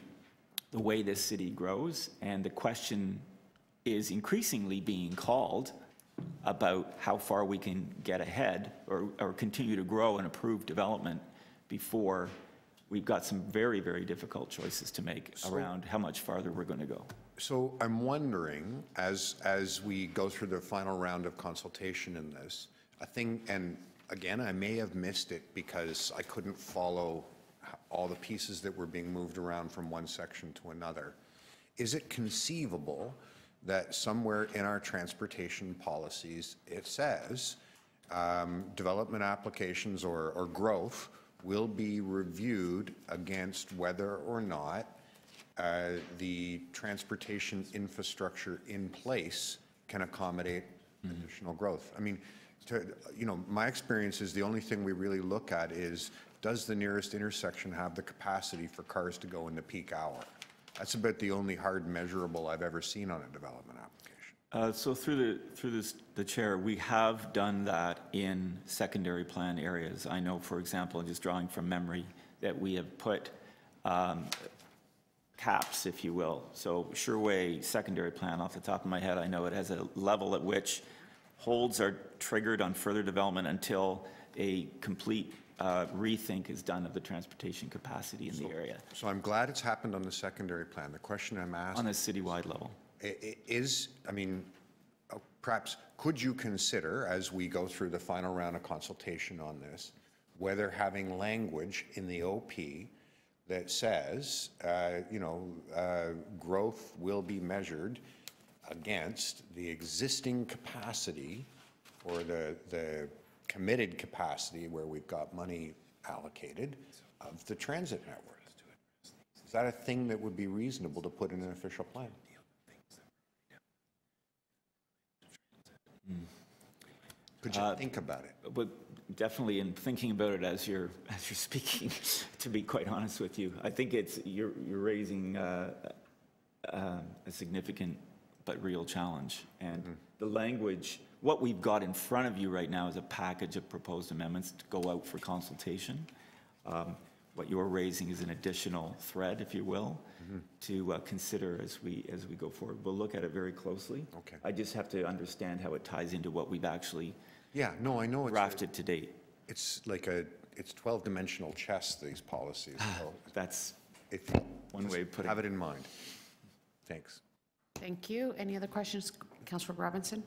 the way this city grows, and the question is increasingly being called about how far we can get ahead or, or continue to grow and approve development before we've got some very, very difficult choices to make So- around how much farther we're going to go. So I'm wondering, as, as we go through the final round of consultation in this, I think, and again, I may have missed it because I couldn't follow all the pieces that were being moved around from one section to another. Is it conceivable that somewhere in our transportation policies, it says, um, development applications or, or growth will be reviewed against whether or not uh, the transportation infrastructure in place can accommodate additional growth. I mean, to, you know, my experience is the only thing we really look at is, does the nearest intersection have the capacity for cars to go in the peak hour? That's about the only hard measurable I've ever seen on a development application. Uh, So through the, through this, the chair, we have done that in secondary plan areas. I know, for example, just drawing from memory, that we have put um, caps, if you will. So Sherway secondary plan, off the top of my head, I know it has a level at which holds are triggered on further development until a complete uh, rethink is done of the transportation capacity in the area So I'm glad it's happened on the secondary plan. The question I'm asking. on a citywide level. Is, I mean, uh, perhaps, could you consider, as we go through the final round of consultation on this, whether having language in the OP that says, uh, you know, uh, growth will be measured against the existing capacity or the, the committed capacity where we've got money allocated of the transit network? Is that a thing that would be reasonable to put in an official plan? Could you Uh, think about it? But definitely in thinking about it as you're, as you're speaking, to be quite honest with you, I think it's, you're, you're raising uh, uh, a significant but real challenge. And the language, what we've got in front of you right now is a package of proposed amendments to go out for consultation. Um, What you're raising is an additional thread, if you will, to uh, consider as we, as we go forward. We'll look at it very closely. Okay. I just have to understand how it ties into what we've actually Yeah, no, I know it's. a- drafted to date. It's like a, it's 12-dimensional chess, these policies. so That's if you one way of putting Have it in mind. Thanks. Thank you. Any other questions Councillor Robinson?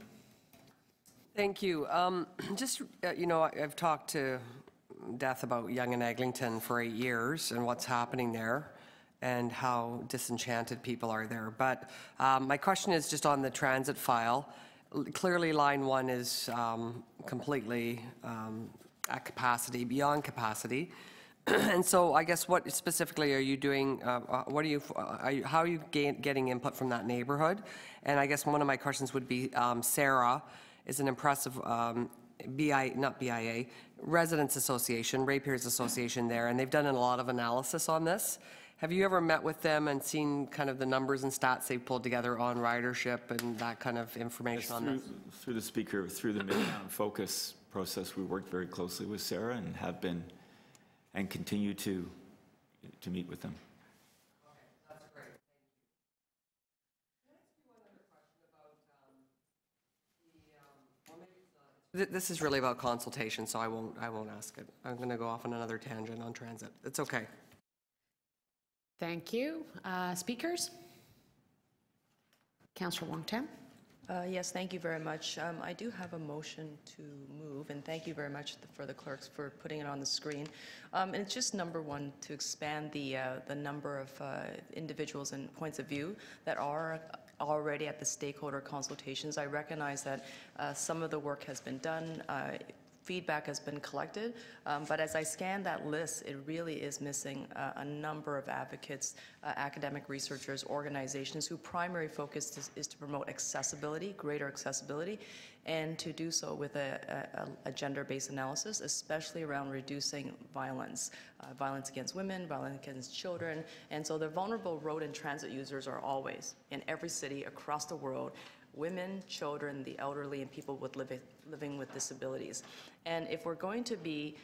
Thank you. Um, Just, uh, you know, I- I've talked to death about Yonge and Eglinton for eight years and what's happening there and how disenchanted people are there. But um, my question is just on the transit file. Clearly, line one is um, completely um, at capacity, beyond capacity. And so I guess what specifically are you doing, uh, uh, what are you, uh, are you- how are you getting input from that neighborhood? And I guess one of my questions would be, um, SERRA is an impressive um, BI, not BIA, Residents Association, Ratepayers Association there, and they've done a lot of analysis on this. Have you ever met with them and seen kind of the numbers and stats they've pulled together on ridership and that kind of information on Through, this? through the speaker, through the Midtown Focus process, we worked very closely with SERRA and have been, and continue to, to meet with them. Th- This is really about consultation, so I won't, I won't ask it. I'm going to go off on another tangent on transit. It's okay. Thank you. Uh, Speakers? Councillor Wong Tam? Uh, Yes, thank you very much. Um, I do have a motion to move, and thank you very much for the clerks for putting it on the screen. Um, And it's just number one, to expand the, uh, the number of uh, individuals and points of view that are already at the stakeholder consultations. I recognize that uh, some of the work has been done, uh, feedback has been collected, um, but as I scan that list, it really is missing uh, a number of advocates, uh, academic researchers, organizations whose primary focus is, is to promote accessibility, greater accessibility, and to do so with a, a, a gender-based analysis, especially around reducing violence, uh, violence against women, violence against children, and so the vulnerable road and transit users are always in every city across the world women, children, the elderly, and people with living, living with disabilities. And if we're going to be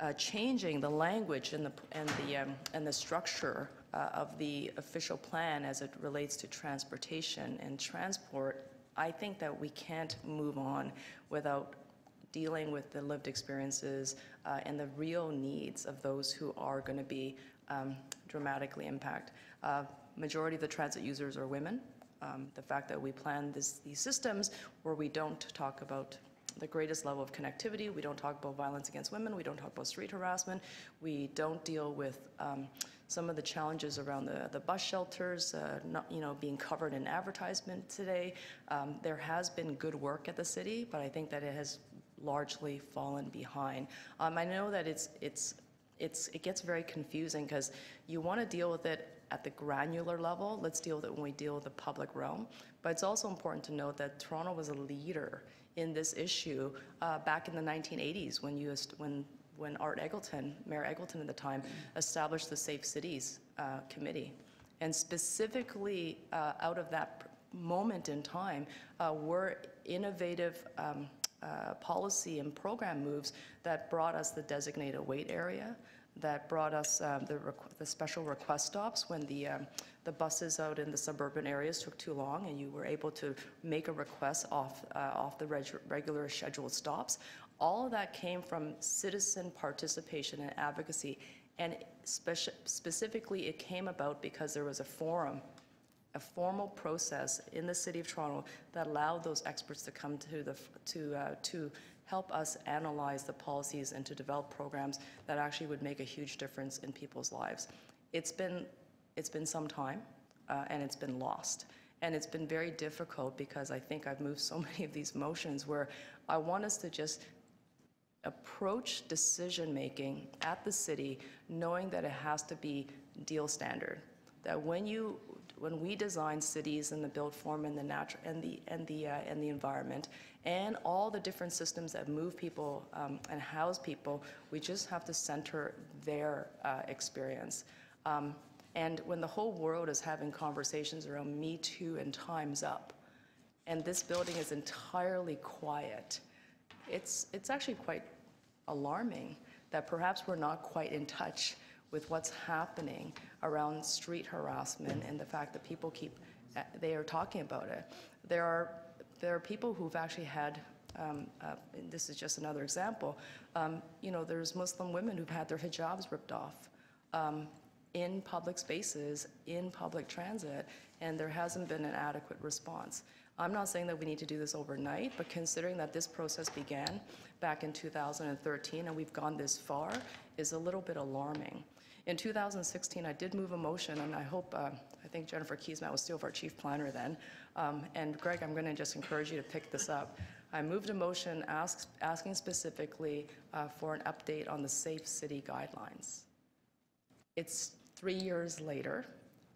uh, changing the language and the, and the, um, and the structure uh, of the official plan as it relates to transportation and transport, I think that we can't move on without dealing with the lived experiences uh, and the real needs of those who are going to be um, dramatically impacted. Uh, majority of the transit users are women. Um, the fact that we plan this, these systems where we don't talk about the greatest level of connectivity, we don't talk about violence against women, we don't talk about street harassment, we don't deal with um, some of the challenges around the, the bus shelters, uh, not you know being covered in advertisement today. Um, there has been good work at the city, but I think that it has largely fallen behind. Um, I know that it's it's it's it gets very confusing because you want to deal with it at the granular level. Let's deal with it when we deal with the public realm. But it's also important to note that Toronto was a leader in this issue uh, back in the 1980s when you when when Art Eggleton, Mayor Eggleton at the time, established the Safe Cities uh, Committee. And specifically uh, out of that moment in time uh, were innovative um, uh, policy and program moves that brought us the designated wait area, that brought us um, the, the special request stops when the, um, the buses out in the suburban areas took too long and you were able to make a request off, uh, off the reg- regular scheduled stops. All of that came from citizen participation and advocacy. And speci- specifically, it came about because there was a forum, a formal process in the City of Toronto that allowed those experts to come to the, to, uh, to help us analyze the policies and to develop programs that actually would make a huge difference in people's lives. It's been, it's been some time, uh, and it's been lost. And it's been very difficult because I think I've moved so many of these motions where I want us to just approach decision-making at the city knowing that it has to be deal standard. That when you, when we design cities and the built form and the natural, and the, and the, uh, and the environment, and all the different systems that move people um, and house people, we just have to center their uh, experience. Um, and when the whole world is having conversations around Me Too and Time's Up, and this building is entirely quiet, it's, it's actually quite alarming that perhaps we're not quite in touch with what's happening around street harassment and the fact that people keep, uh, they are talking about it. There are, there are people who've actually had, um, uh, this is just another example, um, you know, there's Muslim women who've had their hijabs ripped off. Um, in public spaces, in public transit, and there hasn't been an adequate response. I'm not saying that we need to do this overnight, but considering that this process began back in 2013 and we've gone this far, is a little bit alarming. In 2016, I did move a motion, and I hope, uh, I think Jennifer Keesmaat was still our chief planner then. Um, and Greg, I'm going to just encourage you to pick this up. I moved a motion ask, asking specifically uh, for an update on the Safe City guidelines. It's three years later,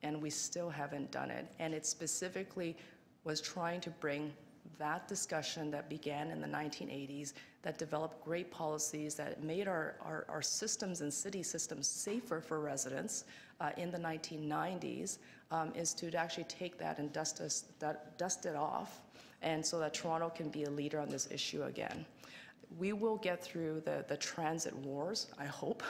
and we still haven't done it. And it specifically was trying to bring that discussion that began in the 1980s, that developed great policies, that made our, our, our systems and city systems safer for residents uh, in the 1990s, um, is to actually take that and dust, us, that, dust it off, and so that Toronto can be a leader on this issue again. We will get through the, the transit wars, I hope,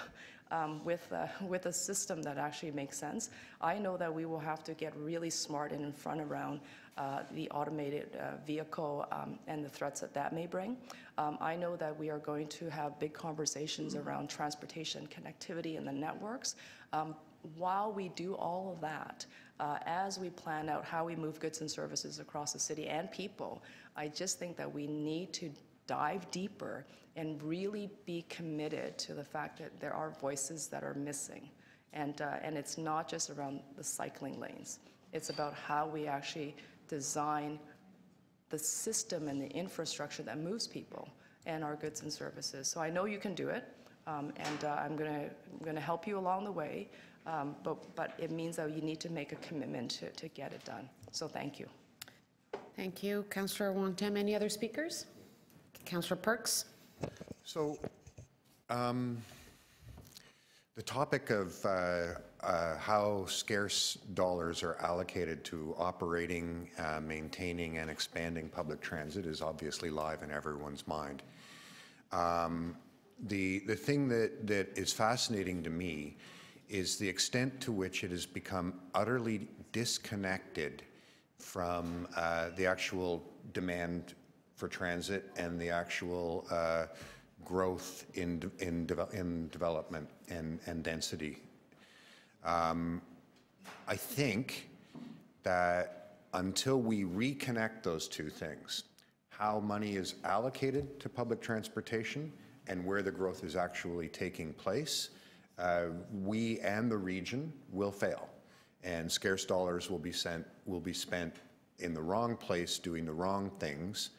um, with, uh, with a system that actually makes sense. I know that we will have to get really smart and in front around uh, the automated uh, vehicle um, and the threats that that may bring. Um, I know that we are going to have big conversations around transportation connectivity and the networks. Um, while we do all of that, uh, as we plan out how we move goods and services across the city and people, I just think that we need to dive deeper and really be committed to the fact that there are voices that are missing. And, uh, and it's not just around the cycling lanes. It's about how we actually design the system and the infrastructure that moves people and our goods and services. So I know you can do it, um, and uh, I'm going to help you along the way. Um, but but it means that you need to make a commitment to, to get it done. So thank you. Thank you, Councillor Wong-Tam. Any other speakers? Councillor Perks. So, um, the topic of uh, uh, how scarce dollars are allocated to operating, uh, maintaining, and expanding public transit is obviously live in everyone's mind. Um, the the thing that that is fascinating to me is the extent to which it has become utterly disconnected from uh, the actual demand for transit and the actual uh, growth in, in, in development and, and density. Um, I think that until we reconnect those two things, how money is allocated to public transportation and where the growth is actually taking place, uh, we and the region will fail. And scarce dollars will be, sent, will be spent in the wrong place doing the wrong things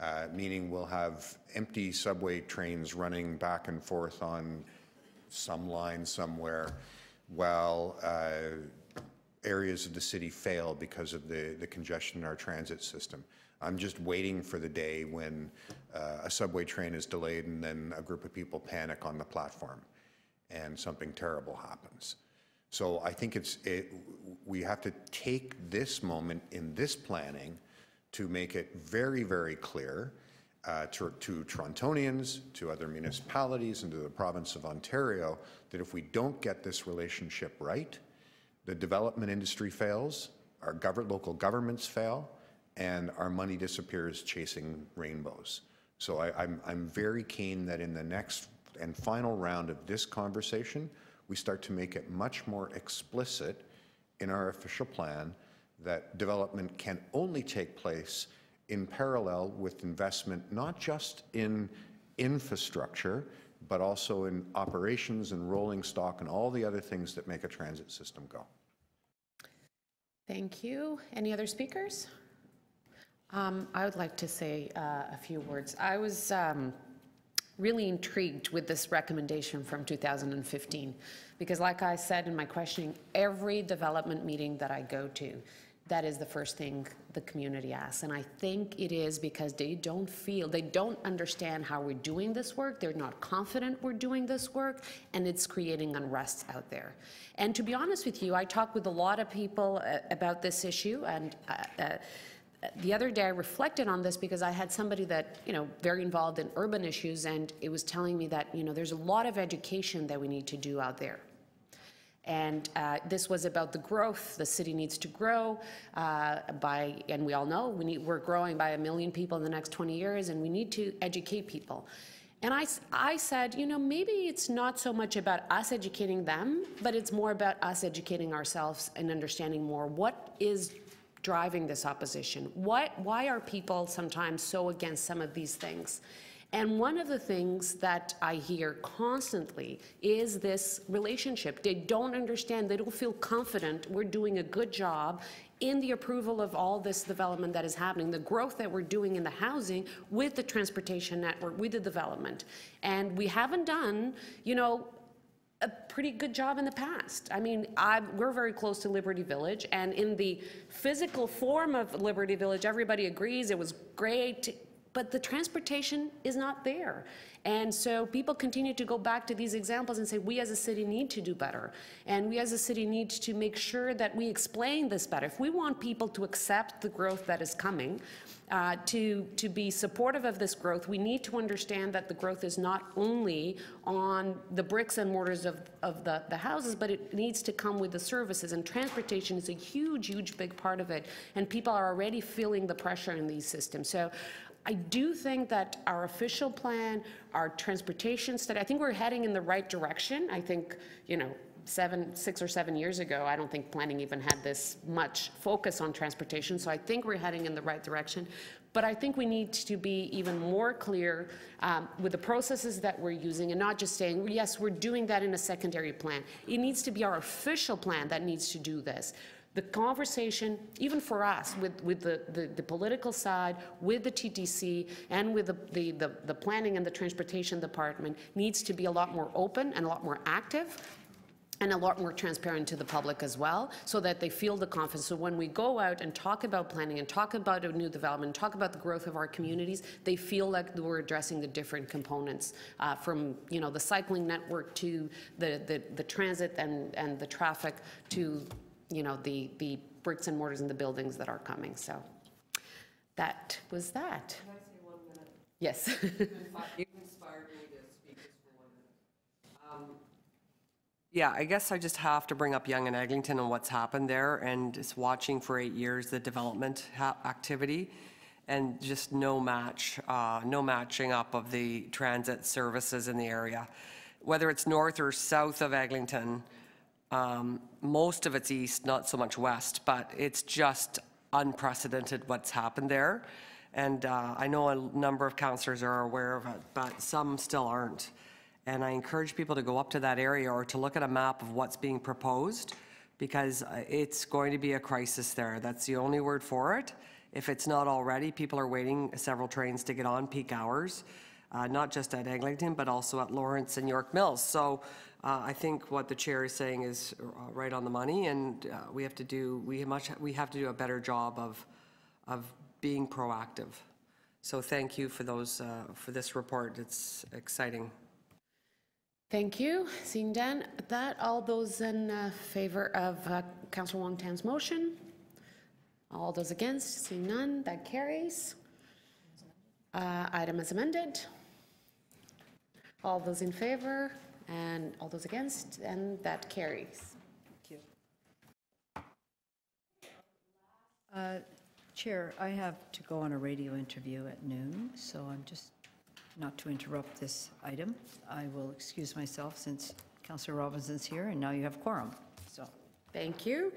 uh, meaning we'll have empty subway trains running back and forth on some line somewhere while uh, areas of the city fail because of the, the congestion in our transit system. I'm just waiting for the day when uh, a subway train is delayed and then a group of people panic on the platform and something terrible happens. So I think it's, it, we have to take this moment in this planning to make it very, very clear uh, to, to Torontonians, to other municipalities, and to the province of Ontario that if we don't get this relationship right, the development industry fails, our gov local governments fail, and our money disappears chasing rainbows. So I, I'm, I'm very keen that in the next and final round of this conversation, we start to make it much more explicit in our official plan that development can only take place in parallel with investment, not just in infrastructure, but also in operations and rolling stock and all the other things that make a transit system go. Thank you. Any other speakers? Um, I would like to say uh, a few words. I was um, really intrigued with this recommendation from 2015 because like I said in my questioning, every development meeting that I go to, that is the first thing the community asks. And I think it is because they don't feel, they don't understand how we're doing this work. They're not confident we're doing this work, and it's creating unrest out there. And to be honest with you, I talk with a lot of people uh, about this issue, and uh, uh, the other day I reflected on this because I had somebody that, you know, very involved in urban issues, and it was telling me that, you know, there's a lot of education that we need to do out there. And uh, this was about the growth. The city needs to grow uh, by, and we all know we need, we're growing by a million people in the next 20 years, and we need to educate people. And I, I said, you know, maybe it's not so much about us educating them, but it's more about us educating ourselves and understanding more what is driving this opposition. What, why are people sometimes so against some of these things? And one of the things that I hear constantly is this relationship. They don't understand, they don't feel confident we're doing a good job in the approval of all this development that is happening, the growth that we're doing in the housing with the transportation network, with the development. And we haven't done, you know, a pretty good job in the past. I mean, I, we're very close to Liberty Village, and in the physical form of Liberty Village, everybody agrees it was great, but the transportation is not there. And so people continue to go back to these examples and say, we as a city need to do better. And we as a city need to make sure that we explain this better. If we want people to accept the growth that is coming, uh, to, to be supportive of this growth, we need to understand that the growth is not only on the bricks and mortars of, of the, the houses, but it needs to come with the services. And transportation is a huge, huge, big part of it. And people are already feeling the pressure in these systems. So I do think that our official plan, our transportation study, I think we're heading in the right direction. I think, you know, seven, six or seven years ago, I don't think planning even had this much focus on transportation. So I think we're heading in the right direction. But I think we need to be even more clear um, with the processes that we're using and not just saying, yes, we're doing that in a secondary plan. It needs to be our official plan that needs to do this the conversation, even for us, with, with the, the, the political side, with the TTC, and with the, the, the, the planning and the transportation department, needs to be a lot more open and a lot more active and a lot more transparent to the public as well, so that they feel the confidence. So when we go out and talk about planning and talk about a new development, and talk about the growth of our communities, they feel like we're addressing the different components, uh, from you know the cycling network to the, the, the transit and, and the traffic to you know, the, the bricks and mortars and the buildings that are coming. So that was that. Can I say one minute? Yes. You inspired me to speak just for one minute. Um, Yeah, I guess I just have to bring up Yonge and Eglinton and what's happened there, and just watching for eight years the development ha- activity, and just no match, uh, no matching up of the transit services in the area. Whether it's north or south of Eglinton, um, most of it's east, not so much west, but it's just unprecedented what's happened there. And uh, I know a number of councillors are aware of it, but some still aren't. And I encourage people to go up to that area or to look at a map of what's being proposed because uh, it's going to be a crisis there. That's the only word for it. If it's not already, people are waiting several trains to get on peak hours, uh, not just at Eglinton, but also at Lawrence and York Mills. So uh, I think what the chair is saying is uh, right on the money, and uh, we have to do we much we have to do a better job of of being proactive. So thank you for those uh, for this report. It's exciting. Thank you. Seeing done that, all those in uh, favor of uh, Councillor Wong Tam's motion? All those against? Seeing none, that carries. Uh, Item is amended. All those in favor and all those against, and that carries. Thank you. Uh, Chair, I have to go on a radio interview at noon, so I'm just, not to interrupt this item, I will excuse myself since Councillor Robinson's here, and now you have quorum, so. Thank you.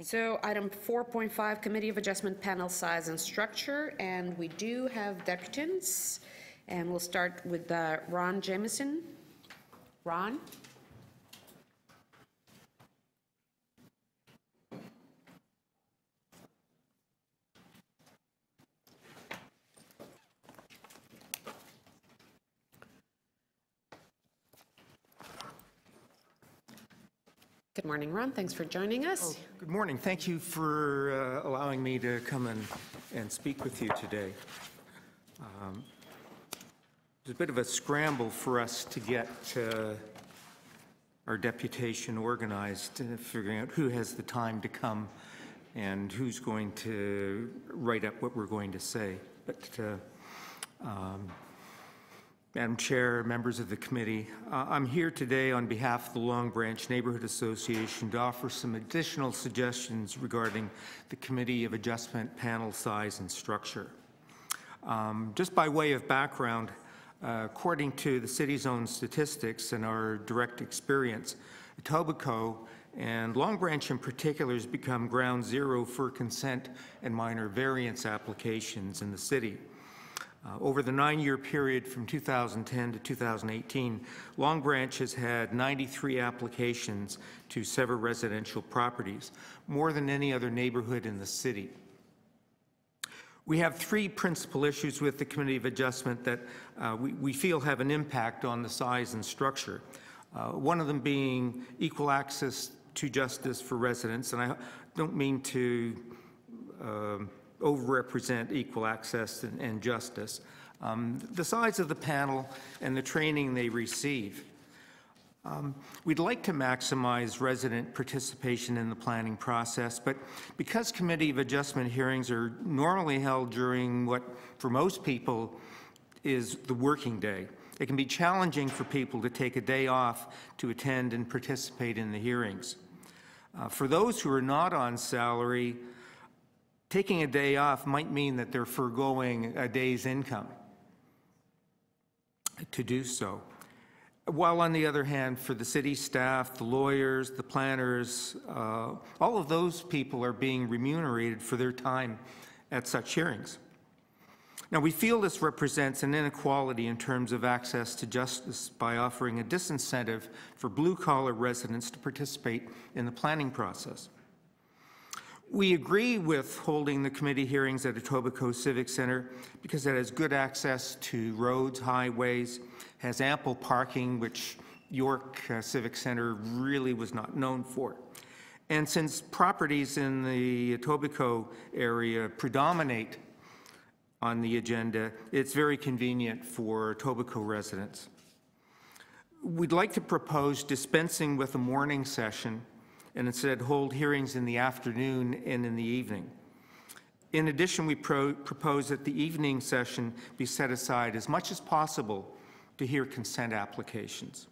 So item 4.5, Committee of Adjustment Panel Size and Structure, and we do have deputants, and we'll start with uh, Ron Jamison. Ron? Good morning, Ron. Thanks for joining us. Good morning. Thank you for uh, allowing me to come and, and speak with you today. Um, It's a bit of a scramble for us to get uh, our deputation organized, uh, figuring out who has the time to come and who's going to write up what we're going to say. But uh, um, Madam Chair, members of the committee, uh, I'm here today on behalf of the Long Branch Neighborhood Association to offer some additional suggestions regarding the Committee of Adjustment panel size and structure. Um, Just by way of background, According to the city's own statistics and our direct experience, Etobicoke and Long Branch in particular has become ground zero for consent and minor variance applications in the city. Uh, Over the nine-year period from 2010 to 2018, Long Branch has had 93 applications to sever residential properties, more than any other neighborhood in the city. We have three principal issues with the Committee of Adjustment that uh, we we feel have an impact on the size and structure. Uh, One of them being equal access to justice for residents, and I don't mean to um, overrepresent equal access and- and justice. Um, The size of the panel and the training they receive. Um, We'd like to maximize resident participation in the planning process, but because Committee of Adjustment hearings are normally held during what, for most people, is the working day, it can be challenging for people to take a day off to attend and participate in the hearings. Uh, For those who are not on salary, taking a day off might mean that they're foregoing a day's income to do so. While on the other hand, for the city staff, the lawyers, the planners, uh, all of those people are being remunerated for their time at such hearings. Now, we feel this represents an inequality in terms of access to justice by offering a disincentive for blue-collar residents to participate in the planning process. We agree with holding the committee hearings at Etobicoke Civic Center because it has good access to roads, highways, has ample parking, which York uh, Civic Center really was not known for. And since properties in the Etobicoke area predominate on the agenda, it's very convenient for Etobicoke residents. We'd like to propose dispensing with a morning session and instead hold hearings in the afternoon and in the evening. In addition, we pro- propose that the evening session be set aside as much as possible to hear consent applications.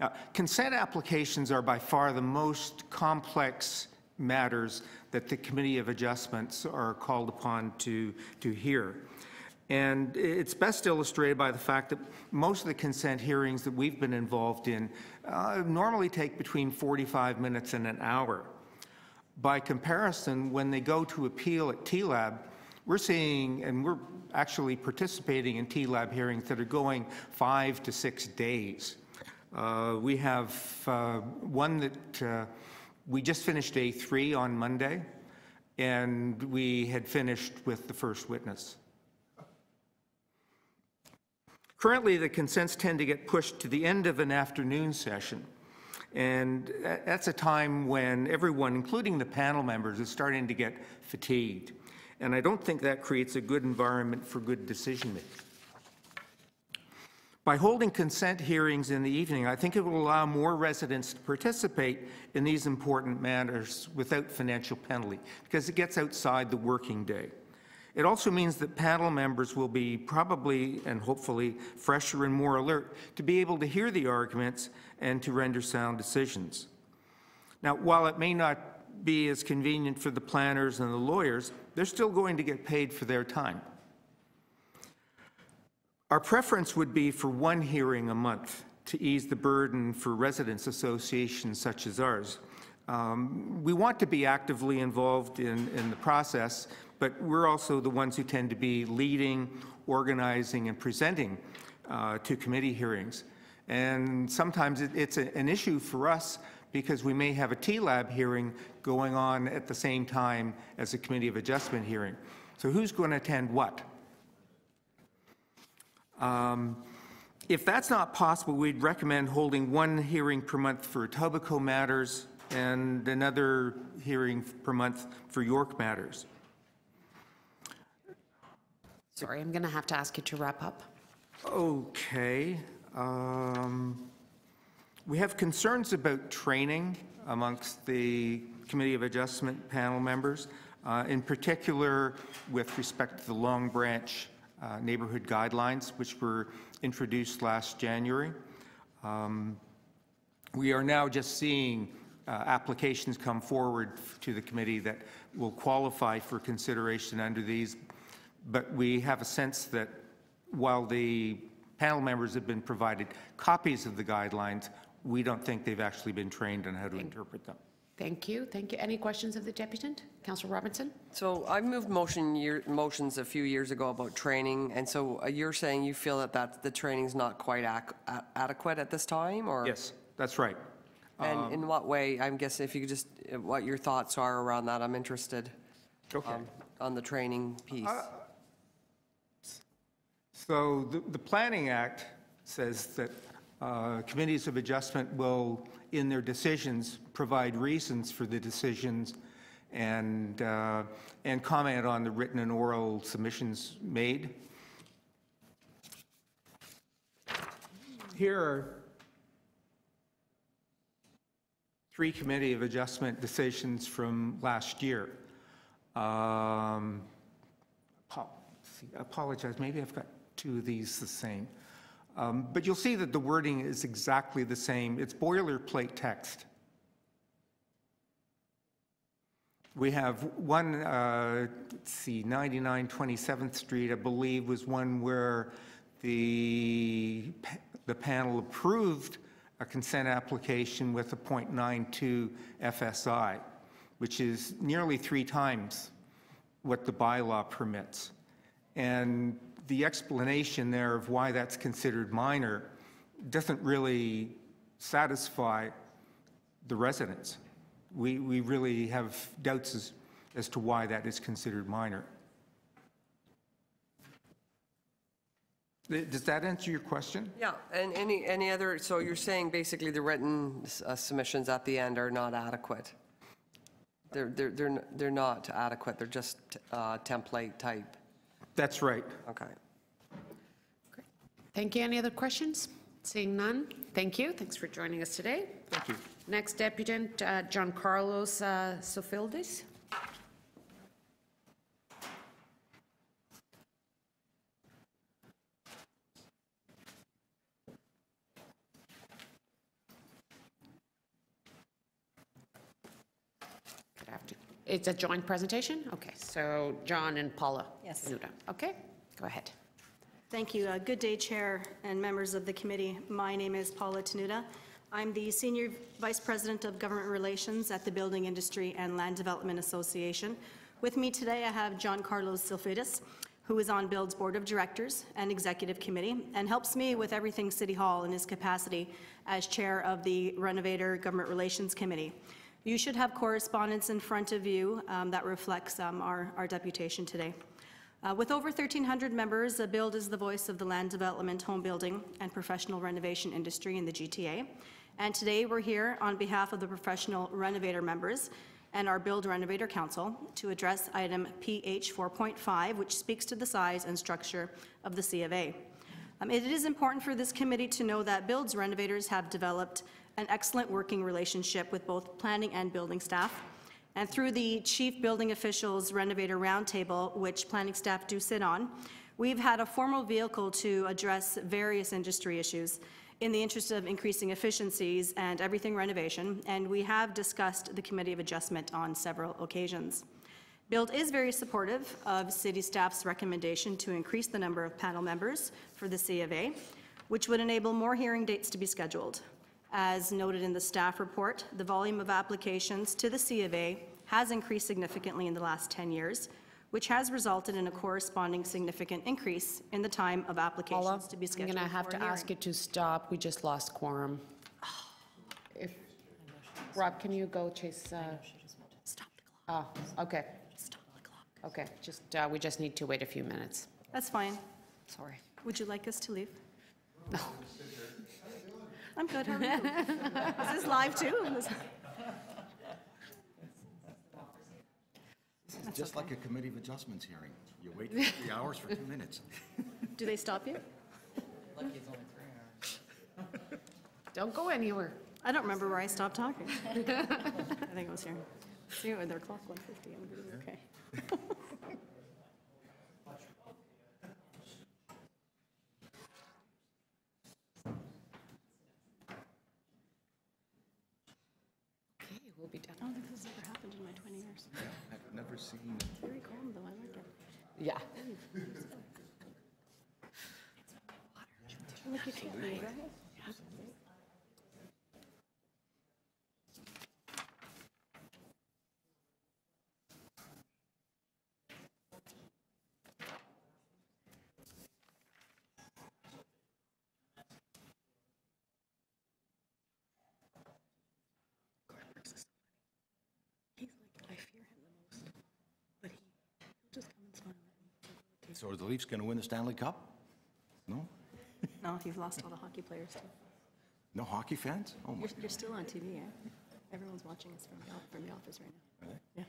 Now, consent applications are by far the most complex matters that the Committee of Adjustments are called upon to, to hear. And it's best illustrated by the fact that most of the consent hearings that we've been involved in uh, normally take between 45 minutes and an hour. By comparison, when they go to appeal at TLAB, we're seeing, and we're actually participating in TLAB hearings that are going five to six days. Uh, we have uh, one that uh, we just finished A3 on Monday, and we had finished with the first witness. Currently, the consents tend to get pushed to the end of an afternoon session. And that's a time when everyone, including the panel members, is starting to get fatigued. And I don't think that creates a good environment for good decision-making. By holding consent hearings in the evening, I think it will allow more residents to participate in these important matters without financial penalty, because it gets outside the working day. It also means that panel members will be probably and hopefully fresher and more alert to be able to hear the arguments and to render sound decisions. Now, while it may not be as convenient for the planners and the lawyers, they're still going to get paid for their time. Our preference would be for one hearing a month to ease the burden for residents associations such as ours. Um, we want to be actively involved in, in the process, but we're also the ones who tend to be leading, organizing, and presenting uh, to committee hearings. And sometimes it, it's a, an issue for us because we may have a TLAB hearing going on at the same time as a Committee of Adjustment hearing. So who's going to attend what? Um, If that's not possible, we'd recommend holding one hearing per month for Etobicoke matters and another hearing per month for York matters. Sorry, I'm going to have to ask you to wrap up. Okay. um, We have concerns about training amongst the Committee of Adjustment panel members, uh, in particular with respect to the Long Branch uh, neighborhood guidelines, which were introduced last January. Um, We are now just seeing uh, applications come forward to the committee that will qualify for consideration under these, but we have a sense that while the panel members have been provided copies of the guidelines. We don't think they've actually been trained on how to interpret them. Thank you, thank you. Any questions of the deputant? Councillor Robinson? So I moved motion year, motions a few years ago about training, and so uh, you're saying you feel that that, the training's not quite ac- adequate at this time, or? Yes, that's right. And Um, in what way? I'm guessing if you could just, uh, what your thoughts are around that, I'm interested. Okay. um, On the training piece. So the, the Planning Act says that uh, committees of adjustment will, in their decisions, provide reasons for the decisions and, uh, and comment on the written and oral submissions made. Here are three committee of adjustment decisions from last year. Um, apologize, maybe I've got two of these the same. Um, But you'll see that the wording is exactly the same. It's boilerplate text. We have one, uh, let's see, 99 27th Street, I believe, was one where the, the panel approved a consent application with a .92 FSI, which is nearly three times what the bylaw permits. And the explanation there of why that's considered minor doesn't really satisfy the residents. We, we really have doubts as, as to why that is considered minor. Does that answer your question? Yeah, and any, any other, so you're saying basically the written uh, submissions at the end are not adequate? They're, they're, they're they're not adequate, they're just uh, template type? That's right. Okay. Great. Thank you. Any other questions? Seeing none, thank you. Thanks for joining us today. Thank you. Next deputant, uh, John Carlos uh, Sofildis. Good afternoon. It's a joint presentation? Okay, so John and Paula. Yes. Nuda. Okay, go ahead. Thank you. Uh, Good day, Chair and members of the committee. My name is Paula Tenuta. I'm the Senior Vice President of Government Relations at the Building Industry and Land Development Association. With me today, I have John Carlos Silfidis, who is on BILD's Board of Directors and Executive Committee, and helps me with everything City Hall in his capacity as Chair of the Renovator Government Relations Committee. You should have correspondence in front of you um, that reflects um, our our deputation today. Uh, With over 1,300 members, uh, BILD is the voice of the land development, home building, and professional renovation industry in the GTA. And today, we're here on behalf of the professional renovator members and our BILD Renovator Council to address item PH 4.5, which speaks to the size and structure of the C of A. Um, It is important for this committee to know that BILD's renovators have developed an excellent working relationship with both planning and building staff. And through the Chief Building Officials Renovator Roundtable, which planning staff do sit on, we've had a formal vehicle to address various industry issues in the interest of increasing efficiencies and everything renovation, and we have discussed the Committee of Adjustment on several occasions. BILD is very supportive of city staff's recommendation to increase the number of panel members for the C of A, which would enable more hearing dates to be scheduled. As noted in the staff report, the volume of applications to the C of A has increased significantly in the last 10 years, which has resulted in a corresponding significant increase in the time of Paula, applications to be I'm scheduled going to have to ask you to stop. We just lost quorum. If, Rob, can you go chase? uh, Stop the clock. Oh, okay, Stop the clock. okay. Just, uh, we just need to wait a few minutes. That's fine. Sorry. Would you like us to leave? No. I'm good, how are you? Is this live too? It's just like a committee of adjustments hearing. You wait three hours for two minutes. Do they stop you? Lucky it's only three hours. Don't go anywhere. I don't remember where I stopped talking. I think it was here. See, their clock 150, I'm gonna okay. Okay, we'll be done. I don't think this has ever happened in my 20 years. Yeah, I've never seen. It's Very calm, though, I like it. Yeah. So are the Leafs going to win the Stanley Cup? No? No, you've lost all the hockey players too. No hockey fans? Oh, my. You're, you're still on TV, eh? Everyone's watching us from the, from the office right now. Really? Yeah.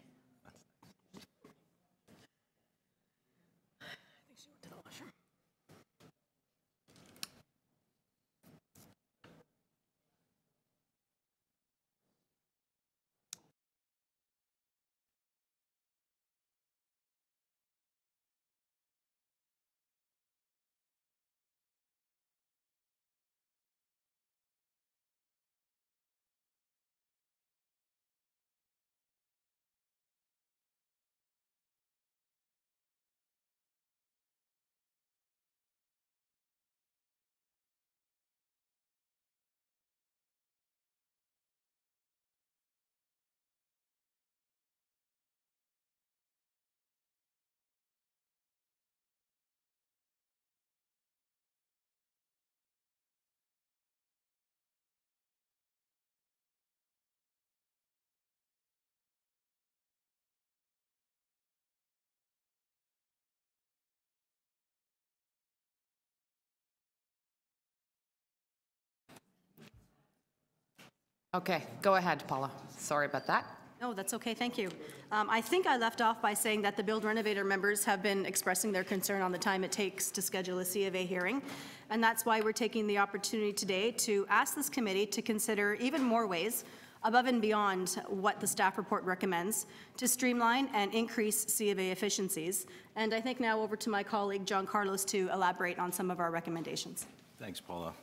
Okay, go ahead, Paula. Sorry about that. No, that's okay, thank you. Um, I think I left off by saying that the BILD Renovator members have been expressing their concern on the time it takes to schedule a C of A hearing, and that's why we're taking the opportunity today to ask this committee to consider even more ways, above and beyond what the staff report recommends, to streamline and increase C of A efficiencies. And I think now over to my colleague, John Carlos, to elaborate on some of our recommendations. Thanks, Paula.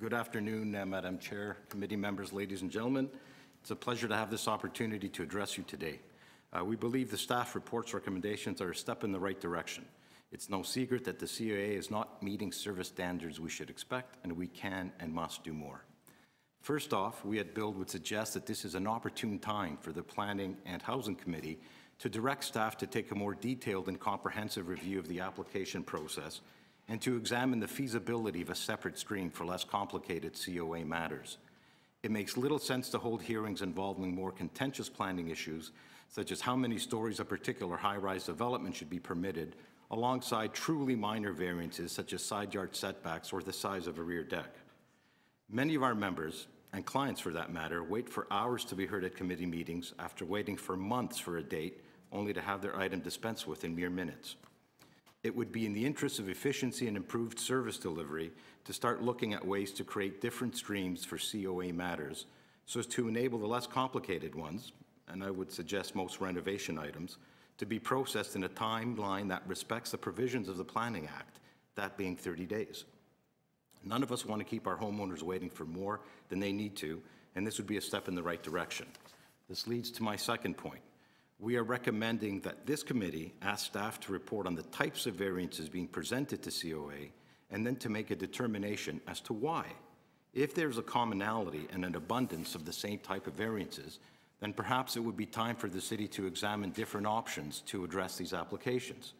Good afternoon, uh, Madam Chair, committee members, ladies and gentlemen. It's a pleasure to have this opportunity to address you today. Uh, We believe the staff report's recommendations are a step in the right direction. It's no secret that the COA is not meeting service standards we should expect, and we can and must do more. First off, we at BILD would suggest that this is an opportune time for the Planning and Housing Committee to direct staff to take a more detailed and comprehensive review of the application process and to examine the feasibility of a separate stream for less complicated COA matters. It makes little sense to hold hearings involving more contentious planning issues, such as how many stories a particular high-rise development should be permitted, alongside truly minor variances such as side yard setbacks or the size of a rear deck. Many of our members, and clients for that matter, wait for hours to be heard at committee meetings after waiting for months for a date, only to have their item dispensed with in mere minutes. It would be in the interest of efficiency and improved service delivery to start looking at ways to create different streams for COA matters so as to enable the less complicated ones, and I would suggest most renovation items, to be processed in a timeline that respects the provisions of the Planning Act, that being 30 days. None of us want to keep our homeowners waiting for more than they need to, and this would be a step in the right direction. This leads to my second point. We are recommending that this committee ask staff to report on the types of variances being presented to COA and then to make a determination as to why. If there's a commonality and an abundance of the same type of variances, then perhaps it would be time for the city to examine different options to address these applications.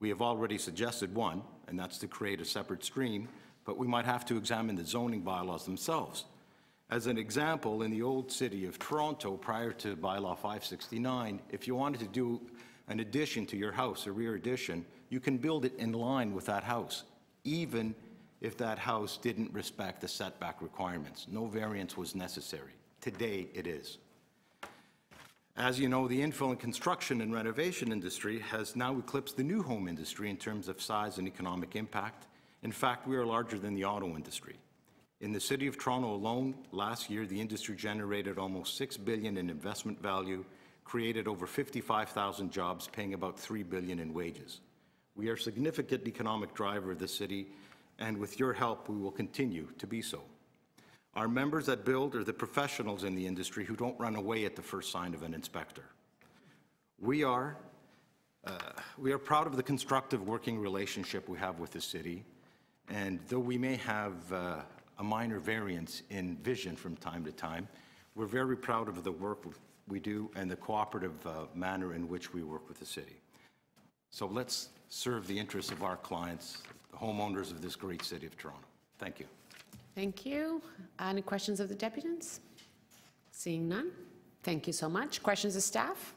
We have already suggested one, and that's to create a separate stream, but we might have to examine the zoning bylaws themselves. As an example, in the old city of Toronto, prior to bylaw 569, if you wanted to do an addition to your house, a rear addition, you can build it in line with that house, even if that house didn't respect the setback requirements. No variance was necessary. Today, it is. As you know, the infill and construction and renovation industry has now eclipsed the new home industry in terms of size and economic impact. In fact, we are larger than the auto industry. In the city of Toronto alone, last year, the industry generated almost 6 billion in investment value, created over 55,000 jobs, paying about 3 billion in wages. We are a significant economic driver of the city, and with your help, we will continue to be so. Our members that BILD are the professionals in the industry who don't run away at the first sign of an inspector. We are, uh, we are proud of the constructive working relationship we have with the city, And though we may have uh, a minor variance in vision from time to time, we're very proud of the work we do and the cooperative uh, manner in which we work with the city. So let's serve the interests of our clients, the homeowners of this great city of Toronto. Thank you. Thank you. Any questions of the deputants? Seeing none. Thank you so much. Questions of staff?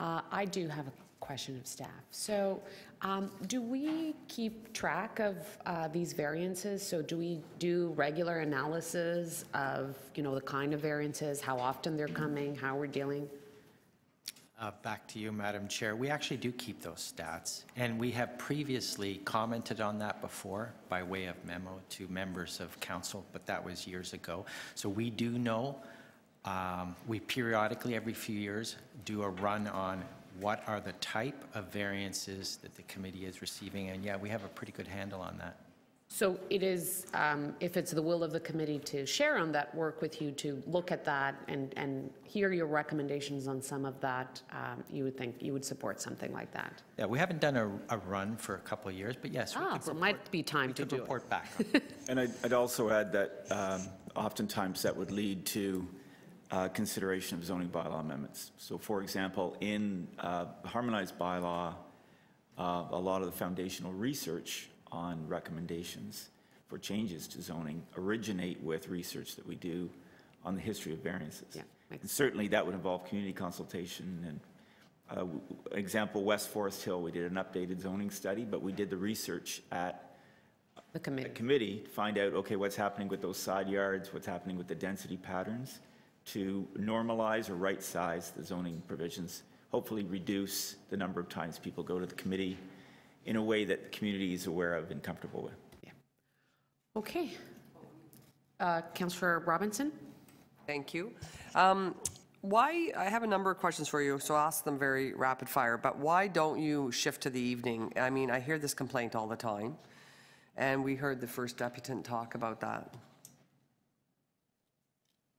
Uh, I do have a question of staff. So um, do we keep track of uh, these variances? So do we do regular analysis of, you know, the kind of variances, how often they're coming, how we're dealing? Uh, Back to you, Madam Chair. We actually do keep those stats, and we have previously commented on that before by way of memo to members of council, but that was years ago. So we do know, um, we periodically, every few years, do a run on what are the type of variances that the committee is receiving, and yeah, we have a pretty good handle on that. So it is, um, if it's the will of the committee to share on that work with you, to look at that and, and hear your recommendations on some of that, um, you would think, you would support something like that? Yeah, we haven't done a, a run for a couple of years, but yes, Ah, could so it might be time to could do it. report back. And I'd, I'd also add that um, oftentimes that would lead to uh, consideration of zoning bylaw amendments. So for example, in uh, harmonized bylaw, uh, a lot of the foundational research on recommendations for changes to zoning originate with research that we do on the history of variances. And certainly that would involve community consultation and, uh, example, West Forest Hill, we did an updated zoning study, but we did the research at the committee. committee, to find out, okay, what's happening with those side yards, what's happening with the density patterns, to normalize or right-size the zoning provisions, hopefully reduce the number of times people go to the committee in a way that the community is aware of and comfortable with. Okay. Uh, Councillor Robinson? Thank you. Um, Why, I have a number of questions for you, so I'll ask them very rapid fire, but why don't you shift to the evening? I mean, I hear this complaint all the time, and we heard the first deputant talk about that.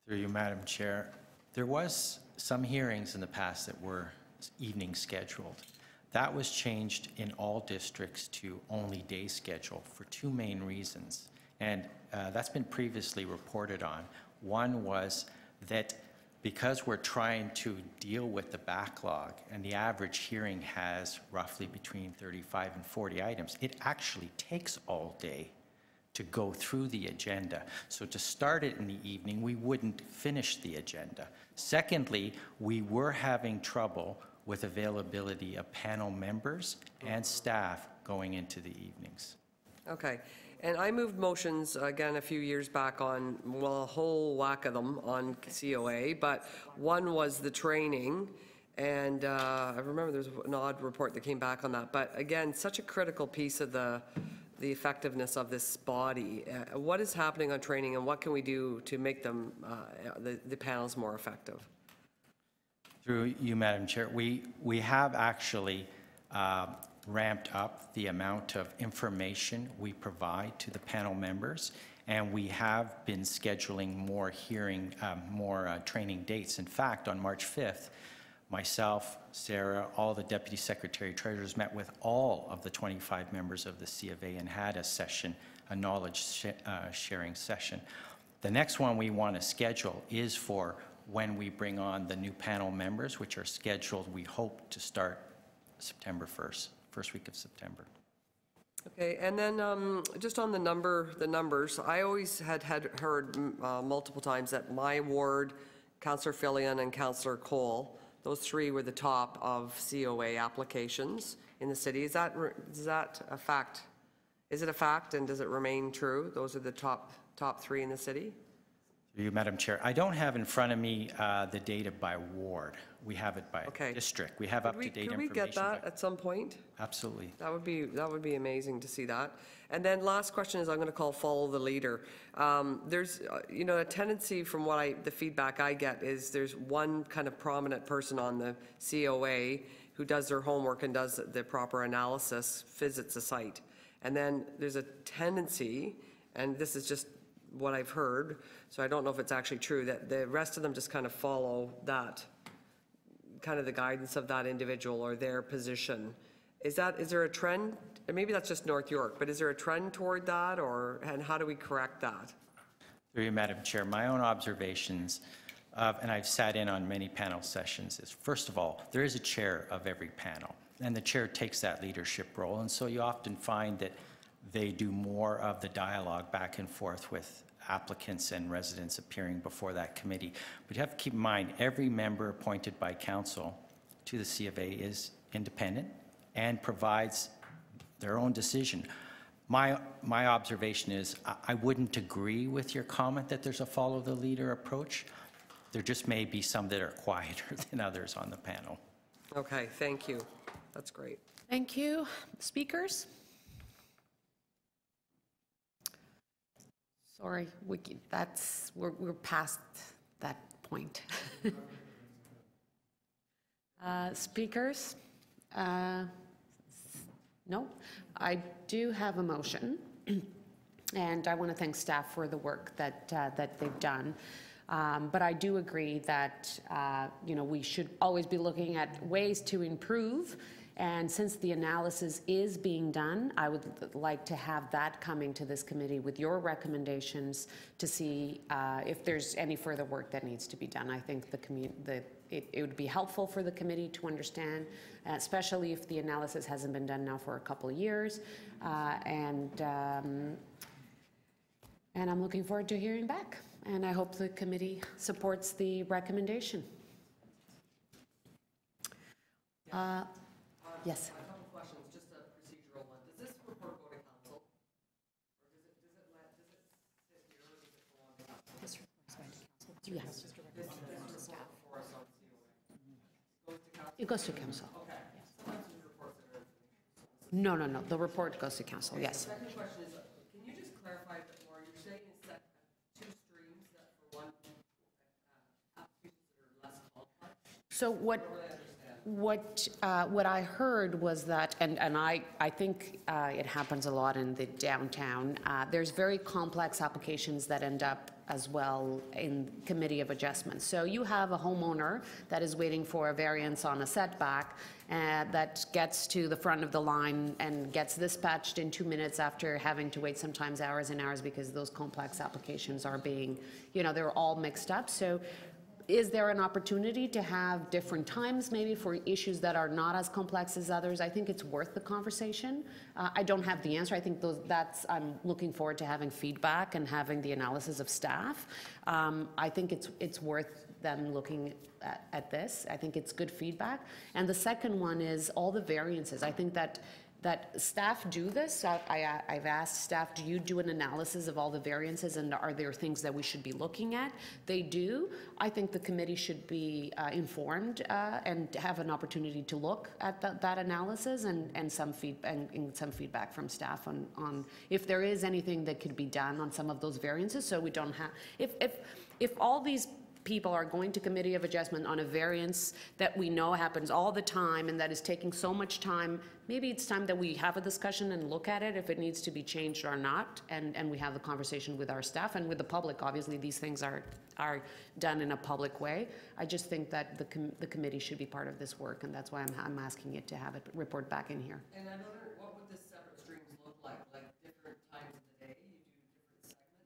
Through you, Madam Chair, there was some hearings in the past that were evening scheduled. That was changed in all districts to only day schedule for two main reasons. And uh, that's been previously reported on. One was that because we're trying to deal with the backlog and the average hearing has roughly between 35 and 40 items, it actually takes all day to go through the agenda. So to start it in the evening, we wouldn't finish the agenda. Secondly, we were having trouble with availability of panel members and staff going into the evenings. Okay, and I moved motions, again, a few years back on, well, a whole whack of them on COA, but one was the training, and uh, I remember there was an odd report that came back on that, but again, such a critical piece of the, the effectiveness of this body. Uh, What is happening on training, and what can we do to make them, uh, the the panels more effective? Through you, Madam Chair, we, we have actually uh, ramped up the amount of information we provide to the panel members, and we have been scheduling more hearing, um, more uh, training dates. In fact, on March 5th, myself, Sarah, all the deputy secretary treasurers met with all of the 25 members of the C of A and had a session, a knowledge sh- uh, sharing session. The next one we want to schedule is for when we bring on the new panel members, which are scheduled, we hope to start September 1st, first week of September. Okay, and then um, just on the number, the numbers, I always had, had heard uh, multiple times that my ward, Councillor Filion and Councillor Colle, those three were the top of COA applications in the city. Is that, is that a fact? Is it a fact and does it remain true? Those are the top, top three in the city? You, Madam Chair, I don't have in front of me uh, the data by ward. We have it by Okay. district. We have Could we- up-to-date Could we information. get that at some point? Absolutely. That would be, that would be amazing to see that. And then last question is I'm going to call follow the leader. Um, There's, uh, you know, a tendency from what I, the feedback I get is there's one kind of prominent person on the COA who does their homework and does the proper analysis, visits the site. And then there's a tendency, and this is just what I've heard, so I don't know if it's actually true, that the rest of them just kind of follow that kind of the guidance of that individual or their position. Is that, is there a trend? And maybe that's just North York, but is there a trend toward that, or, and how do we correct that? Through you, Madam Chair, my own observations, of- and I've sat in on many panel sessions, is first of all, there is a chair of every panel, and the chair takes that leadership role, and so you often find that they do more of the dialogue back and forth with applicants and residents appearing before that committee. But you have to keep in mind, every member appointed by council to the C of A is independent and provides their own decision. My, my observation is, I- I wouldn't agree with your comment that there's a follow the leader approach. There just may be some that are quieter than others on the panel. Okay, thank you. That's great. Thank you. Speakers? Sorry, we, that's, we're, we're past that point. Uh, Speakers? Uh, No? I do have a motion, and I want to thank staff for the work that, uh, that they've done. Um, But I do agree that, uh, you know, we should always be looking at ways to improve. And since the analysis is being done, I would like to have that coming to this committee with your recommendations to see uh, if there's any further work that needs to be done. I think the the, it, it would be helpful for the committee to understand, especially if the analysis hasn't been done now for a couple of years. Uh, And, um, and I'm looking forward to hearing back. And I hope the committee supports the recommendation. Uh, Yes. A couple questions, just a procedural one. Does this report go to council? Yes. It goes to council. No, no, no, the report goes to council, yes. Second question is, can you just clarify a bit more? You're saying it's set two streams that for one, uh, applications that are less complex? So what, what, uh, what I heard was that, and, and I, I think uh, it happens a lot in the downtown, uh, there's very complex applications that end up as well in committee of adjustments. So you have a homeowner that is waiting for a variance on a setback uh, that gets to the front of the line and gets dispatched in two minutes after having to wait sometimes hours and hours because those complex applications are being, you know, they're all mixed up. So is there an opportunity to have different times maybe for issues that are not as complex as others? I think it's worth the conversation. Uh, I don't have the answer. I think those, that's, I'm looking forward to having feedback and having the analysis of staff. Um, I think it's, it's worth them looking at, at this. I think it's good feedback. And the second one is all the variances. I think that that staff do this. I, I've asked staff, do you do an analysis of all the variances and are there things that we should be looking at? They do. I think the committee should be uh, informed uh, and have an opportunity to look at that, that analysis and, and some feed, and, and some feedback from staff on, on if there is anything that could be done on some of those variances so we don't have, if, if, if all these people are going to committee of adjustment on a variance that we know happens all the time and that is taking so much time, maybe it's time that we have a discussion and look at it if it needs to be changed or not, and, and we have the conversation with our staff and with the public. Obviously, these things are, are done in a public way. I just think that the, com- the committee should be part of this work, and that's why I'm, I'm asking it to have it report back in here. And another, what would the separate streams look like? Like different times of the day?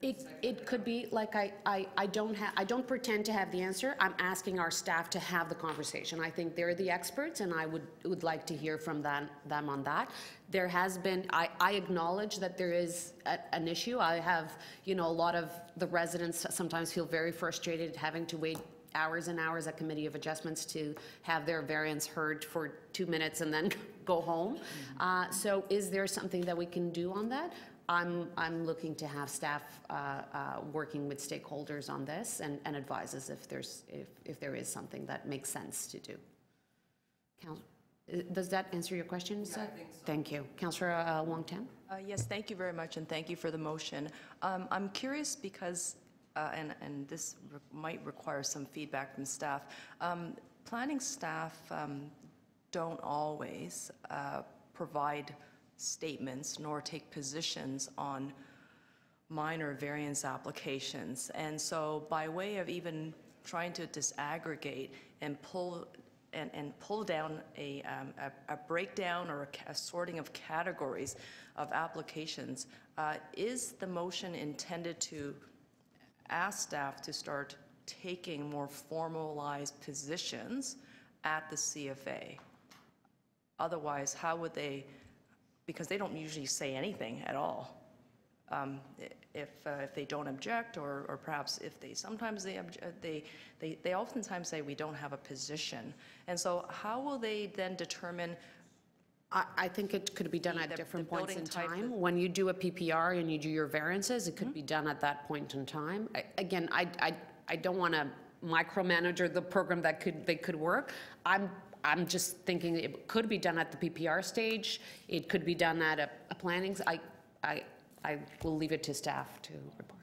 It, it could be, like, I, I, I don't have, I don't pretend to have the answer. I'm asking our staff to have the conversation. I think they're the experts, and I would, would like to hear from them, them on that. There has been, I, I acknowledge that there is a, an issue. I have, you know, a lot of the residents sometimes feel very frustrated having to wait hours and hours at Committee of Adjustments to have their variance heard for two minutes and then go home. Uh, So is there something that we can do on that? I'm, I'm looking to have staff uh, uh, working with stakeholders on this and, and advise us if there's, if, if there is something that makes sense to do. Coun- uh, Does that answer your question? Yeah, I think so. Thank you. Councillor uh, Wong Tam? Uh, Yes, thank you very much, and thank you for the motion. Um, I'm curious because, uh, and, and this re- might require some feedback from staff, um, planning staff um, don't always uh, provide statements nor take positions on minor variance applications. And so by way of even trying to disaggregate and pull and, and pull down a, um, a, a breakdown or a a sorting of categories of applications. Uh, Is the motion intended to ask staff to start taking more formalized positions at the CFA? Otherwise, how would they, because they don't usually say anything at all. Um, If, uh, if they don't object, or, or perhaps if they, sometimes they, uh, they, they they oftentimes say, we don't have a position. And so how will they then determine I, I think it could be done The- at different points in time. When you do a PPR and you do your variances, it could be done at that point in time. I- Again, I, I, I don't want to micromanager the program that could, they could work. I'm, I'm just thinking it could be done at the PPR stage. It could be done at a, a planning, I, I, I will leave it to staff to report.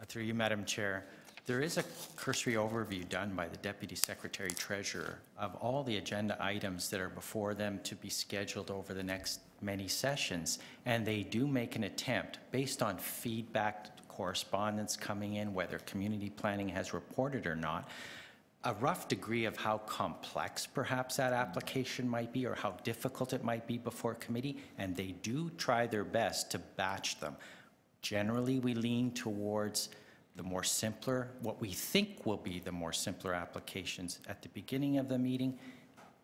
Uh, Through you, Madam Chair, there is a cursory overview done by the Deputy Secretary Treasurer of all the agenda items that are before them to be scheduled over the next many sessions. And they do make an attempt, based on feedback, correspondence coming in, whether community planning has reported or not, a rough degree of how complex perhaps that mm. application might be or how difficult it might be before committee, and they do try their best to batch them. Generally, we lean towards the more simpler, what we think will be the more simpler applications at the beginning of the meeting,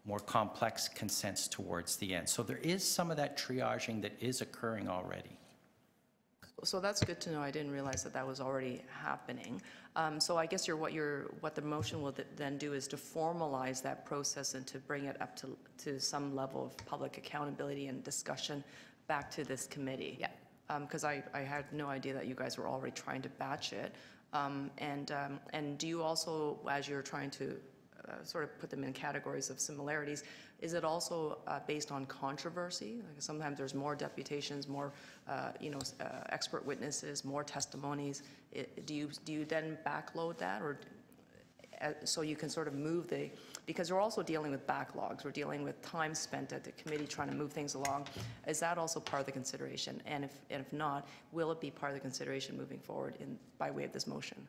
more complex consents towards the end. So there is some of that triaging that is occurring already. So that's good to know. I didn't realize that that was already happening. Um, So I guess you're, what you're, what the motion will th- then do is to formalize that process and to bring it up to, to some level of public accountability and discussion back to this committee. Yeah. Because I, I had no idea that you guys were already trying to batch it. Um, And, um, and do you also, as you're trying to uh, sort of put them in categories of similarities. Is it also uh, based on controversy? Like sometimes there's more deputations, more, uh, you know, uh, expert witnesses, more testimonies. I- Do you, do you then backload that or, uh, so you can sort of move the, because we're also dealing with backlogs. We're dealing with time spent at the committee trying to move things along. Is that also part of the consideration? And if, and if not, will it be part of the consideration moving forward in, by way of this motion?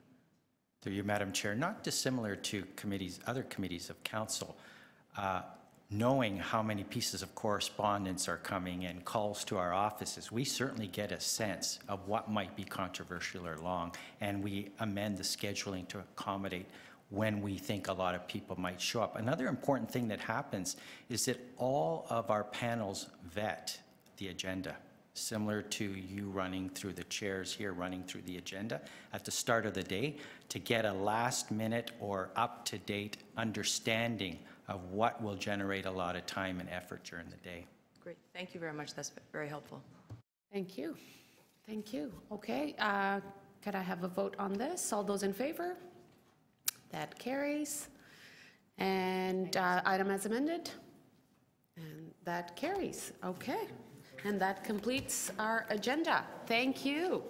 Through you, Madam Chair, not dissimilar to committees, other committees of council, uh, knowing how many pieces of correspondence are coming and calls to our offices, we certainly get a sense of what might be controversial or long, and we amend the scheduling to accommodate when we think a lot of people might show up. Another important thing that happens is that all of our panels vet the agenda similar to you running through the chairs here, running through the agenda at the start of the day to get a last minute or up-to-date understanding of what will generate a lot of time and effort during the day. Great, thank you very much. That's very helpful. Thank you. Thank you. Okay, uh, could I have a vote on this? All those in favor? That carries. And uh, item as amended? And that carries. Okay. And that completes our agenda. Thank you.